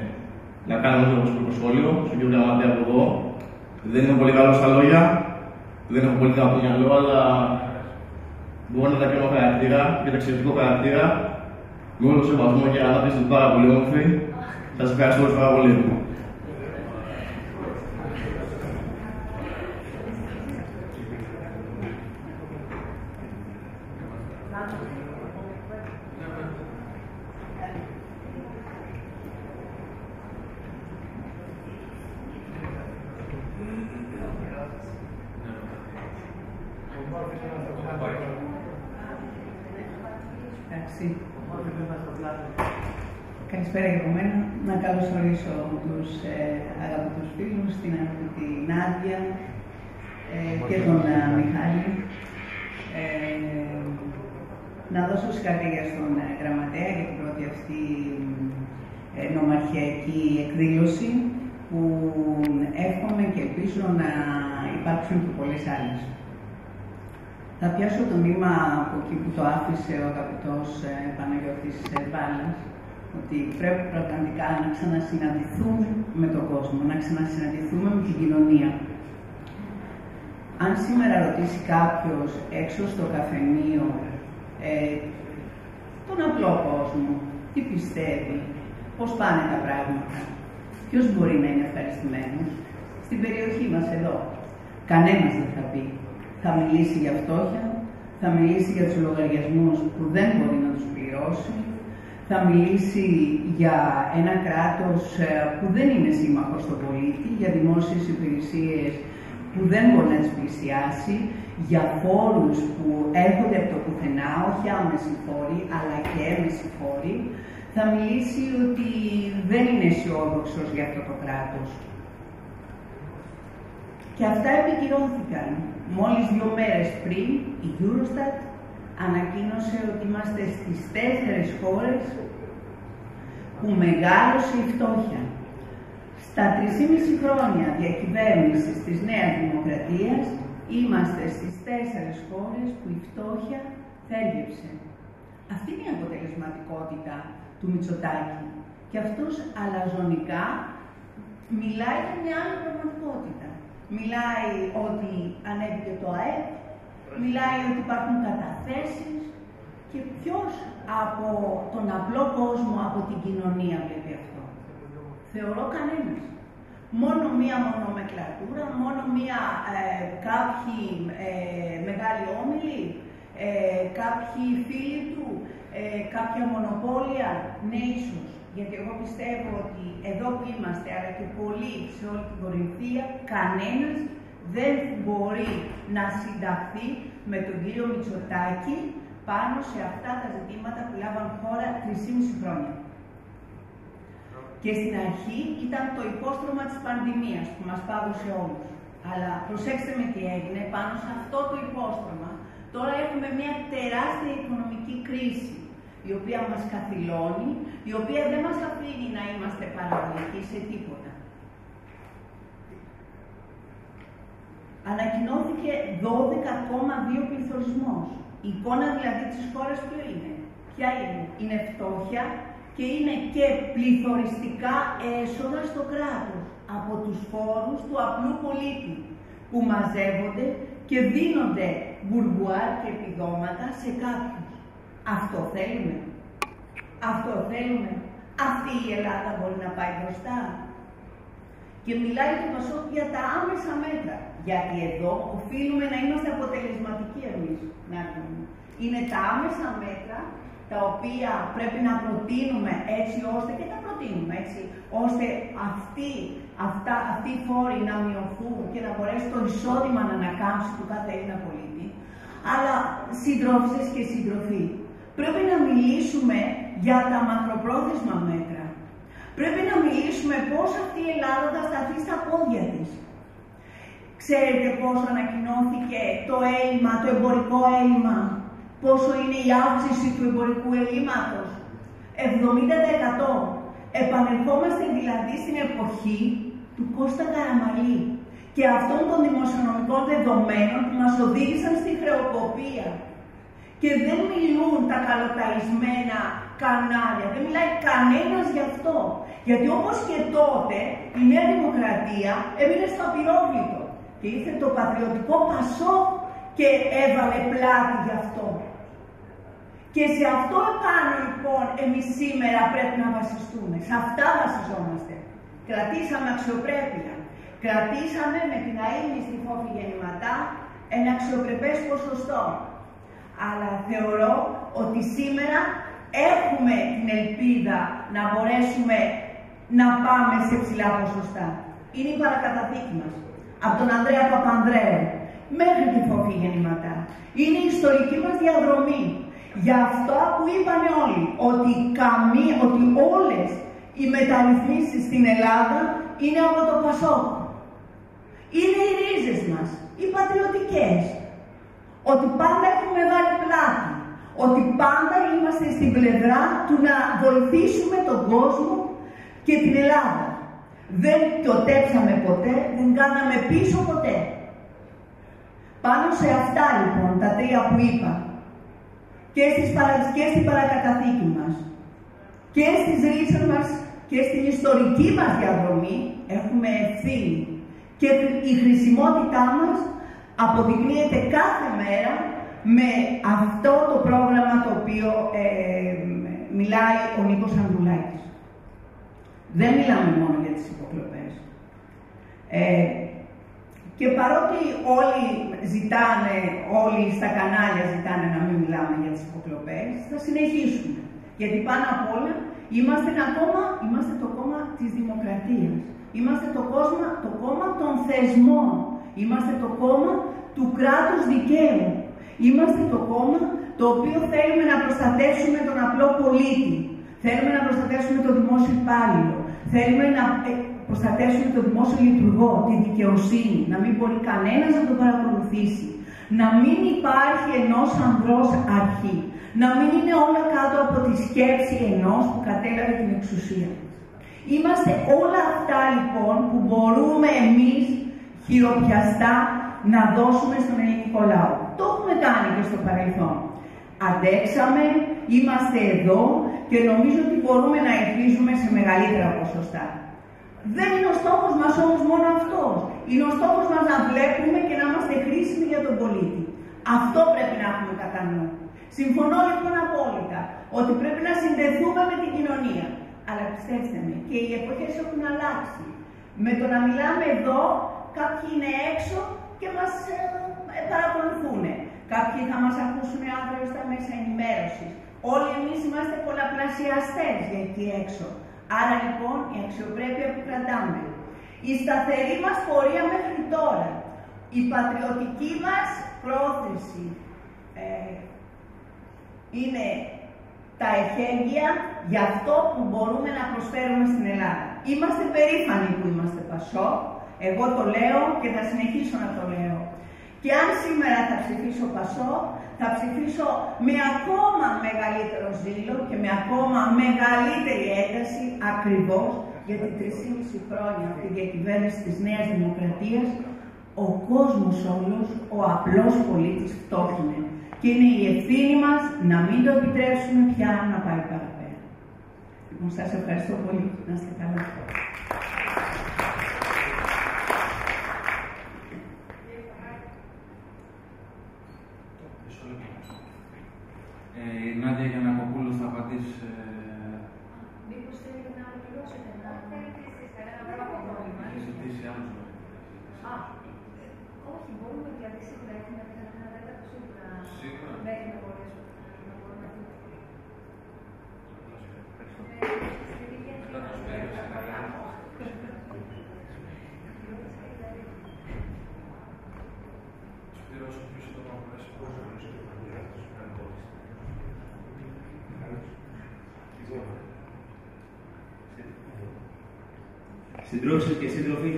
F: να κάνουμε το προσωπικό σχόλιο στον κύριο Γραμματέα από εδώ. Δεν είμαι πολύ καλός στα λόγια, δεν έχω πολύ καλό μυαλό, αλλά μπορώ να τα κάνω χαρακτήρα και τα εξαιρετικό χαρακτήρα με όλο το σεβασμό και ανάπτυξη του πάρα πολύ όμορφη. Σας ευχαριστώ πάρα πολύ.
G: Εντάξει. Καλησπέρα για μένα. Να καλωσορίσω τους ε, αγαπητούς φίλους, την αγαπητή Νάντια ε, και τον ε, Μιχάλη. Ε, να δώσω συγχαρητήρια στον ε, γραμματέα για την πρώτη αυτή ε, νομαρχιακή εκδήλωση που εύχομαι και ελπίζω να υπάρξουν και πολλές άλλες. Θα πιάσω το μήμα από εκεί που το άφησε ο αγαπητός ε, Παναγιώτης ε, Μπάλας, ότι πρέπει πραγματικά να ξανασυναντηθούμε με τον κόσμο, να ξανασυναντηθούμε με την κοινωνία. Αν σήμερα ρωτήσει κάποιος έξω στο καφενείο ε, τον απλό κόσμο, τι πιστεύει, πώς πάνε τα πράγματα, ποιος μπορεί να είναι ευχαριστημένος, στην περιοχή μας εδώ. Κανένας δεν θα πει θα μιλήσει για φτώχεια, θα μιλήσει για τους λογαριασμούς που δεν μπορεί να τους πληρώσει, θα μιλήσει για ένα κράτος ε, που δεν είναι σύμμαχος στον πολίτη, για δημόσιες υπηρεσίες που δεν μπορεί να τις πλησιάσει, για φόρους που έρχονται από το πουθενά, όχι άμεση φόροι, αλλά και έμεση φόροι, θα μιλήσει ότι δεν είναι αισιόδοξος για αυτό το κράτος. Και αυτά επικυρώθηκαν. Μόλις δύο μέρες πριν η Eurostat ανακοίνωσε ότι είμαστε στις τέσσερις χώρες που μεγάλωσε η φτώχεια. Στα 3,5 χρόνια διακυβέρνησης της Νέας Δημοκρατίας είμαστε στις τέσσερις χώρες που η φτώχεια θέργεψε. Αυτή είναι η αποτελεσματικότητα του Μητσοτάκη. Και αυτός αλαζονικά μιλάει για μια άλλη πραγματικότητα. Μιλάει ότι ανέβηκε το ΑΕΠ, μιλάει ότι υπάρχουν καταθέσεις και ποιος από τον απλό κόσμο, από την κοινωνία βλέπει αυτό. Θεωρώ κανένας. Μόνο μία μονομεκλατούρα, μόνο μία ε, κάποιοι ε, μεγάλοι όμιλοι, ε, κάποιοι φίλοι του, ε, κάποια μονοπόλια, ναι ίσως. Γιατί εγώ πιστεύω ότι εδώ που είμαστε, αλλά και πολλοί σε όλη την Κορινθία, κανένας δεν μπορεί να συνταχθεί με τον κύριο Μητσοτάκη πάνω σε αυτά τα ζητήματα που λάβαν χώρα 3,5 χρόνια. Και στην αρχή ήταν το υπόστρωμα της πανδημίας που μας πάγωσε όλους. Αλλά προσέξτε με τι έγινε πάνω σε αυτό το υπόστρωμα. Τώρα έχουμε μια τεράστια οικονομική κρίση η οποία μας καθυλώνει, η οποία δεν μας αφήνει να είμαστε παραγωγικοί σε τίποτα. Ανακοινώθηκε 12,2 πληθωρισμός. Η εικόνα δηλαδή της χώρας ποιο είναι; Ποια είναι; Είναι φτώχεια και είναι και πληθωριστικά έσοδα στο κράτος από τους φόρους του απλού πολίτη που μαζεύονται και δίνονται μπουρμπουάρ και επιδόματα σε κάποιους. Αυτό θέλουμε. Αυτό θέλουμε. Αυτή η Ελλάδα μπορεί να πάει μπροστά. Και μιλάει το Πασόκ για τα άμεσα μέτρα. Γιατί εδώ οφείλουμε να είμαστε αποτελεσματικοί εμείς. Είναι τα άμεσα μέτρα τα οποία πρέπει να προτείνουμε έτσι ώστε και τα προτείνουμε έτσι, ώστε αυτοί, αυτά, αυτοί οι φόροι να μειωθούν και να μπορέσει το εισόδημα να ανακάμψει του κάθε Έλληνα πολίτη. Αλλά συντρόφισσες και συντροφοί, πρέπει να μιλήσουμε για τα μακροπρόθεσμα μέτρα. Πρέπει να μιλήσουμε πώς αυτή η Ελλάδα θα σταθεί στα πόδια της. Ξέρετε πώς ανακοινώθηκε το έλλειμμα, το εμπορικό έλλειμμα, πόσο είναι η αύξηση του εμπορικού ελλείμματος; 70%. Επανερχόμαστε δηλαδή στην εποχή του Κώστα Καραμαλή και αυτών των δημοσιονομικών δεδομένων που μας οδήγησαν στη χρεοκοπία. Και δεν μιλούν τα καλοταϊσμένα κανάλια, δεν μιλάει κανένας γι' αυτό. Γιατί όπως και τότε η Νέα Δημοκρατία έμεινε στο απειρόβλητο και ήρθε το πατριωτικό πασό και έβαλε πλάτη γι' αυτό. Και σε αυτό επάνω λοιπόν εμείς σήμερα πρέπει να βασιστούμε. Σε αυτά βασιζόμαστε. Κρατήσαμε αξιοπρέπεια. Κρατήσαμε με την αείμνηστη φόβη γεννηματά ένα αξιοπρεπές ποσοστό. Αλλά θεωρώ ότι σήμερα έχουμε την ελπίδα να μπορέσουμε να πάμε σε ψηλά ποσοστά. Είναι η παρακαταθήκη μας. Από τον Ανδρέα Παπανδρέου μέχρι τη φόβη γεννηματά. Είναι η ιστορική μας διαδρομή. Για αυτό που είπαν όλοι, ότι, καμί, ότι όλες οι μεταρρυθμίσεις στην Ελλάδα είναι από το Πασόκ. Είναι οι ρίζες μας, οι πατριωτικές. Ότι πάντα έχουμε βάλει πλάτη. Ότι πάντα είμαστε στην πλευρά του να βοηθήσουμε τον κόσμο και την Ελλάδα. Δεν το τέψαμε ποτέ, δεν κάναμε πίσω ποτέ. Πάνω σε αυτά λοιπόν, τα τρία που είπα, και, στις και στην παρακαταθήκη μας και στις ρίζες μας και στην ιστορική μας διαδρομή έχουμε ευθύνη και η χρησιμότητά μας αποδεικνύεται κάθε μέρα με αυτό το πρόγραμμα το οποίο ε, μιλάει ο Νίκος Ανδουλάκης. Δεν μιλάμε μόνο για τις υποκλοπές. Ε, και παρότι όλοι ζητάνε, όλοι στα κανάλια ζητάνε να μην μιλάμε για τις υποκλοπές, θα συνεχίσουμε. Γιατί πάνω απ' όλα είμαστε ένα κόμμα, είμαστε το κόμμα της δημοκρατίας. Είμαστε το, κόμμα, το κόμμα των θεσμών. Είμαστε το κόμμα του κράτους δικαίου. Είμαστε το κόμμα το οποίο θέλουμε να προστατεύσουμε τον απλό πολίτη. Θέλουμε να προστατεύσουμε τον δημόσιο υπάλληλο. Θέλουμε να ε, προστατεύσουμε τον δημόσιο λειτουργό, τη δικαιοσύνη, να μην μπορεί κανένας να τον παρακολουθήσει, να μην υπάρχει ενός ανδρός αρχή, να μην είναι όλα κάτω από τη σκέψη ενός που κατέλαβε την εξουσία. Είμαστε όλα αυτά λοιπόν που μπορούμε εμείς χειροπιαστά να δώσουμε στον ελληνικό λαό. Το έχουμε κάνει και στο παρελθόν. Αντέξαμε, είμαστε εδώ και νομίζω ότι μπορούμε να ελπίζουμε σε μεγαλύτερα ποσοστά. Δεν είναι ο στόχος μας όμως μόνο αυτός. Είναι ο στόχος μας να βλέπουμε και να είμαστε χρήσιμοι για τον πολίτη. Αυτό πρέπει να έχουμε κατά νου. Συμφωνώ λοιπόν απόλυτα ότι πρέπει να συνδεθούμε με την κοινωνία. Αλλά πιστέψτε με, και οι εποχές έχουν αλλάξει. Με το να μιλάμε εδώ, κάποιοι είναι έξω και μας ε, ε, παρακολουθούν. Κάποιοι θα μας ακούσουν αύριο στα μέσα ενημέρωσης. Όλοι εμείς είμαστε πολλαπλασιαστές για εκεί έξω. Άρα λοιπόν η αξιοπρέπεια που κρατάμε, η σταθερή μας πορεία μέχρι τώρα, η πατριωτική μας πρόθεση ε, είναι τα εχέγγυα για αυτό που μπορούμε να προσφέρουμε στην Ελλάδα. Είμαστε περήφανοι που είμαστε Πασό, εγώ το λέω και θα συνεχίσω να το λέω. Και αν σήμερα θα ψηφίσω Πασό, θα ψηφίσω με ακόμα μεγαλύτερο ζήλο και με ακόμα μεγαλύτερη ένταση ακριβώς γιατί 3,5 χρόνια τη διακυβέρνηση της Νέας Δημοκρατίας ο κόσμος όλος, ο απλός πολίτης φτώχυνε. Και είναι η ευθύνη μας να μην το επιτρέψουμε πια να πάει παραπέρα. Λοιπόν, σας ευχαριστώ πολύ. Να είστε καλά.
A: Ε, η Νάντια Γιανακοπούλου θα απαντήσει. Ε,
B: Μήπως θέλετε να ολοκληρώσετε να...
A: έχει ζητήσει άλλους να
B: Α, όχι, μπορούμε δηλαδή σίγουρα έχουμε ένα τέταρτο σίγουρα
A: Σίγουρα.
B: μέχρι να μπορέσουμε να μπορούμε να δούμε.
A: Σπύρος, πιο σύντομα μπορέσει.
H: Συντρόφοι και σύντροφοι,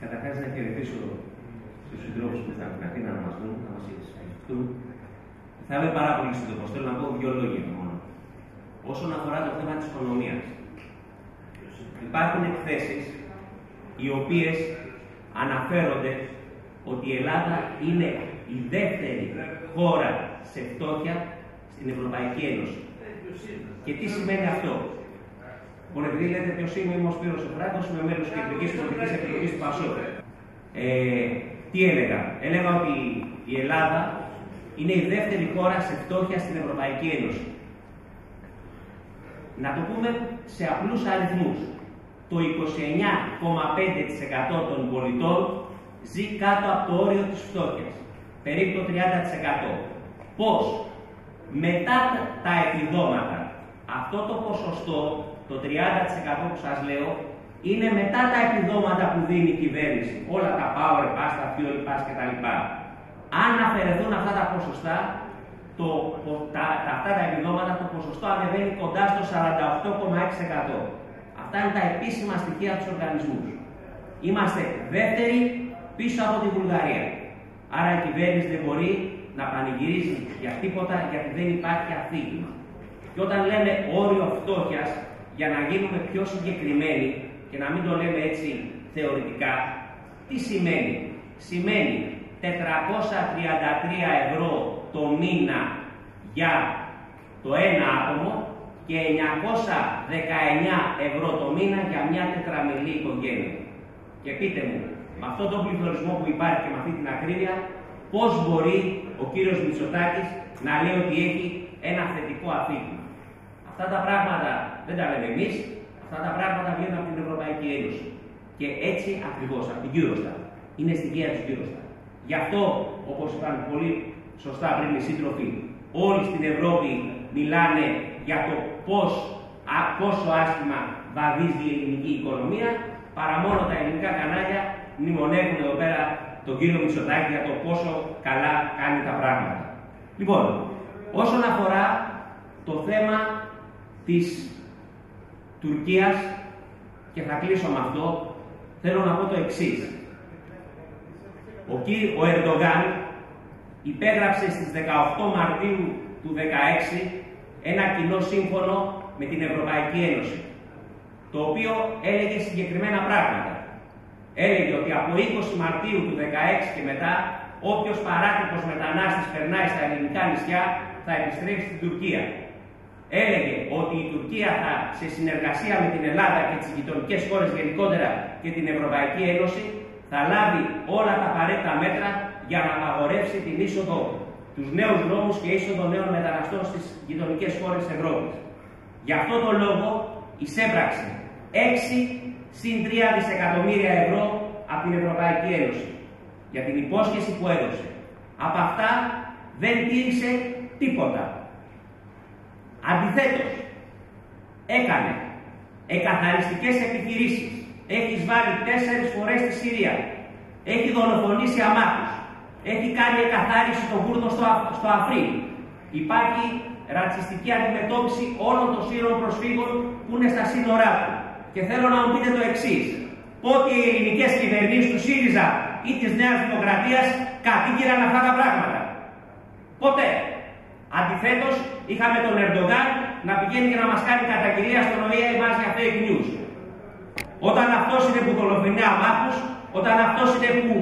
H: καταρχάς να χαιρετήσω τους συντρόφους που θα την Αθήνα να μας δουν, να μας επισκεφτούν. Θα είμαι πάρα πολύ σύντομος. Θέλω να πω δύο λόγια μόνο. Όσον αφορά το θέμα της οικονομίας, υπάρχουν εκθέσεις οι οποίες αναφέρονται ότι η Ελλάδα είναι η δεύτερη χώρα σε φτώχεια στην Ευρωπαϊκή Ένωση. Και τι σημαίνει αυτό; Λοιπόν, επειδή λέτε ποιος είμαι, είμαι ο Σπύρος Σοφράκος, είμαι μέλος της Κεντρικής Πολιτικής Επιτροπής του ΠΑΣΟΚ. Ε, τι έλεγα; Έλεγα ότι η Ελλάδα είναι η δεύτερη χώρα σε φτώχεια στην Ευρωπαϊκή Ένωση. Να το πούμε σε απλούς αριθμούς. Το 29,5% των πολιτών ζει κάτω από το όριο της φτώχειας. Περίπου το 30%. Πώς; Μετά τα επιδόματα. Αυτό το ποσοστό, το 30% που σας λέω, είναι μετά τα επιδόματα που δίνει η κυβέρνηση. Όλα τα power pass, τα fuel pass κτλ. Αν αφαιρεθούν αυτά τα ποσοστά, το, τα, τα, αυτά τα επιδόματα, το ποσοστό ανεβαίνει κοντά στο 48,6%. Αυτά είναι τα επίσημα στοιχεία τους οργανισμούς. Είμαστε δεύτεροι πίσω από τη Βουλγαρία. Άρα η κυβέρνηση δεν μπορεί να πανηγυρίζει για τίποτα γιατί δεν υπάρχει αφήγημα. Και όταν λέμε όριο φτώχειας, για να γίνουμε πιο συγκεκριμένοι και να μην το λέμε έτσι θεωρητικά, τι σημαίνει; Σημαίνει 433 ευρώ το μήνα για το ένα άτομο και 919 ευρώ το μήνα για μια τετραμελή οικογένεια. Και πείτε μου, με αυτόν τον πληθωρισμό που υπάρχει και με αυτή την ακρίβεια, πώς μπορεί ο κύριος Μητσοτάκης να λέει ότι έχει ένα θετικό αφήγημα. Αυτά τα πράγματα δεν τα λέμε εμείς, αυτά τα πράγματα βγαίνουν από την Ευρωπαϊκή Ένωση. Και έτσι ακριβώς, από την Eurostat. Είναι στοιχεία της Eurostat. Γι' αυτό, όπως είπαν πολύ σωστά πριν οι σύντροφοι, όλοι στην Ευρώπη μιλάνε για το πώς, α, πόσο άσχημα βαδίζει η ελληνική οικονομία, παρά μόνο τα ελληνικά κανάλια μνημονεύουν εδώ πέρα τον κύριο Μητσοτάκη για το πόσο καλά κάνει τα πράγματα. Λοιπόν, όσον αφορά το θέμα της Τουρκίας, και θα κλείσω με αυτό, θέλω να πω το εξής. Ο, ο Ερντογάν υπέγραψε στις 18 Μαρτίου του 2016 ένα κοινό σύμφωνο με την Ευρωπαϊκή Ένωση, το οποίο έλεγε συγκεκριμένα πράγματα. Έλεγε ότι από 20 Μαρτίου του 2016 και μετά, όποιος παράτυπος μετανάστης περνάει στα ελληνικά νησιά, θα επιστρέψει στην Τουρκία. Έλεγε ότι η Τουρκία θα, σε συνεργασία με την Ελλάδα και τις γειτονικές χώρες γενικότερα και την Ευρωπαϊκή Ένωση, θα λάβει όλα τα απαραίτητα μέτρα για να απαγορεύσει την είσοδο, τους νέους δρόμους και είσοδο νέων μεταναστών στις γειτονικές χώρες της Ευρώπης. Γι' αυτό τον λόγο εισέπραξε 6 συν 3 δισεκατομμύρια ευρώ από την Ευρωπαϊκή Ένωση για την υπόσχεση που έδωσε. Από αυτά δεν τήρησε τίποτα. Αντιθέτως, έκανε εκαθαριστικές επιχειρήσεις. Έχει βάλει τέσσερις φορές στη Συρία. Έχει δολοφονήσει αμάχους. Έχει κάνει εκαθάριση των Κούρδων στο, στο Αφρί. Υπάρχει ρατσιστική αντιμετώπιση όλων των Σύρων προσφύγων που είναι στα σύνορά του. Και θέλω να μου πείτε το εξής. Πότε οι ελληνικές κυβερνήσεις του ΣΥΡΙΖΑ ή της Νέας Δημοκρατίας κατήγγειλαν αυτά τα πράγματα; Ποτέ. Αντιθέτως, είχαμε τον Ερντογάν να πηγαίνει και να μας κάνει καταγγελία στον ΟΗΕ εμά για fake news. Όταν αυτός είναι που δολοφονεί αμάχους, όταν αυτός είναι που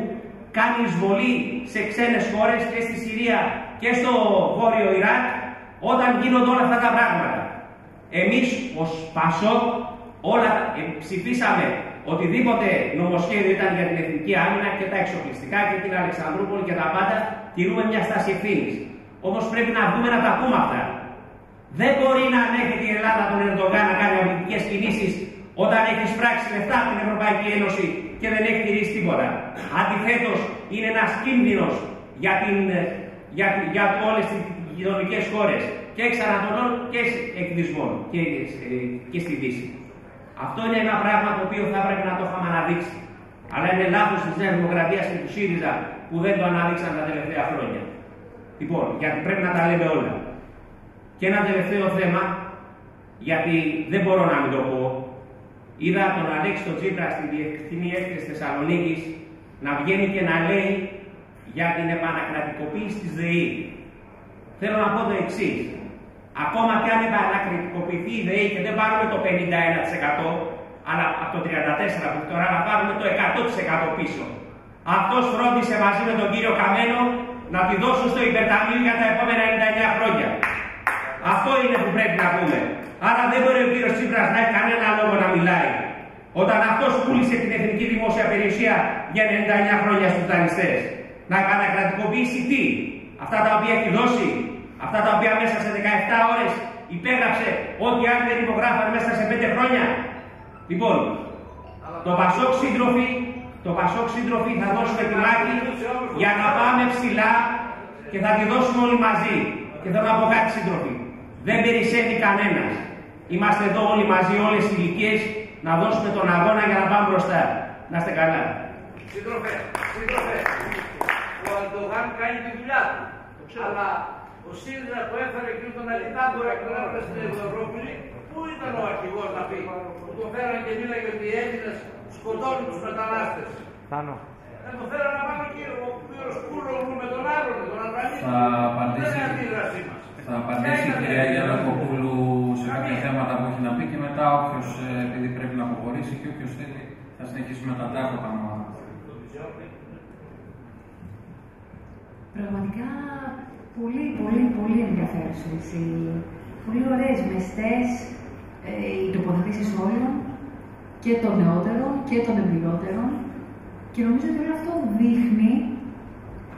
H: κάνει εισβολή σε ξένες χώρες και στη Συρία και στο Βόρειο Ιράκ όταν γίνονται όλα αυτά τα πράγματα. Εμείς ως Πασόκ όλα ε, ψηφίσαμε οτιδήποτε νομοσχέδιο ήταν για την εθνική άμυνα και τα εξοπλιστικά και την Αλεξανδρούπολη και τα πάντα, τηρούμε μια στάση ευθύνη. Όμω πρέπει να βγούμε να τα πούμε αυτά. Δεν μπορεί να ανέχεται η Ελλάδα τον Ερντογάν να κάνει αμυντικέ κινήσει όταν έχει πράξει λεφτά από την Ευρωπαϊκή Ένωση και δεν έχει τηρήσει τίποτα. Αντιθέτω, είναι ένα κίνδυνο για, την, για, για όλε τι γειτονικέ χώρε και εξ Ανατολών και εκδισμών και, και στη Δύση. Αυτό είναι ένα πράγμα το οποίο θα πρέπει να το είχαμε αναδείξει. Αλλά είναι λάθος της Νέας Δημοκρατίας και του ΣΥΡΙΖΑ που δεν το ανάδειξαν τα τελευταία χρόνια. Λοιπόν, γιατί πρέπει να τα λέμε όλα. Και ένα τελευταίο θέμα, γιατί δεν μπορώ να μην το πω. Είδα τον Αλέξη τον Τσίπρα στην διευθυνή έκθεση Θεσσαλονίκης να βγαίνει και να λέει για την επανακρατικοποίηση της ΔΕΗ. Θέλω να πω το εξής. Ακόμα και αν επανακριτικοποιηθεί η ΔΕΗ και δεν πάρουμε το 51%, αλλά από το 34% που τώρα να πάρουμε το 100% πίσω. Αυτός φρόντισε μαζί με τον κύριο Καμένο να τη δώσουν στο υπερταμείο για τα επόμενα 99 χρόνια. Αυτό είναι που πρέπει να πούμε. Άρα δεν μπορεί ο κύριος Τσίπρας να έχει κανένα λόγο να μιλάει. Όταν αυτός πούλησε την εθνική δημόσια περιουσία για 99 χρόνια στους δανειστές. Να επανακρατικοποιήσει τι; Αυτά τα οποία έχει δώσει; Αυτά τα οποία μέσα σε 17 ώρες υπέγραψε ό,τι άλλοι δεν υπογράφαν μέσα σε 5 χρόνια. Λοιπόν, το Πασόκ σύντροφοι, το Πασόκ σύντροφοι θα δώσουμε τη μάχη για να πάμε ψηλά και θα τη δώσουμε όλοι μαζί. Και θέλω να πω κάτι σύντροφοι. Δεν περισσεύει κανένας. Είμαστε εδώ όλοι μαζί, όλες οι ηλικίες, να δώσουμε τον αγώνα για να πάμε μπροστά. Να είστε καλά.
I: Σύντροφε, σύντροφε, ο Αλντογάν κάνει τη δουλειά του. Αλλά ο ΣΥΡΙΖΑ που έφερε και τον Αλιτάμπορα και τον έφερε στην Ευρώπη, πού ήταν ο αρχηγός να πει, που τον φέραν και μίλαγε ότι οι Έλληνες σκοτώνουν τους μετανάστες.
J: Πάνω.
I: Δεν τον φέραν να πάμε εκεί, ο κύριο Κούρογλου με τον άλλον, τον Αντρανίδη.
A: Θα απαντήσει,
I: Δεν είναι αντίδρασή μας.
A: θα απαντήσει η κυρία Γιανακοπούλου σε κάποια θέματα που έχει να πει και μετά όποιος, επειδή πρέπει να αποχωρήσει και όποιος θέλει, θα συνεχίσουμε τα τάχοτα να
B: Πραγματικά πολύ, πολύ, πολύ ενδιαφέρουσες. Οι πολύ ωραίες μεστές ε, οι τοποθετήσεις όλων και των νεότερων και των εμπειρότερων και νομίζω ότι όλο αυτό δείχνει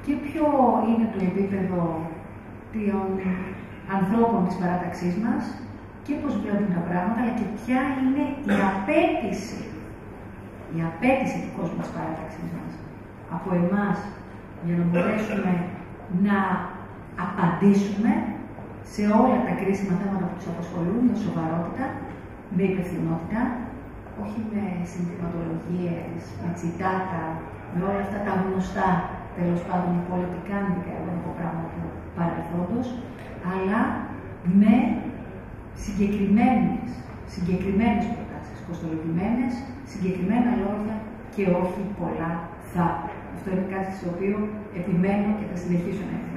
B: και ποιο είναι το επίπεδο των ανθρώπων της παράταξής μας και πώς βλέπουν τα πράγματα, αλλά και ποια είναι η απέτηση, η απέτηση του κόσμου της παράταξής μας από εμάς για να μπορέσουμε να απαντήσουμε σε όλα τα κρίσιμα θέματα που τους απασχολούν με σοβαρότητα, με υπευθυνότητα, όχι με συνθηματολογίες, με τσιτάτα, με όλα αυτά τα γνωστά, τέλος πάντων, πολιτικά από πράγματα του παρελθόντος, αλλά με συγκεκριμένες, συγκεκριμένες προτάσεις, κοστολογημένες, συγκεκριμένα λόγια και όχι πολλά θα. Αυτό είναι κάτι στο οποίο επιμένω και θα συνεχίσω να επιμένω.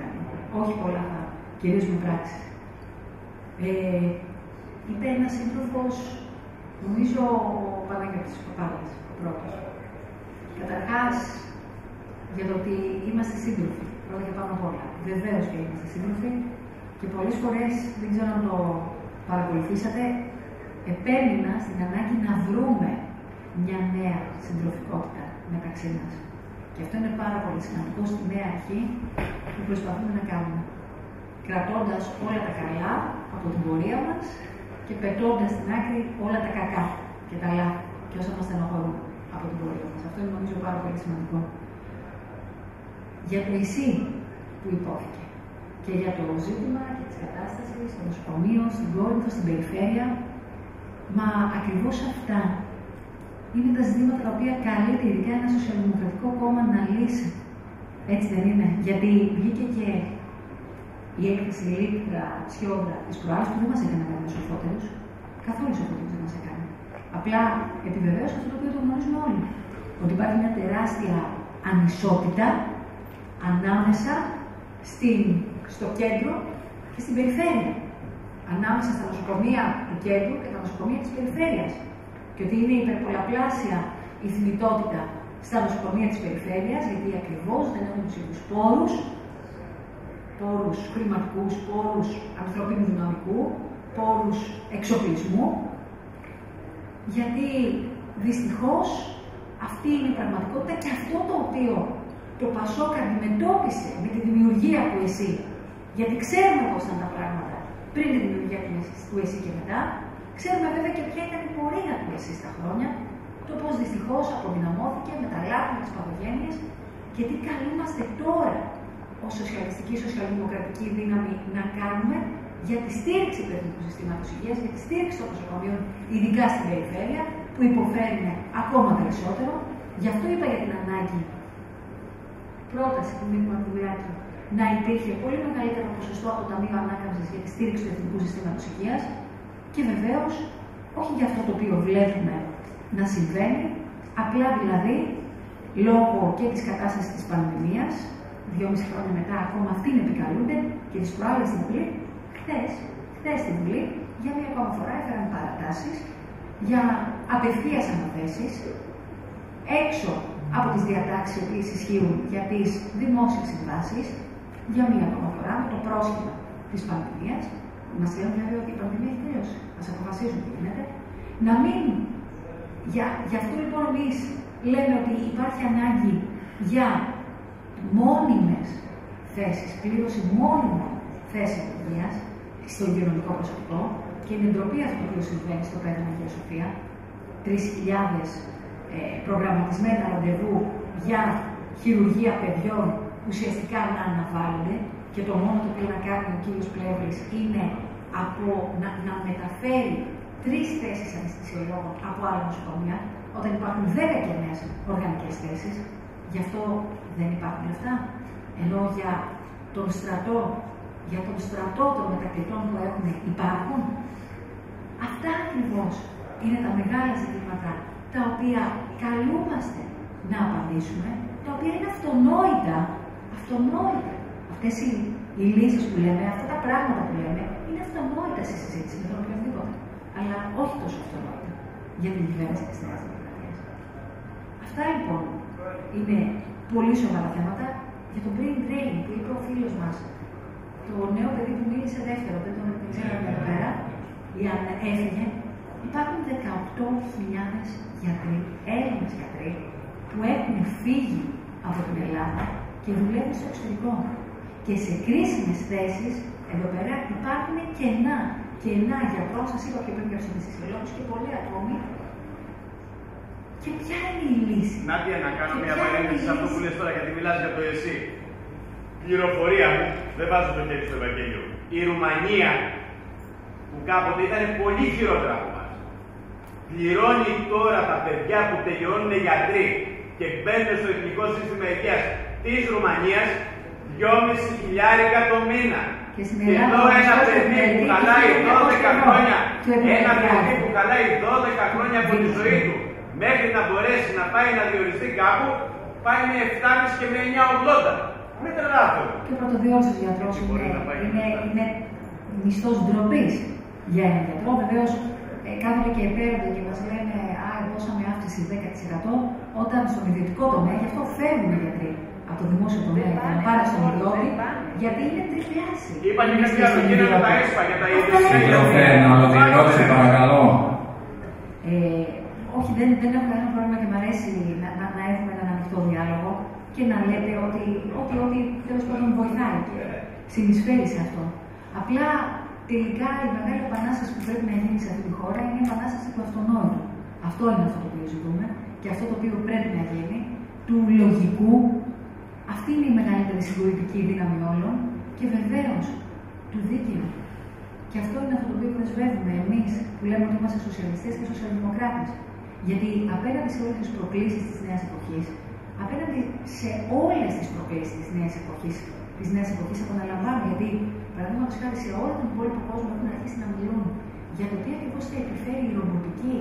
B: Όχι πολλά θα, κυρίως με πράξη. Ε, είπε ένας σύντροφος, νομίζω ο Παναγιώτης Παπάδας, ο πρώτος. Καταρχάς, για το ότι είμαστε σύντροφοι, πρώτα και πάνω απ' όλα. Βεβαίως και είμαστε σύντροφοι και πολλές φορές, δεν ξέρω αν το παρακολουθήσατε, επέμεινα στην ανάγκη να βρούμε μια νέα συντροφικότητα μεταξύ μας. Και αυτό είναι πάρα πολύ σημαντικό στη νέα αρχή που προσπαθούμε να κάνουμε. Κρατώντας όλα τα καλά από την πορεία μας και πετώντας στην άκρη όλα τα κακά και τα λάθη και όσα μας στενοχωρούν από την πορεία μας. Αυτό είναι νομίζω πάρα πολύ σημαντικό. Για το εσύ που υπόθηκε και για το ζήτημα και της κατάστασης στο νοσοκομείο, στην Κόρινθο, στην περιφέρεια, μα ακριβώς αυτά είναι τα ζητήματα τα οποία καλείται ειδικά ένα σοσιαλδημοκρατικό κόμμα να λύσει. Έτσι δεν είναι; Γιατί βγήκε και η έκθεση Λίτρα, Τσιόδρα της προάλλης που δεν μας έκανε να κάνουμε σοφότερους. Καθόλου σοφότερους δεν μας έκανε. Απλά επιβεβαίωσε αυτό το οποίο το γνωρίζουμε όλοι. Ότι υπάρχει μια τεράστια ανισότητα ανάμεσα στην, στο κέντρο και στην περιφέρεια. Ανάμεσα στα νοσοκομεία του κέντρου και τα νοσοκομεία της περιφέρειας και ότι είναι υπερπολαπλάσια η θνητότητα στα νοσοκομεία της περιφέρειας, γιατί ακριβώς δεν έχουν τους ίδιους πόρους, πόρους χρηματικούς, πόρους ανθρωπίνου δυναμικού, πόρους εξοπλισμού, γιατί δυστυχώς αυτή είναι η πραγματικότητα και αυτό το οποίο το Πασόκ αντιμετώπισε με τη δημιουργία του ΕΣΥ, γιατί ξέρουμε πώς ήταν τα πράγματα πριν τη δημιουργία του ΕΣΥ και μετά, ξέρουμε βέβαια και ποια ήταν η πορεία του ΕΣΥ στα χρόνια, το πώς δυστυχώς αποδυναμώθηκε με τα λάθη, με τις παθογένειες και τι καλούμαστε τώρα ως σοσιαλιστική, σοσιαλδημοκρατική δύναμη να κάνουμε για τη στήριξη του εθνικού συστήματος υγείας, για τη στήριξη των νοσοκομείων, ειδικά στην περιφέρεια, που υποφέρουν ακόμα περισσότερο. Γι' αυτό είπα για την ανάγκη πρόταση του Μίκου Μαρτουλιάκη να υπήρχε πολύ μεγαλύτερο ποσοστό από το Ταμείο Ανάκαμψης για τη στήριξη του εθνικού συστήματος υγείας και βεβαίως όχι για αυτό το οποίο βλέπουμε να συμβαίνει, απλά δηλαδή λόγω και της κατάστασης της πανδημίας, δυόμιση χρόνια μετά ακόμα αυτήν επικαλούνται και τις προάλλες στην Βουλή, χθες, χθες στην Βουλή, για μία ακόμα φορά έφεραν παρατάσεις για απευθείας αναθέσεις έξω από τις διατάξεις που ισχύουν για τις δημόσιες συμβάσεις, για μία ακόμα φορά με το πρόσχημα της πανδημίας, μας λένε δηλαδή ότι η πανδημία έχει τελειώσει, ας αποφασίζουν τι γίνεται, να μην για, γι' αυτό λοιπόν εμείς λέμε ότι υπάρχει ανάγκη για μόνιμες θέσεις, πλήρωση μόνιμων θέσεων υγείας στο υγειονομικό προσωπικό και είναι ντροπή αυτό που συμβαίνει στο Πέτρο Αγία Σοφία. 3.000 ε, προγραμματισμένα ραντεβού για χειρουργία παιδιών ουσιαστικά να αναβάλλονται και το μόνο το οποίο να κάνει ο κύριος Πλεύρης είναι από να, να μεταφέρει τρεις θέσεις αναισθησιολόγων από άλλα νοσοκομεία, όταν υπάρχουν 10 και νέες οργανικές θέσεις. Γι' αυτό δεν υπάρχουν λεφτά. Ενώ για τον στρατό, για τον στρατό των μετακλητών που έχουν υπάρχουν. Αυτά ακριβώς είναι τα μεγάλα ζητήματα τα οποία καλούμαστε να απαντήσουμε, τα οποία είναι αυτονόητα, αυτονόητα. Αυτές οι, οι λύσεις που λέμε, αυτά τα πράγματα που λέμε, είναι αυτονόητα στη συζήτηση με τον οποιοδήποτε αλλά όχι τόσο αυτονόητα για την κυβέρνηση τη Νέα Δημοκρατία. Αυτά λοιπόν είναι πολύ σοβαρά θέματα. Για το brain drain που είπε ο φίλος μας, το νέο παιδί που μίλησε δεύτερο, δεν τον ξέραμε εδώ πέρα, η αν έφυγε, υπάρχουν 18.000 γιατροί, Έλληνες γιατροί, που έχουν φύγει από την Ελλάδα και δουλεύουν στο εξωτερικό. Και σε κρίσιμες θέσεις εδώ πέρα υπάρχουν κενά και ένα γιατρό, σας είπα και πριν για τους αναισθησιολόγου και πολλοί ακόμη. Και ποια είναι η λύση;
E: Νάντια, να κάνω μια παρένθεση σε αυτό που λες τώρα, γιατί μιλάς για το ΕΣΥ. Πληροφορία μου, δεν βάζω το χέρι στο Ευαγγέλιο. Η Ρουμανία, που κάποτε ήταν πολύ χειρότερα από εμάς, πληρώνει τώρα τα παιδιά που τελειώνουν γιατροί και μπαίνουν στο εθνικό σύστημα υγείας της Ρουμανίας 2,5 χιλιάρικα το μήνα. Και, εδώ ένα παιδί που χαλάει 12 χρόνια, ένα παιδί που χαλάει 12 χρόνια από τη ζωή του, μέχρι να μπορέσει να πάει να διοριστεί κάπου, πάει με 7,5 και με 9,80. Μην τρελάθω.
B: Και ο πρωτοδιώσιο γιατρός είναι, είναι, είναι μισθός ντροπής για έναν γιατρό. Βεβαίως ε, κάθονται και επέρονται και μας λένε Α, δώσαμε αύξηση 10% όταν στον ιδιωτικό τομέα, γι' αυτό φεύγουν οι γιατροί από το δημόσιο τομέα για να πάρει στον ιδιώτη, γιατί είναι τριπλάσι.
E: Είπα και κάποια που γίνανε τα ΕΣΠΑ για τα ίδια.
A: Σύντροφε, να ολοκληρώσει παρακαλώ.
B: Ε, όχι, δεν, δεν έχω κανένα πρόβλημα και μου αρέσει να, να, να έχουμε έναν ανοιχτό διάλογο και να λέτε ότι, ότι, ότι τέλος πάντων βοηθάει και συνεισφέρει σε αυτό. Απλά τελικά η μεγάλη επανάσταση που πρέπει να γίνει σε αυτή τη χώρα είναι η επανάσταση του αυτονόητου. Αυτό είναι αυτό το οποίο ζητούμε και αυτό το οποίο πρέπει να γίνει, του λογικού, αυτή είναι η μεγαλύτερη συλλογική δύναμη όλων και βεβαίως του δίκαιου. Και αυτό είναι αυτό το οποίο δεσμεύουμε εμείς που λέμε ότι είμαστε σοσιαλιστές και σοσιαλδημοκράτες. Γιατί απέναντι σε όλες τις προκλήσεις της νέας εποχής, απέναντι σε όλες τις προκλήσεις της νέας εποχής, της νέας εποχής, επαναλαμβάνω, γιατί παραδείγματος χάρη σε όλο τον υπόλοιπο κόσμο έχουν αρχίσει να μιλούν για το τι ακριβώς θα επιφέρει η ρομποτική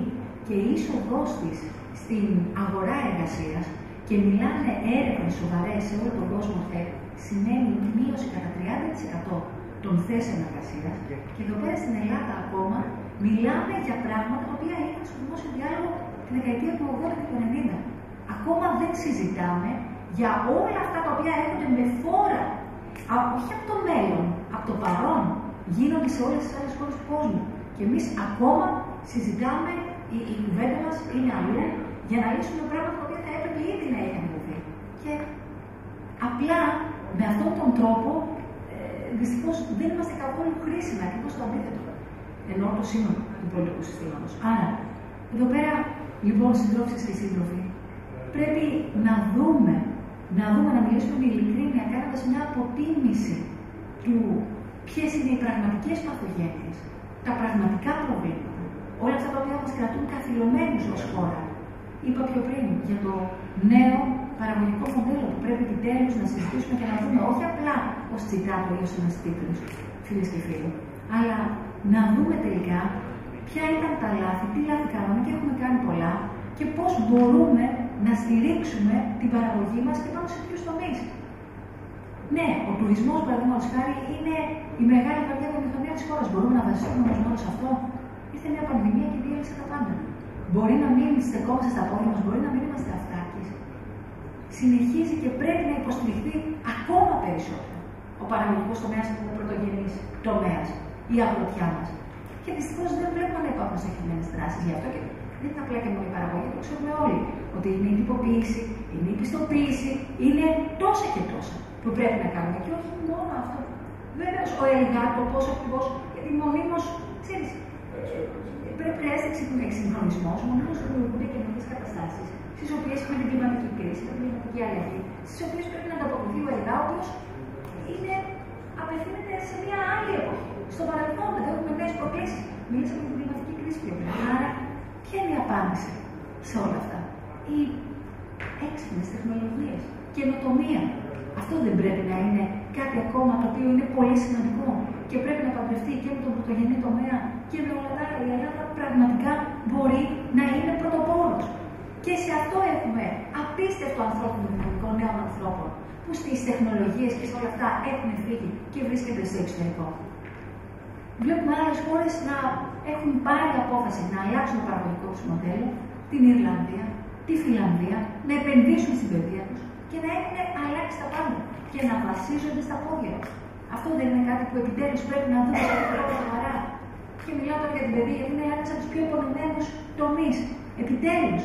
B: και η είσοδός της στην αγορά εργασίας, και μιλάνε έρευνε σοβαρές σε όλο τον κόσμο ΤΕΚ, σημαίνει μείωση κατά 30% των θέσεων εργασίας. Και εδώ πέρα στην Ελλάδα ακόμα μιλάμε για πράγματα τα οποία έγιναν στο δημόσιο διάλογο τη δεκαετία του 80 και του 90. ακόμα δεν συζητάμε για όλα αυτά τα οποία έρχονται με φόρα, όχι από το μέλλον, από το παρόν, γίνονται σε όλες τις άλλες χώρες του κόσμου. Και εμείς ακόμα συζητάμε, η, η κουβέντα μας είναι αλλού, για να λύσουμε πράγματα τα οποία θα έπρεπε ήδη να είχαν λυθεί. Και απλά με αυτόν τον τρόπο ε, δυστυχώς δεν είμαστε καθόλου χρήσιμοι, ακριβώς το αντίθετο. Ενώ το σύνολο του πολιτικού συστήματος. Άρα, εδώ πέρα, λοιπόν, συντρόφισε και σύντροφοι, πρέπει να δούμε, να δούμε, να μιλήσουμε με ειλικρίνεια, κάνοντας μια αποτίμηση του ποιες είναι οι πραγματικές παθογένειες, τα πραγματικά προβλήματα, όλα αυτά τα οποία μας κρατούν καθυλωμένους ως χώρα. Είπα πιο πριν για το νέο παραγωγικό μοντέλο που πρέπει επιτέλους να συζητήσουμε και να δούμε όχι απλά ω τσιτάτο ή ω ένα τίτλο, φίλες και φίλοι, αλλά να δούμε τελικά ποια ήταν τα λάθη, τι λάθη κάναμε και έχουμε κάνει πολλά και πώς μπορούμε να στηρίξουμε την παραγωγή μας και πάνω σε ποιους τομείς. Ναι, ο τουρισμός, παραδείγματος χάρη, είναι η μεγάλη καρδιά βιομηχανία της χώρας. Μπορούμε να βασιστούμε όμως μόνο σε αυτό; Ήρθε μια πανδημία και διέλυσε τα πάντα. Μπορεί να μην στεκόμαστε στα πόδια μας, μπορεί να μην είμαστε αυτάρκη. Συνεχίζει και πρέπει να υποστηριχθεί ακόμα περισσότερο ο παραγωγικός τομέας που είναι πρωτογενής τομέας, η αγροτιά μας. Και δυστυχώς δεν βλέπουμε να υπάρχουν συγκεκριμένες δράσεις γι' αυτό και δεν είναι απλά και μόνο η παραγωγή, το ξέρουμε όλοι. Ότι είναι η τυποποίηση, είναι η πιστοποίηση, είναι τόσα και τόσα που πρέπει να κάνουμε. Και όχι μόνο αυτό. Βέβαια, ο Ελγάτο, πώς ακριβώς, γιατί μονίμως, ξέρεις, πρέπει να χρειάζεται εξυγχρονισμό, μονίμως δημιουργούνται καινούργιες καταστάσεις, στι οποίες έχουμε την κλιματική κρίση, την κλιματική αλλαγή, στις οποίες πρέπει να ανταποκριθεί ο Ελγά, ο είναι, απευθύνεται σε μια άλλη εποχή. Στο παρελθόν, δεν έχουμε νέε προκλήσεις. Μίλησαμε για την κλιματική κρίση πιο πριν. Άρα, ποια είναι η απάντηση σε όλα αυτά; Οι έξυπνες τεχνολογίες, καινοτομία. Αυτό δεν πρέπει να είναι κάτι ακόμα το οποίο είναι πολύ σημαντικό και πρέπει να παντρευτεί και με τον πρωτογενή τομέα και με όλα τα άλλα. Η Ελλάδα πραγματικά μπορεί να είναι πρωτοπόρος. Και σε αυτό έχουμε απίστευτο ανθρώπινο δυναμικό νέων ανθρώπων που στις τεχνολογίες και σε όλα αυτά έχουν φύγει και βρίσκεται στο εξωτερικό. Βλέπουμε άλλες χώρες να έχουν πάρει απόφαση να αλλάξουν το παραγωγικό τους μοντέλο, την Ιρλανδία, τη Φιλανδία, να επενδύσουν στην παιδεία τους και να έχουν αλλάξει τα πάντα και να βασίζονται στα πόδια τους. Αυτό δεν είναι κάτι που επιτέλους πρέπει να δούμε από σοβαρά. Και μιλάω τώρα για την παιδεία, γιατί είναι ένας από τους πιο υπονομημένου τομείς. Επιτέλους.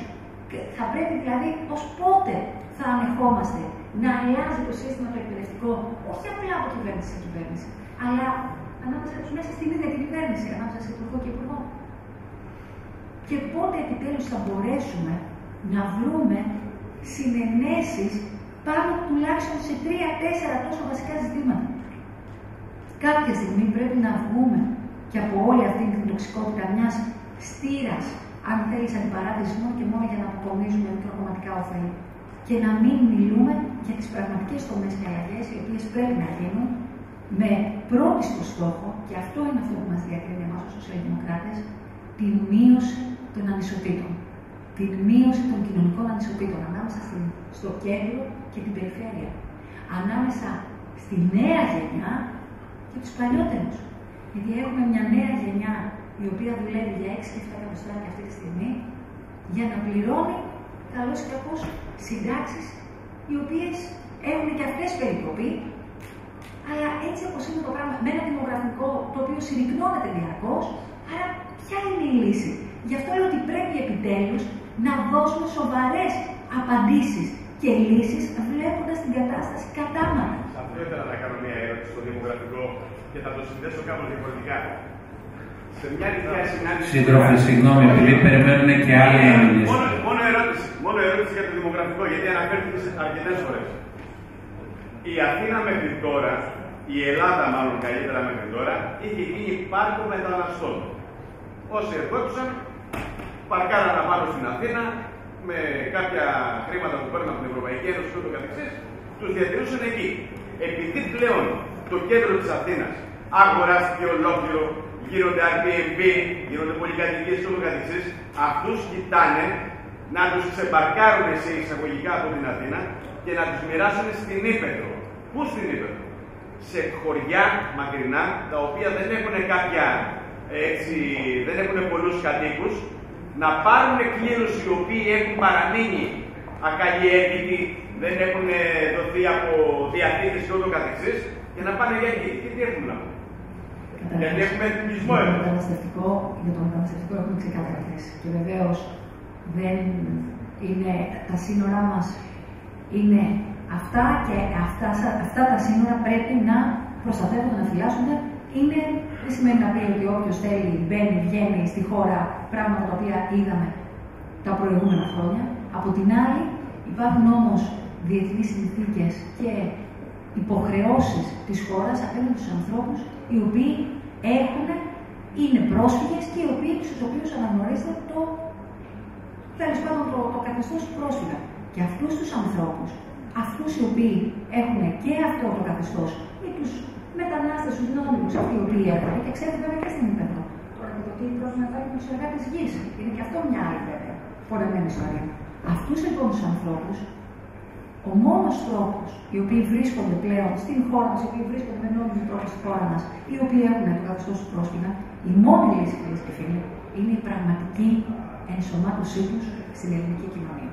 B: Θα πρέπει δηλαδή ως πότε θα ανεχόμαστε να αλλάζει το σύστημα το εκπαιδευτικό, όχι απλά από κυβέρνηση σε κυβέρνηση, αλλά ανάμεσα του μέσα στην ίδια την κυβέρνηση, ανάμεσα σε υπουργό και υπουργό. Και πότε επιτέλους θα μπορέσουμε να βρούμε συνενέσεις πάνω τουλάχιστον σε τρία-τέσσερα τόσο βασικά ζητήματα. Κάποια στιγμή πρέπει να βγούμε και από όλη αυτή την τοξικότητα μιας στήρας, αν θέλεις, αντιπαράθεση και μόνο για να αποκομίζουμε μικροκομματικά ωφέλη. Και να μην μιλούμε για τις πραγματικές τομές και αλλαγέ, οι οποίες πρέπει να γίνουν με πρώτη στο στόχο, και αυτό είναι αυτό που μας διακρίνει εμάς ως σοσιαλδημοκράτες, την μείωση των ανισοτήτων. Την μείωση των κοινωνικών ανισοτήτων ανάμεσα στο κέντρο και την περιφέρεια. Ανάμεσα στη νέα γενιά και τους παλιότερους. Γιατί έχουμε μια νέα γενιά η οποία δουλεύει για 6 και 7 εκατοστάρια αυτή τη στιγμή για να πληρώνει καλώ και κακώ συντάξεις οι οποίες έχουν και αυτές περικοπή, αλλά έτσι όπως είναι το πράγμα, με ένα δημογραφικό το οποίο συρρυκνώνεται διαρκώς, άρα ποια είναι η λύση; Γι' αυτό λέω ότι πρέπει επιτέλους να δώσουμε σοβαρές απαντήσεις και λύσεις βλέποντας την κατάσταση κατάματα.
E: Αυτό ήθελα να κάνω μια ερώτηση στο δημογραφικό και θα το συνδέσω κάπως διαφορετικά. Σε μια νυχτιά συνάντηση.
A: Σύντροφε, συγγνώμη, επειδή περιμένουν και άλλοι να μιλήσουν.
E: Μόνο, μόνο, ερώτηση, μόνο ερώτηση για το δημογραφικό, γιατί αναφέρθηκες αρκετές φορές. Η Αθήνα μέχρι τώρα, η Ελλάδα μάλλον καλύτερα μέχρι τώρα, είχε γίνει πάρκο μεταναστών. Όσοι ερχόντουσαν, παρκάραν πάνω στην Αθήνα, με κάποια χρήματα που παίρνουν από την Ευρωπαϊκή Ένωση και ούτω καθεξής, τους διατηρούσαν εκεί. Επειδή πλέον το κέντρο της Αθήνας αγοράστηκε ολόκληρο, γίνονται Airbnb, γίνονται πολυκατοικίες και ούτω καθεξής, αυτούς κοιτάνε να τους ξεπαρκάρουν σε εισαγωγικά από την Αθήνα και να τους μοιράσουν στην Ήπεθρο. Πού στην Ήπεθρο; Σε χωριά μακρινά, τα οποία δεν έχουν κάποια, έτσι, δεν έχουν πολλούς κατοίκους, να πάρουν κλήρους οι οποίοι έχουν παραμείνει ακαλλιέργητοι, δεν έχουν δοθεί από διαθήκες και ούτω καθεξής, και να πάνε για εκεί. Και τι έχουμε να πούμε. Γιατί έχουμε εθνικισμό
B: για το
E: εδώ.
B: μεταναστευτικό, για το μεταναστευτικό έχουμε ξεκάθαρα θέση. Και βεβαίως δεν είναι τα σύνορά μας είναι αυτά και αυτά, αυτά τα σύνορα πρέπει να προστατεύονται, να φυλάσσονται. Είναι, δεν σημαίνει να πει ότι όποιος θέλει μπαίνει, βγαίνει στη χώρα, πράγματα τα οποία είδαμε τα προηγούμενα χρόνια. Από την άλλη, υπάρχουν όμως διεθνείς συνθήκες και υποχρεώσεις της χώρας απέναντι στους ανθρώπους οι οποίοι έχουν, είναι πρόσφυγες και οι οποίοι, στους οποίους αναγνωρίζεται το, τέλος πάντων, το, το καθεστώς πρόσφυγα. Και αυτούς τους ανθρώπους, αυτούς οι οποίοι έχουν και αυτό το καθεστώς, ή τους μετανάστες, τους νόμιμους, αυτοί οι οποίοι έχουν, και ξέρετε βέβαια και στην Υπέδρο, τώρα με το τι πρόβλημα υπάρχει με τους εργάτες γης, είναι και αυτό μια άλλη βέβαια, πορεμένη ιστορία. Αυτούς λοιπόν τους ανθρώπους, ο μόνος τρόπος οι οποίοι βρίσκονται πλέον στην χώρα μας, οι οποίοι βρίσκονται με νόμιμο τρόπος στη χώρα μας, οι οποίοι έχουν το καθεστώ του πρόσφυγα, η μόνη λύση, κυρίες και φίλοι, είναι η πραγματική ενσωμάτωσή τους στην ελληνική κοινωνία.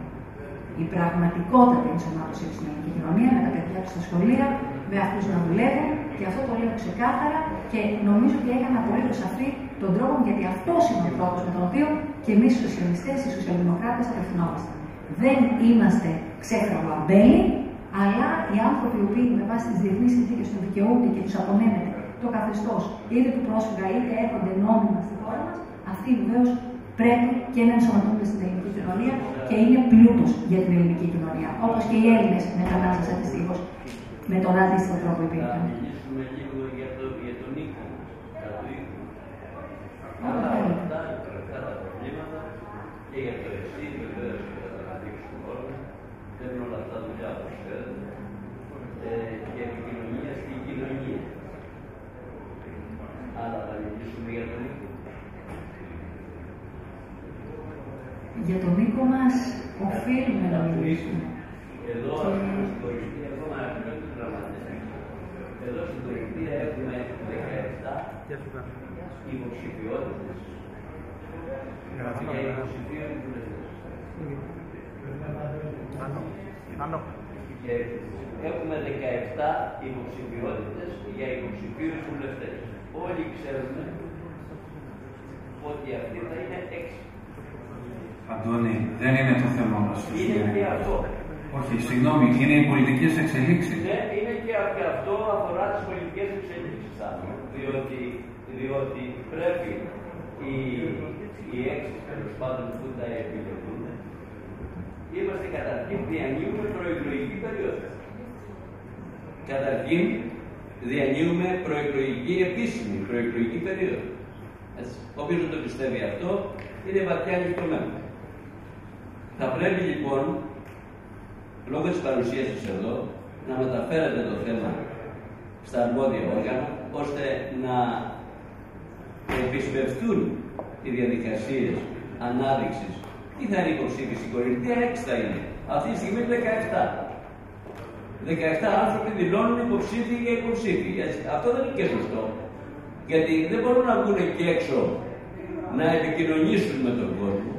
B: Η πραγματικότατη ενσωμάτωσής τους στην ελληνική κοινωνία, με τα παιδιά του στα σχολεία, με αυτούς να δουλεύουν, και αυτό το λέω ξεκάθαρα και νομίζω ότι έκανα απολύτως σαφή τον τρόπο γιατί αυτός είναι ο τρόπος με τον οποίο και εμείς οι σοσιαλιστές, οι σοσιαλδημοκράτες απευθυνόμαστε. Δεν είμαστε ξέχαρο αμπέλι, αλλά οι άνθρωποι οι οποίοι με βάση τις διεθνείς συνθήκες του δικαιούνται και τους απονέμεται το καθεστώς είτε του πρόσφυγα είτε έρχονται νόμιμα στη χώρα μας, αυτοί βεβαίως πρέπει και να ενσωματώνονται στην ελληνική κοινωνία και είναι πλούτος για την ελληνική κοινωνία. Όπως και οι Έλληνες μετανάστε αντιστοίχως με τον αντίστοιχο τρόπο
J: Θα
B: υπήρχαν.
J: μιλήσουμε λίγο για, το, για τον οίκο μας, κατά το οίκο.
B: Όλα
J: Αλλά
B: θέλετε.
J: αυτά είναι πρακτικά τα προβλήματα και για το εσύ βεβαίως και θα τα αναδείξουμε όλα. Θέλουν όλα αυτά δουλειά όπως ξέρετε. Ε, και επικοινωνία στην κοινωνία. Αλλά θα μιλήσουμε για τον οίκο.
B: Για τον οίκο μα οφείλουμε να μιλήσουμε.
J: Εδώ,
B: Και-
J: ας πούμε, στην Κορυφή, ακόμα έχουμε τους γραμματές. Εδώ στην Κορυφή έχουμε 17 υποψηφιότητες για υποψηφίους βουλευτές. Και έχουμε 17 υποψηφιότητες για υποψηφίους βουλευτές. Όλοι ξέρουμε ότι αυτή θα είναι 6.
A: Αντώνη, δεν είναι το θέμα μας.
J: Είναι και αυτό.
A: Όχι, συγγνώμη, είναι οι πολιτικές εξελίξεις.
J: Ναι, είναι και, και αυτό αφορά τις πολιτικές εξελίξεις, Θάνο. Διότι, διότι πρέπει οι, οι έξι τέλος πάντων που τα επιλεγούν, είμαστε καταρχήν διανύουμε προεκλογική περίοδος. Καταρχήν διανύουμε προεκλογική επίσημη προεκλογική περίοδο. Έτσι. Όποιος δεν το πιστεύει αυτό, είναι βαθιά νυχτωμένο. Θα πρέπει λοιπόν λόγω της παρουσίας σας εδώ, να μεταφέρετε το θέμα στα αρμόδια όργανα, ώστε να επισπευτούν οι διαδικασίες ανάδειξης. Τι θα είναι υποψήφιση η κορυφή, τι έξι θα είναι; Αυτή τη στιγμή είναι 17. 17 άνθρωποι δηλώνουν υποψήφιοι για υποψήφιοι. Έτσι, Αυτό δεν είναι και σωστό. Γιατί δεν μπορούν να βγουν εκεί έξω να επικοινωνήσουν με τον κόσμο.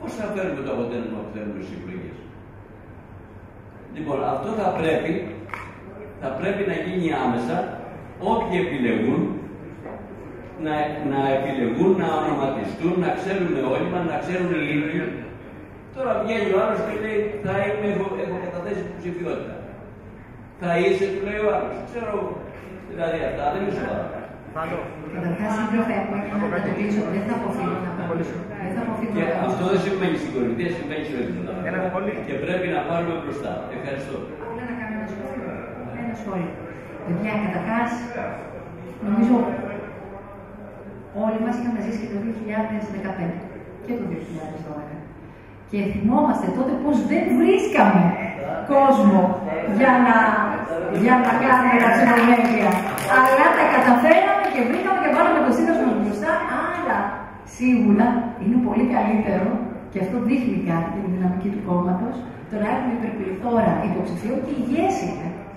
J: Πώς θα φέρουμε το αποτέλεσμα που θέλουν οι εκλογές. Λοιπόν, αυτό θα πρέπει, θα πρέπει να γίνει άμεσα όποιοι επιλεγούν να, να επιλεγούν, να ονοματιστούν, να ξέρουμε όλοι μας, να ξέρουν οι ίδιοι. Τώρα βγαίνει ο άλλος και λέει θα είμαι, έχω, έχω καταθέσει υποψηφιότητα. Θα είσαι, του λέει ο άλλος. Ξέρω, δηλαδή αυτά δεν είναι σοβαρά.
B: Καταρχάς, δύο έχουμε και να το κλείσω. Δεν θα αποφύγω να απαντήσω. Δεν θα αποφύγω
J: Και
B: να απαντήσω.
J: αυτό δεν συμβαίνει στην κορυφή, συμβαίνει σε όλα. Και πρέπει να πάρουμε μπροστά. Ευχαριστώ.
B: Απλά να κάνω ένα σχόλιο. Ένα σχόλιο. Παιδιά, καταρχάς, νομίζω όλοι μας είχαμε ζήσει και το 2015 και το 2012. Και θυμόμαστε τότε πώς δεν βρίσκαμε κόσμο για να, για να κάνουμε τα ξενοδοχεία. Αλλά τα καταφέραμε και βρήκαμε και βάλαμε το σύνταγμα μας μπροστά. Άρα, σίγουρα είναι πολύ καλύτερο και αυτό δείχνει κάτι για τη δυναμική του κόμματος. Το να έχουμε υπερπληθώρα υποψηφίων και υγιέ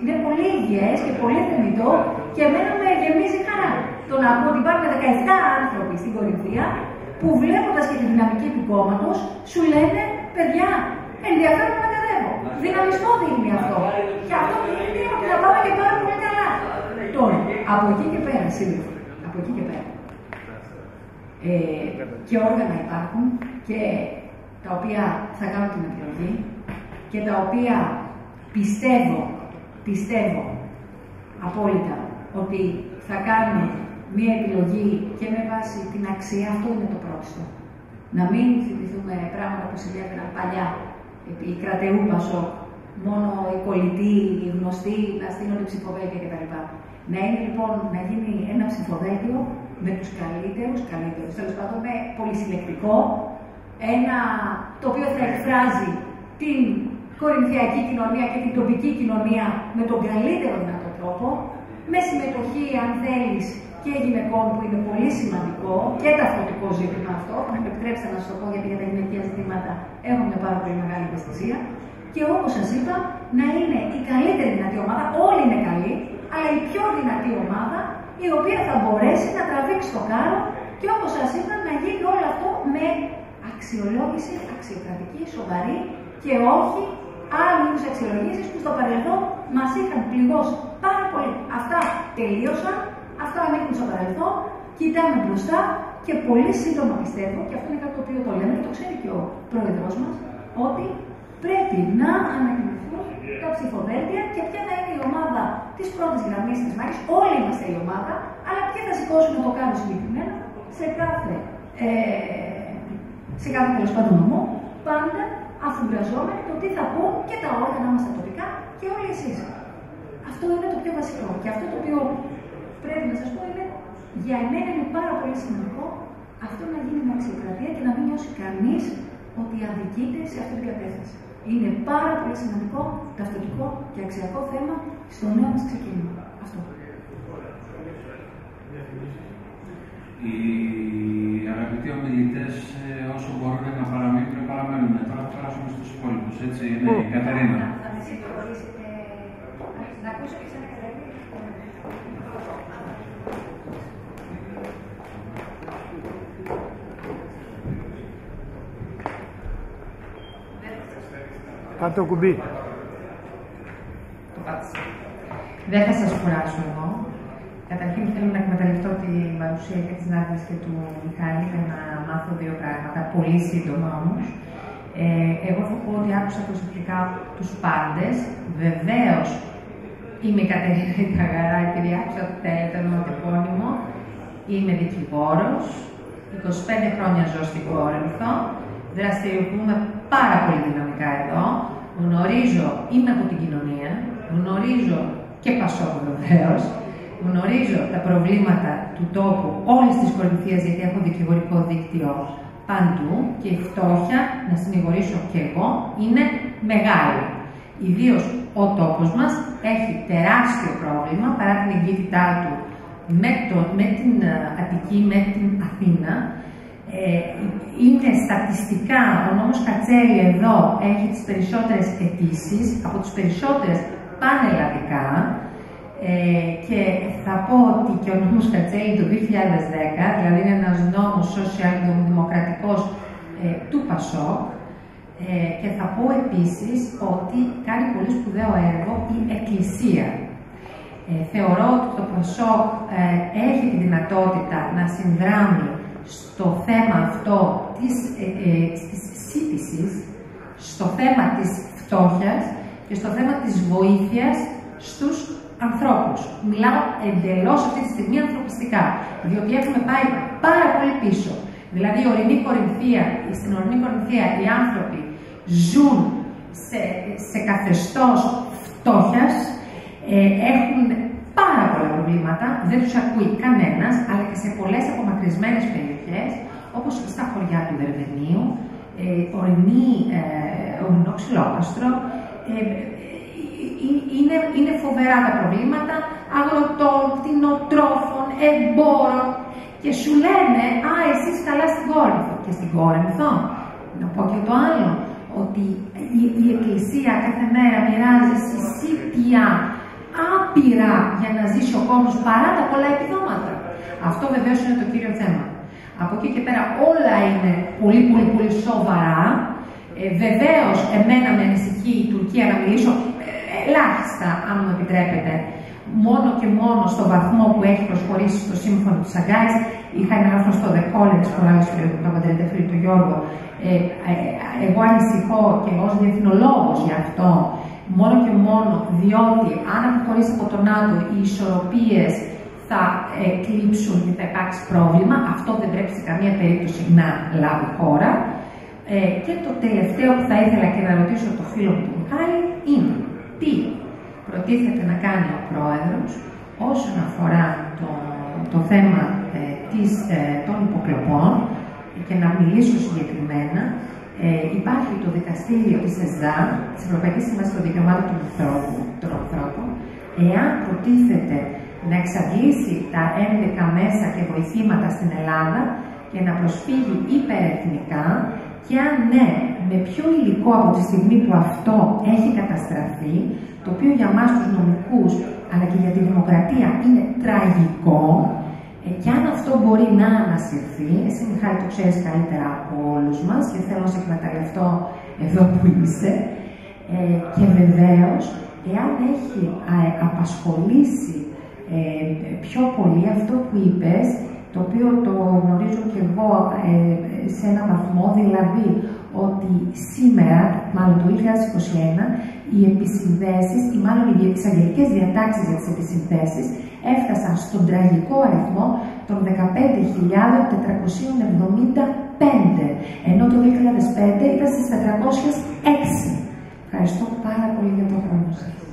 B: είναι. Είναι πολύ υγιές και πολύ θεμητό και εμένα με γεμίζει χαρά. Το να ακούω ότι υπάρχουν 17 άνθρωποι στην κορυφαία που βλέποντας και τη δυναμική του κόμματος σου λένε παιδιά, ενδιαφέρον να κατέβω. Δυναμισμό δίνει αυτό. Και αυτό δείχνει ότι θα πάμε και πάρα πολύ καλά. Τώρα, από εκεί και πέρα, σίγουρα. Από εκεί και πέρα. Ε, και όργανα υπάρχουν και τα οποία θα κάνουν την επιλογή και τα οποία πιστεύω, πιστεύω απόλυτα ότι θα κάνουν μία επιλογή και με βάση την αξία, αυτό είναι το πρώτο. Να μην θυμηθούμε πράγματα που συνέβαιναν παλιά, επί κρατεούς Πασόκ, μόνο οι κολλητοί, οι γνωστοί να στείλουν ψηφοδέλτια κτλ. Να είναι λοιπόν να γίνει ένα ψηφοδέλτιο με τους καλύτερους, καλύτερους, τέλος πάντων με πολυσυλλεκτικό, ένα το οποίο θα εκφράζει την κορινθιακή κοινωνία και την τοπική κοινωνία με τον καλύτερο δυνατό τρόπο, με συμμετοχή, αν θέλεις, και γυναικών που είναι πολύ σημαντικό και ταυτοτικό ζήτημα αυτό. Αν με επιτρέψετε να σας το πω, γιατί για τα γυναικεία ζητήματα έχω μια πάρα πολύ μεγάλη ευαισθησία. Και όπως σας είπα, να είναι η καλύτερη δυνατή ομάδα, όλοι είναι καλοί, αλλά η πιο δυνατή ομάδα η οποία θα μπορέσει να τραβήξει το κάρο και όπως σας είπα, να γίνει όλο αυτό με αξιολόγηση αξιοκρατική, σοβαρή και όχι άλλοι είδους αξιολογήσεις που στο παρελθόν μας είχαν πληγώσει πάρα πολύ. Αυτά τελείωσαν, αυτά ανήκουν στο παρελθόν, κοιτάμε μπροστά και πολύ σύντομα πιστεύω, και αυτό είναι κάτι το οποίο το λέμε και το ξέρει και ο πρόεδρός μας, ότι πρέπει να ανακοινωθούν τα ψηφοδέλτια και ποια θα είναι η ομάδα της πρώτης γραμμής της μάχης. Όλοι είμαστε η ομάδα, αλλά ποια θα σηκώσουν το κάνω συγκεκριμένα σε κάθε, ε, σε κάθε τέλος πάντων νομό, πάντα αφουγκραζόμενοι το τι θα πούν και τα όργανα μας τα τοπικά και όλοι εσείς. Αυτό είναι το πιο βασικό. Και αυτό το οποίο πρέπει να σας πω είναι για εμένα είναι πάρα πολύ σημαντικό αυτό να γίνει με αξιοκρατία και να μην νιώσει κανείς ότι αδικείται σε αυτή την κατεύθυνση. Είναι πάρα πολύ σημαντικό, ταυτοτικό και αξιακό θέμα στο νέο μας ξεκίνημα. Αυτό.
A: Οι αγαπητοί ομιλητές, όσο μπορούν να παραμείνουν, παραμένουν. Τώρα θα περάσουμε στους υπόλοιπους. Έτσι είναι η Καταρίνα.
B: Θα με συγχωρήσετε να ακούσω και σαν Καταρίνα.
C: Κάτω το κουμπί.
K: Το πάτησα. Δεν θα σας κουράσω εγώ. Καταρχήν θέλω να εκμεταλλευτώ την παρουσία και της Νάντιας και του Μιχάλη για να μάθω δύο πράγματα, πολύ σύντομα όμως. Ε, εγώ θα πω ότι άκουσα προσεκτικά τους πάντες. Βεβαίως είμαι η Κατερίνα Ιταγαρά, επειδή άκουσα το τέλειο επώνυμο. Είμαι δικηγόρος, 25 χρόνια ζω στην Κόρινθο, δραστηριοποιούμε πάρα πολύ δυναμικά εδώ. Γνωρίζω, είμαι από την κοινωνία, γνωρίζω και πασό βεβαίως. Γνωρίζω τα προβλήματα του τόπου όλη τη Κορινθίας, γιατί έχω δικηγορικό δίκτυο παντού και η φτώχεια, να συνηγορήσω και εγώ, είναι μεγάλη. Ιδίως ο τόπος μας έχει τεράστιο πρόβλημα παρά την εγκύτητά του με, το, με την Αττική, με την Αθήνα. Ε, είναι στατιστικά, ο νόμος Κατσέλη εδώ έχει τις περισσότερες αιτήσεις από τις περισσότερες πανελλαδικά ε, και θα πω ότι και ο νόμος Κατσέλη το 2010, δηλαδή είναι ένας νόμος σοσιαλδημοκρατικός ε, του ΠΑΣΟΚ, ε, και θα πω επίσης ότι κάνει πολύ σπουδαίο έργο η Εκκλησία. Ε, θεωρώ ότι το ΠΑΣΟΚ ε, έχει τη δυνατότητα να συνδράμει στο θέμα αυτό της, ε, της σύντησης, στο θέμα της φτώχειας και στο θέμα της βοήθειας στους ανθρώπους. Μιλάω εντελώς αυτή τη στιγμή ανθρωπιστικά, διότι έχουμε πάει πάρα πολύ πίσω. Δηλαδή, η ορεινή Κορινθία, στην ορεινή Κορινθία οι άνθρωποι ζουν σε, σε καθεστώς φτώχειας, ε, έχουν πάρα πολλά προβλήματα, δεν τους ακούει κανένας, αλλά και σε πολλές απομακρυσμένες περιοχές, όπως στα χωριά του Δερβενίου, ε, ορεινή, ε, ορεινό ξυλόπαστρο, ε, ε, είναι, είναι φοβερά τα προβλήματα αγροτών, κτηνοτρόφων, εμπόρων και σου λένε «Α, εσείς καλά στην Κόρινθο». Και στην Κόρινθο, να πω και το άλλο, ότι η, η Εκκλησία κάθε μέρα μοιράζει συσίτια άπειρα για να ζήσει ο κόσμος παρά τα πολλά επιδόματα. Αυτό βεβαίως είναι το κύριο θέμα. Από εκεί και πέρα όλα είναι πολύ πολύ πολύ σοβαρά Ε, Βεβαίως, εμένα με ανησυχεί η Τουρκία να μιλήσω ε, ελάχιστα, αν μου επιτρέπετε, μόνο και μόνο στο βαθμό που έχει προσχωρήσει στο σύμφωνο της Αγκάης. Είχα ένα άρθρο στο The College, προάλλε του Παπαντρετεφίλη του Γιώργο. Ε, ε, εγώ ανησυχώ και εγώ ως διεθνολόγος γι' αυτό, μόνο και μόνο διότι αν αποχωρήσει από το ΝΑΤΟ οι ισορροπίες θα ε, κλείψουν και θα υπάρξει πρόβλημα. Αυτό δεν πρέπει σε καμία περίπτωση να λάβει χώρα. Ε, και το τελευταίο που θα ήθελα και να ρωτήσω το φίλο μου του Μιχάλη είναι τι προτίθεται να κάνει ο Πρόεδρος όσον αφορά το, το θέμα ε, της, ε, των υποκλοπών. Και να μιλήσω συγκεκριμένα, ε, υπάρχει το δικαστήριο της ΕΣΔΑ, της Ευρωπαϊκής Σύμβασης των Δικαιωμάτων των Ανθρώπων, των ανθρώπων. Εάν προτίθεται να εξαντλήσει τα 11 μέσα και βοηθήματα στην Ελλάδα και να προσφύγει υπερεθνικά και αν ναι, με ποιο υλικό από τη στιγμή που αυτό έχει καταστραφεί, το οποίο για μας τους νομικούς αλλά και για τη δημοκρατία είναι τραγικό, ε, και αν αυτό μπορεί να ανασυρθεί, εσύ Μιχάλη το ξέρεις καλύτερα από όλους μας και θέλω να σε εκμεταλλευτώ εδώ που είσαι, ε, και βεβαίως, εάν έχει απασχολήσει ε, πιο πολύ αυτό που είπες, το οποίο το γνωρίζω και εγώ ε, σε έναν βαθμό, δηλαδή ότι σήμερα, μάλλον το 2021, οι επισυνδέσεις ή μάλλον οι εισαγγελικές διατάξεις για τις επισυνδέσεις έφτασαν στον τραγικό αριθμό των 15.475, ενώ το 2005 ήταν στις 406. Ευχαριστώ πάρα πολύ για τον χρόνο σας.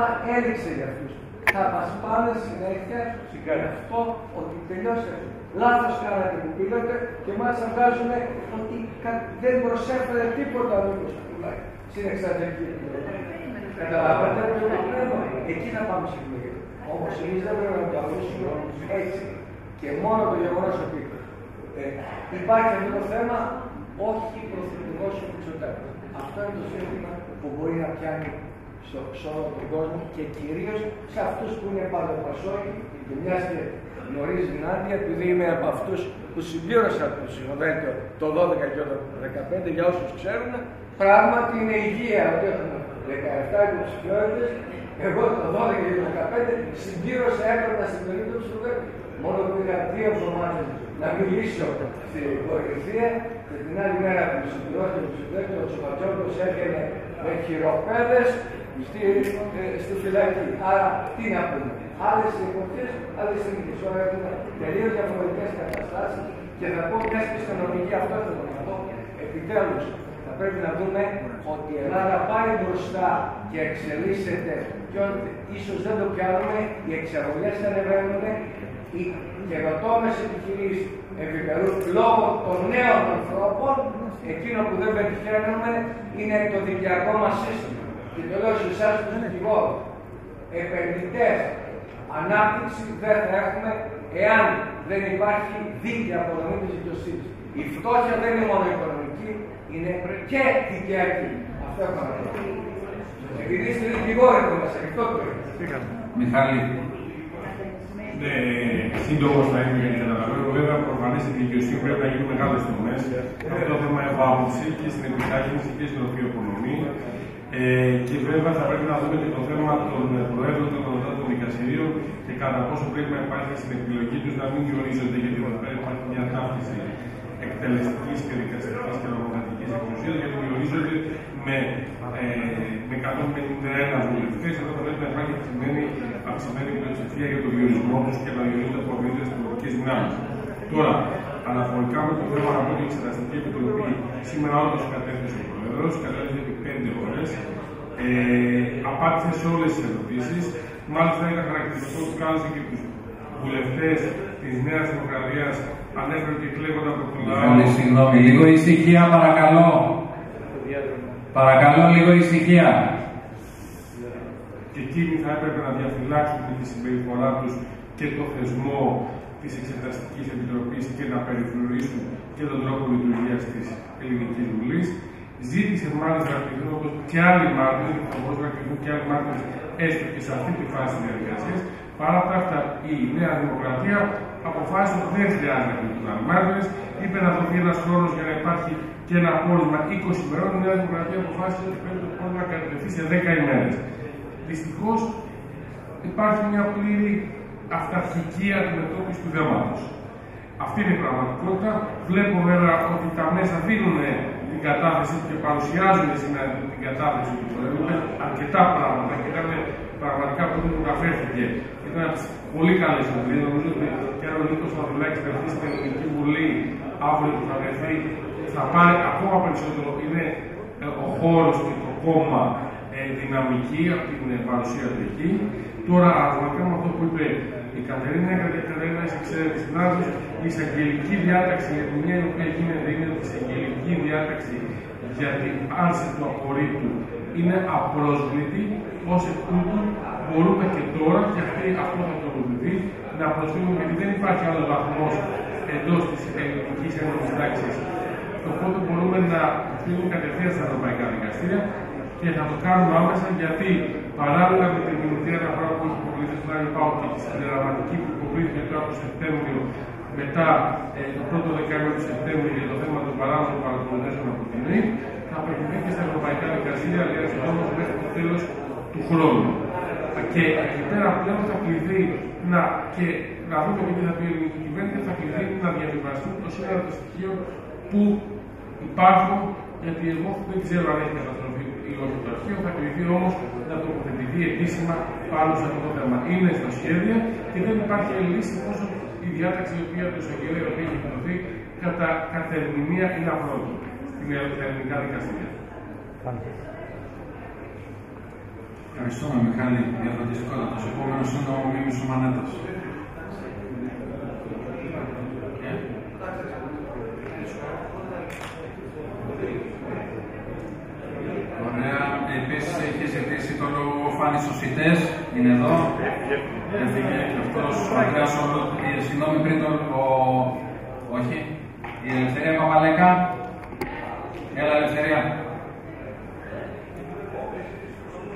L: Το θέμα έδειξε για αυτούς. Θα μας πάνε συνέχεια για αυτό ότι τελειώσε. Λάθος κάνατε που πήρατε και μας βγάζουν ότι δεν προσέφερε τίποτα ο τουλάχιστον στην εξαρτητική Καταλάβατε το λέω. Εκεί θα πάμε στην πλήρη. Όμως εμείς δεν πρέπει να το αφήσουμε έτσι. Και μόνο το γεγονός ότι ε, υπάρχει αυτό το θέμα, όχι πρωθυπουργός ο Μητσοτάκης. Αυτό είναι το σύνθημα που μπορεί να πιάνει στο, σε όλο τον κόσμο και κυρίως σε αυτούς που είναι παντοπασόκοι και μιας και γνωρίζει η Νάντια, επειδή είμαι από αυτούς που συμπλήρωσα το συνοδέλφιο το 12 και το 15, για όσους ξέρουν, πράγματι είναι υγεία ότι έχουμε 17 υποψηφιότητε. Εγώ το 12 και το 15 συμπλήρωσα έπρεπε στην περίπτωση του συνοδέλφιου. Μόνο που είχα δύο εβδομάδε να μιλήσω στην κορυφαία και την άλλη μέρα που συμπληρώσει το συνοδέλφιο, ο Τσοπατσόκο έβγαινε με χειροπέδες στη, ε, στη φυλακή. Άρα τι να πούμε. Άλλες εποχές, άλλες συνήθειες. Τώρα έχουμε τελείως διαφορετικές καταστάσεις και θα πω μια και αυτό θέλω να πω. Επιτέλους, θα πρέπει να δούμε ότι η Ελλάδα πάει μπροστά και εξελίσσεται και ίσως δεν το πιάνουμε, οι εξαγωγές ανεβαίνουν, οι καινοτόμες επιχειρήσεις ευημερούν λόγω των νέων ανθρώπων. Εκείνο που δεν πετυχαίνουμε είναι το δικαιωτικό μας σύστημα. Και το λέω σε εσά του δικηγόρου. Επενδυτές, ανάπτυξη δεν θα έχουμε εάν δεν υπάρχει δίκαια απονομή της δικαιοσύνης. Η φτώχεια δεν είναι μόνο οικονομική, είναι και δικαιωτική. Αυτό έχω να πω. Επειδή είστε δικηγόροι που είμαστε, αυτό το
A: Μιχάλη.
D: Ναι, σύντομος θα είμαι για να καταλαβαίνω. Βέβαια, προφανέ η δικαιοσύνη πρέπει να γίνουν μεγάλες τομέ. Αυτό το θέμα έχω άποψη και στην επιτάχυνση και στην οφειοπονομή. Ε, και βέβαια θα πρέπει να δούμε και το θέμα των προέδρων των των δικαστηρίων και κατά πόσο πρέπει να υπάρχει στην επιλογή τους να μην διορίζονται, γιατί εδώ πέρα υπάρχει μια ταύτιση εκτελεστικής και δικαστικής και νομοθετικής εξουσίας, γιατί διορίζονται με, ε, με 151 βουλευτές. Εδώ θα πρέπει να υπάρχει αυξημένη, αυξημένη πλειοψηφία για τον διορισμό τους και να διορίζονται από αμύδε πολιτικέ δυνάμεις. Τώρα, αναφορικά με το θέμα από την Εξεταστική Επιτροπή, σήμερα όντως κατέθεσε ο Πρόεδρος, κατέθεσε επί πέντε ώρε. Ε, απάντησε σε όλες τις ερωτήσεις. Μάλιστα, ήταν χαρακτηριστικό ότι κάλεσε και τους βουλευτές της Νέας Δημοκρατίας, ανέφερε και κλαίγοντα από τον λαό.
A: Συγγνώμη, λίγο ησυχία, παρακαλώ. Παρακαλώ, λίγο ησυχία.
D: Και εκείνοι θα έπρεπε να διαφυλάξουν τη συμπεριφορά τους και το θεσμό της Εξεταστικής Επιτροπής και να περιφρουρήσουν και τον τρόπο λειτουργίας της Ελληνικής Βουλής. Ζήτησε μάλιστα να κληθούν όπως και άλλοι μάρτυρες, όπως να κληθούν και άλλοι μάρτυρες, έστω και σε αυτή τη φάση της διαδικασίας. Παρά τα αυτά, η Νέα Δημοκρατία αποφάσισε ότι δεν χρειάζεται να κληθούν άλλοι μάρτυρες. Είπε να δοθεί ένας χρόνος για να υπάρχει και ένα πόρισμα 20 ημερών. Η Νέα Δημοκρατία αποφάσισε ότι πρέπει το πόρισμα να κατευθυνθεί σε 10 ημέρες. Δυστυχώς υπάρχει μια πλήρη αυταρχική αντιμετώπιση του θέματος. Αυτή είναι η πραγματικότητα. Βλέπω βέβαια ότι τα μέσα δίνουν την κατάθεση και παρουσιάζουν σήμερα την κατάθεση του πολέμου. αρκετά πράγματα και ήταν πραγματικά που δεν αναφέρθηκε. Ήταν πολύ καλές ομιλίες. Νομίζω ότι και αν ο Νίκος Παπαδουλάκη βρεθεί στην Ελληνική Βουλή αύριο που θα βρεθεί, θα πάρει ακόμα περισσότερο. Είναι ε, ο χώρος και το κόμμα ε, δυναμική από την ε, παρουσία του εκεί. Τώρα, αναφορικά με αυτό που είπε η Κατερίνα, η Κατερίνα ξέρετε συνάδελφο, η εισαγγελική διάταξη για την μία η οποία γίνεται είναι ότι η εισαγγελική διάταξη για την άρση του απορρίτου είναι απρόσβλητη, ως εκ τούτου μπορούμε και τώρα, και αυτή, αυτό θα το ρωτηθεί, να προσφύγουμε γιατί δεν υπάρχει άλλο βαθμός εντός της ελληνική ένωση τάξης. Οπότε μπορούμε να φύγουμε κατευθείαν στα ευρωπαϊκά δικαστήρια και θα το κάνουμε άμεσα γιατί παράλληλα με την μηνυτήρια αναφορά που έχει υποβληθεί στον Άγιο Πάο και τη συμπληρωματική που υποβλήθηκε τώρα το Σεπτέμβριο μετά ε, το πρώτο δεκαήμερο του Σεπτέμβριου για το θέμα των παράνομων παρακολουθήσεων από την ΕΕ, θα προηγηθεί και στα ευρωπαϊκά δικαστήρια διαστημόνω μέχρι το τέλος του χρόνου. Και εκεί πέρα πλέον θα κληθεί να, και να δούμε και τι θα πει η ελληνική κυβέρνηση, θα κληθεί να διαβιβαστούν το σύνολο των στοιχείων που υπάρχουν, γιατί εγώ δεν ξέρω αν έχει καταστροφεί ή όχι το αρχείο, θα κληθεί όμως να τοποθετηθεί επίσημα πάνω σε αυτό το θέμα. Είναι στα σχέδια και δεν υπάρχει λύση όσο η διάταξη η οποία το εισαγγελέα η οποία έχει εκδοθεί κατά, κατά ερμηνεία είναι απρόβλεπτη στην ελληνικά δικαστήρια.
A: Ευχαριστούμε, Μιχάλη, για το δυσκότατο. Ο επόμενο είναι ο Μίμης ο Ωραία. Επίσης έχεις ζητήσει το λόγο ο Φάνης Οσιτές. Είναι εδώ. Έφυγε και αυτός ο Αντρέας ε, Συγγνώμη πριν τον... Ο... Όχι. Η Ελευθερία Παπαλέκα. Έλα, Ελευθερία.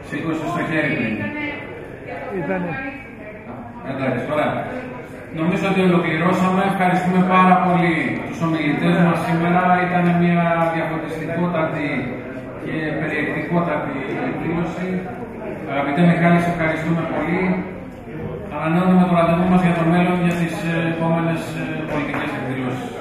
A: Σήκωσες στο χέρι πριν.
M: Ήτανε.
A: Εντάξει, ωραία. Νομίζω ότι ολοκληρώσαμε. Ευχαριστούμε πάρα πολύ τους ομιλητές μας σήμερα. Ήταν μια διαφωτιστικότατη και περιεκτικότατη εκδήλωση. Αγαπητέ Μιχάλη, σε ευχαριστούμε πολύ. Ανανεώνουμε το ραντεβού μας για το μέλλον για τις επόμενες πολιτικές εκδηλώσεις.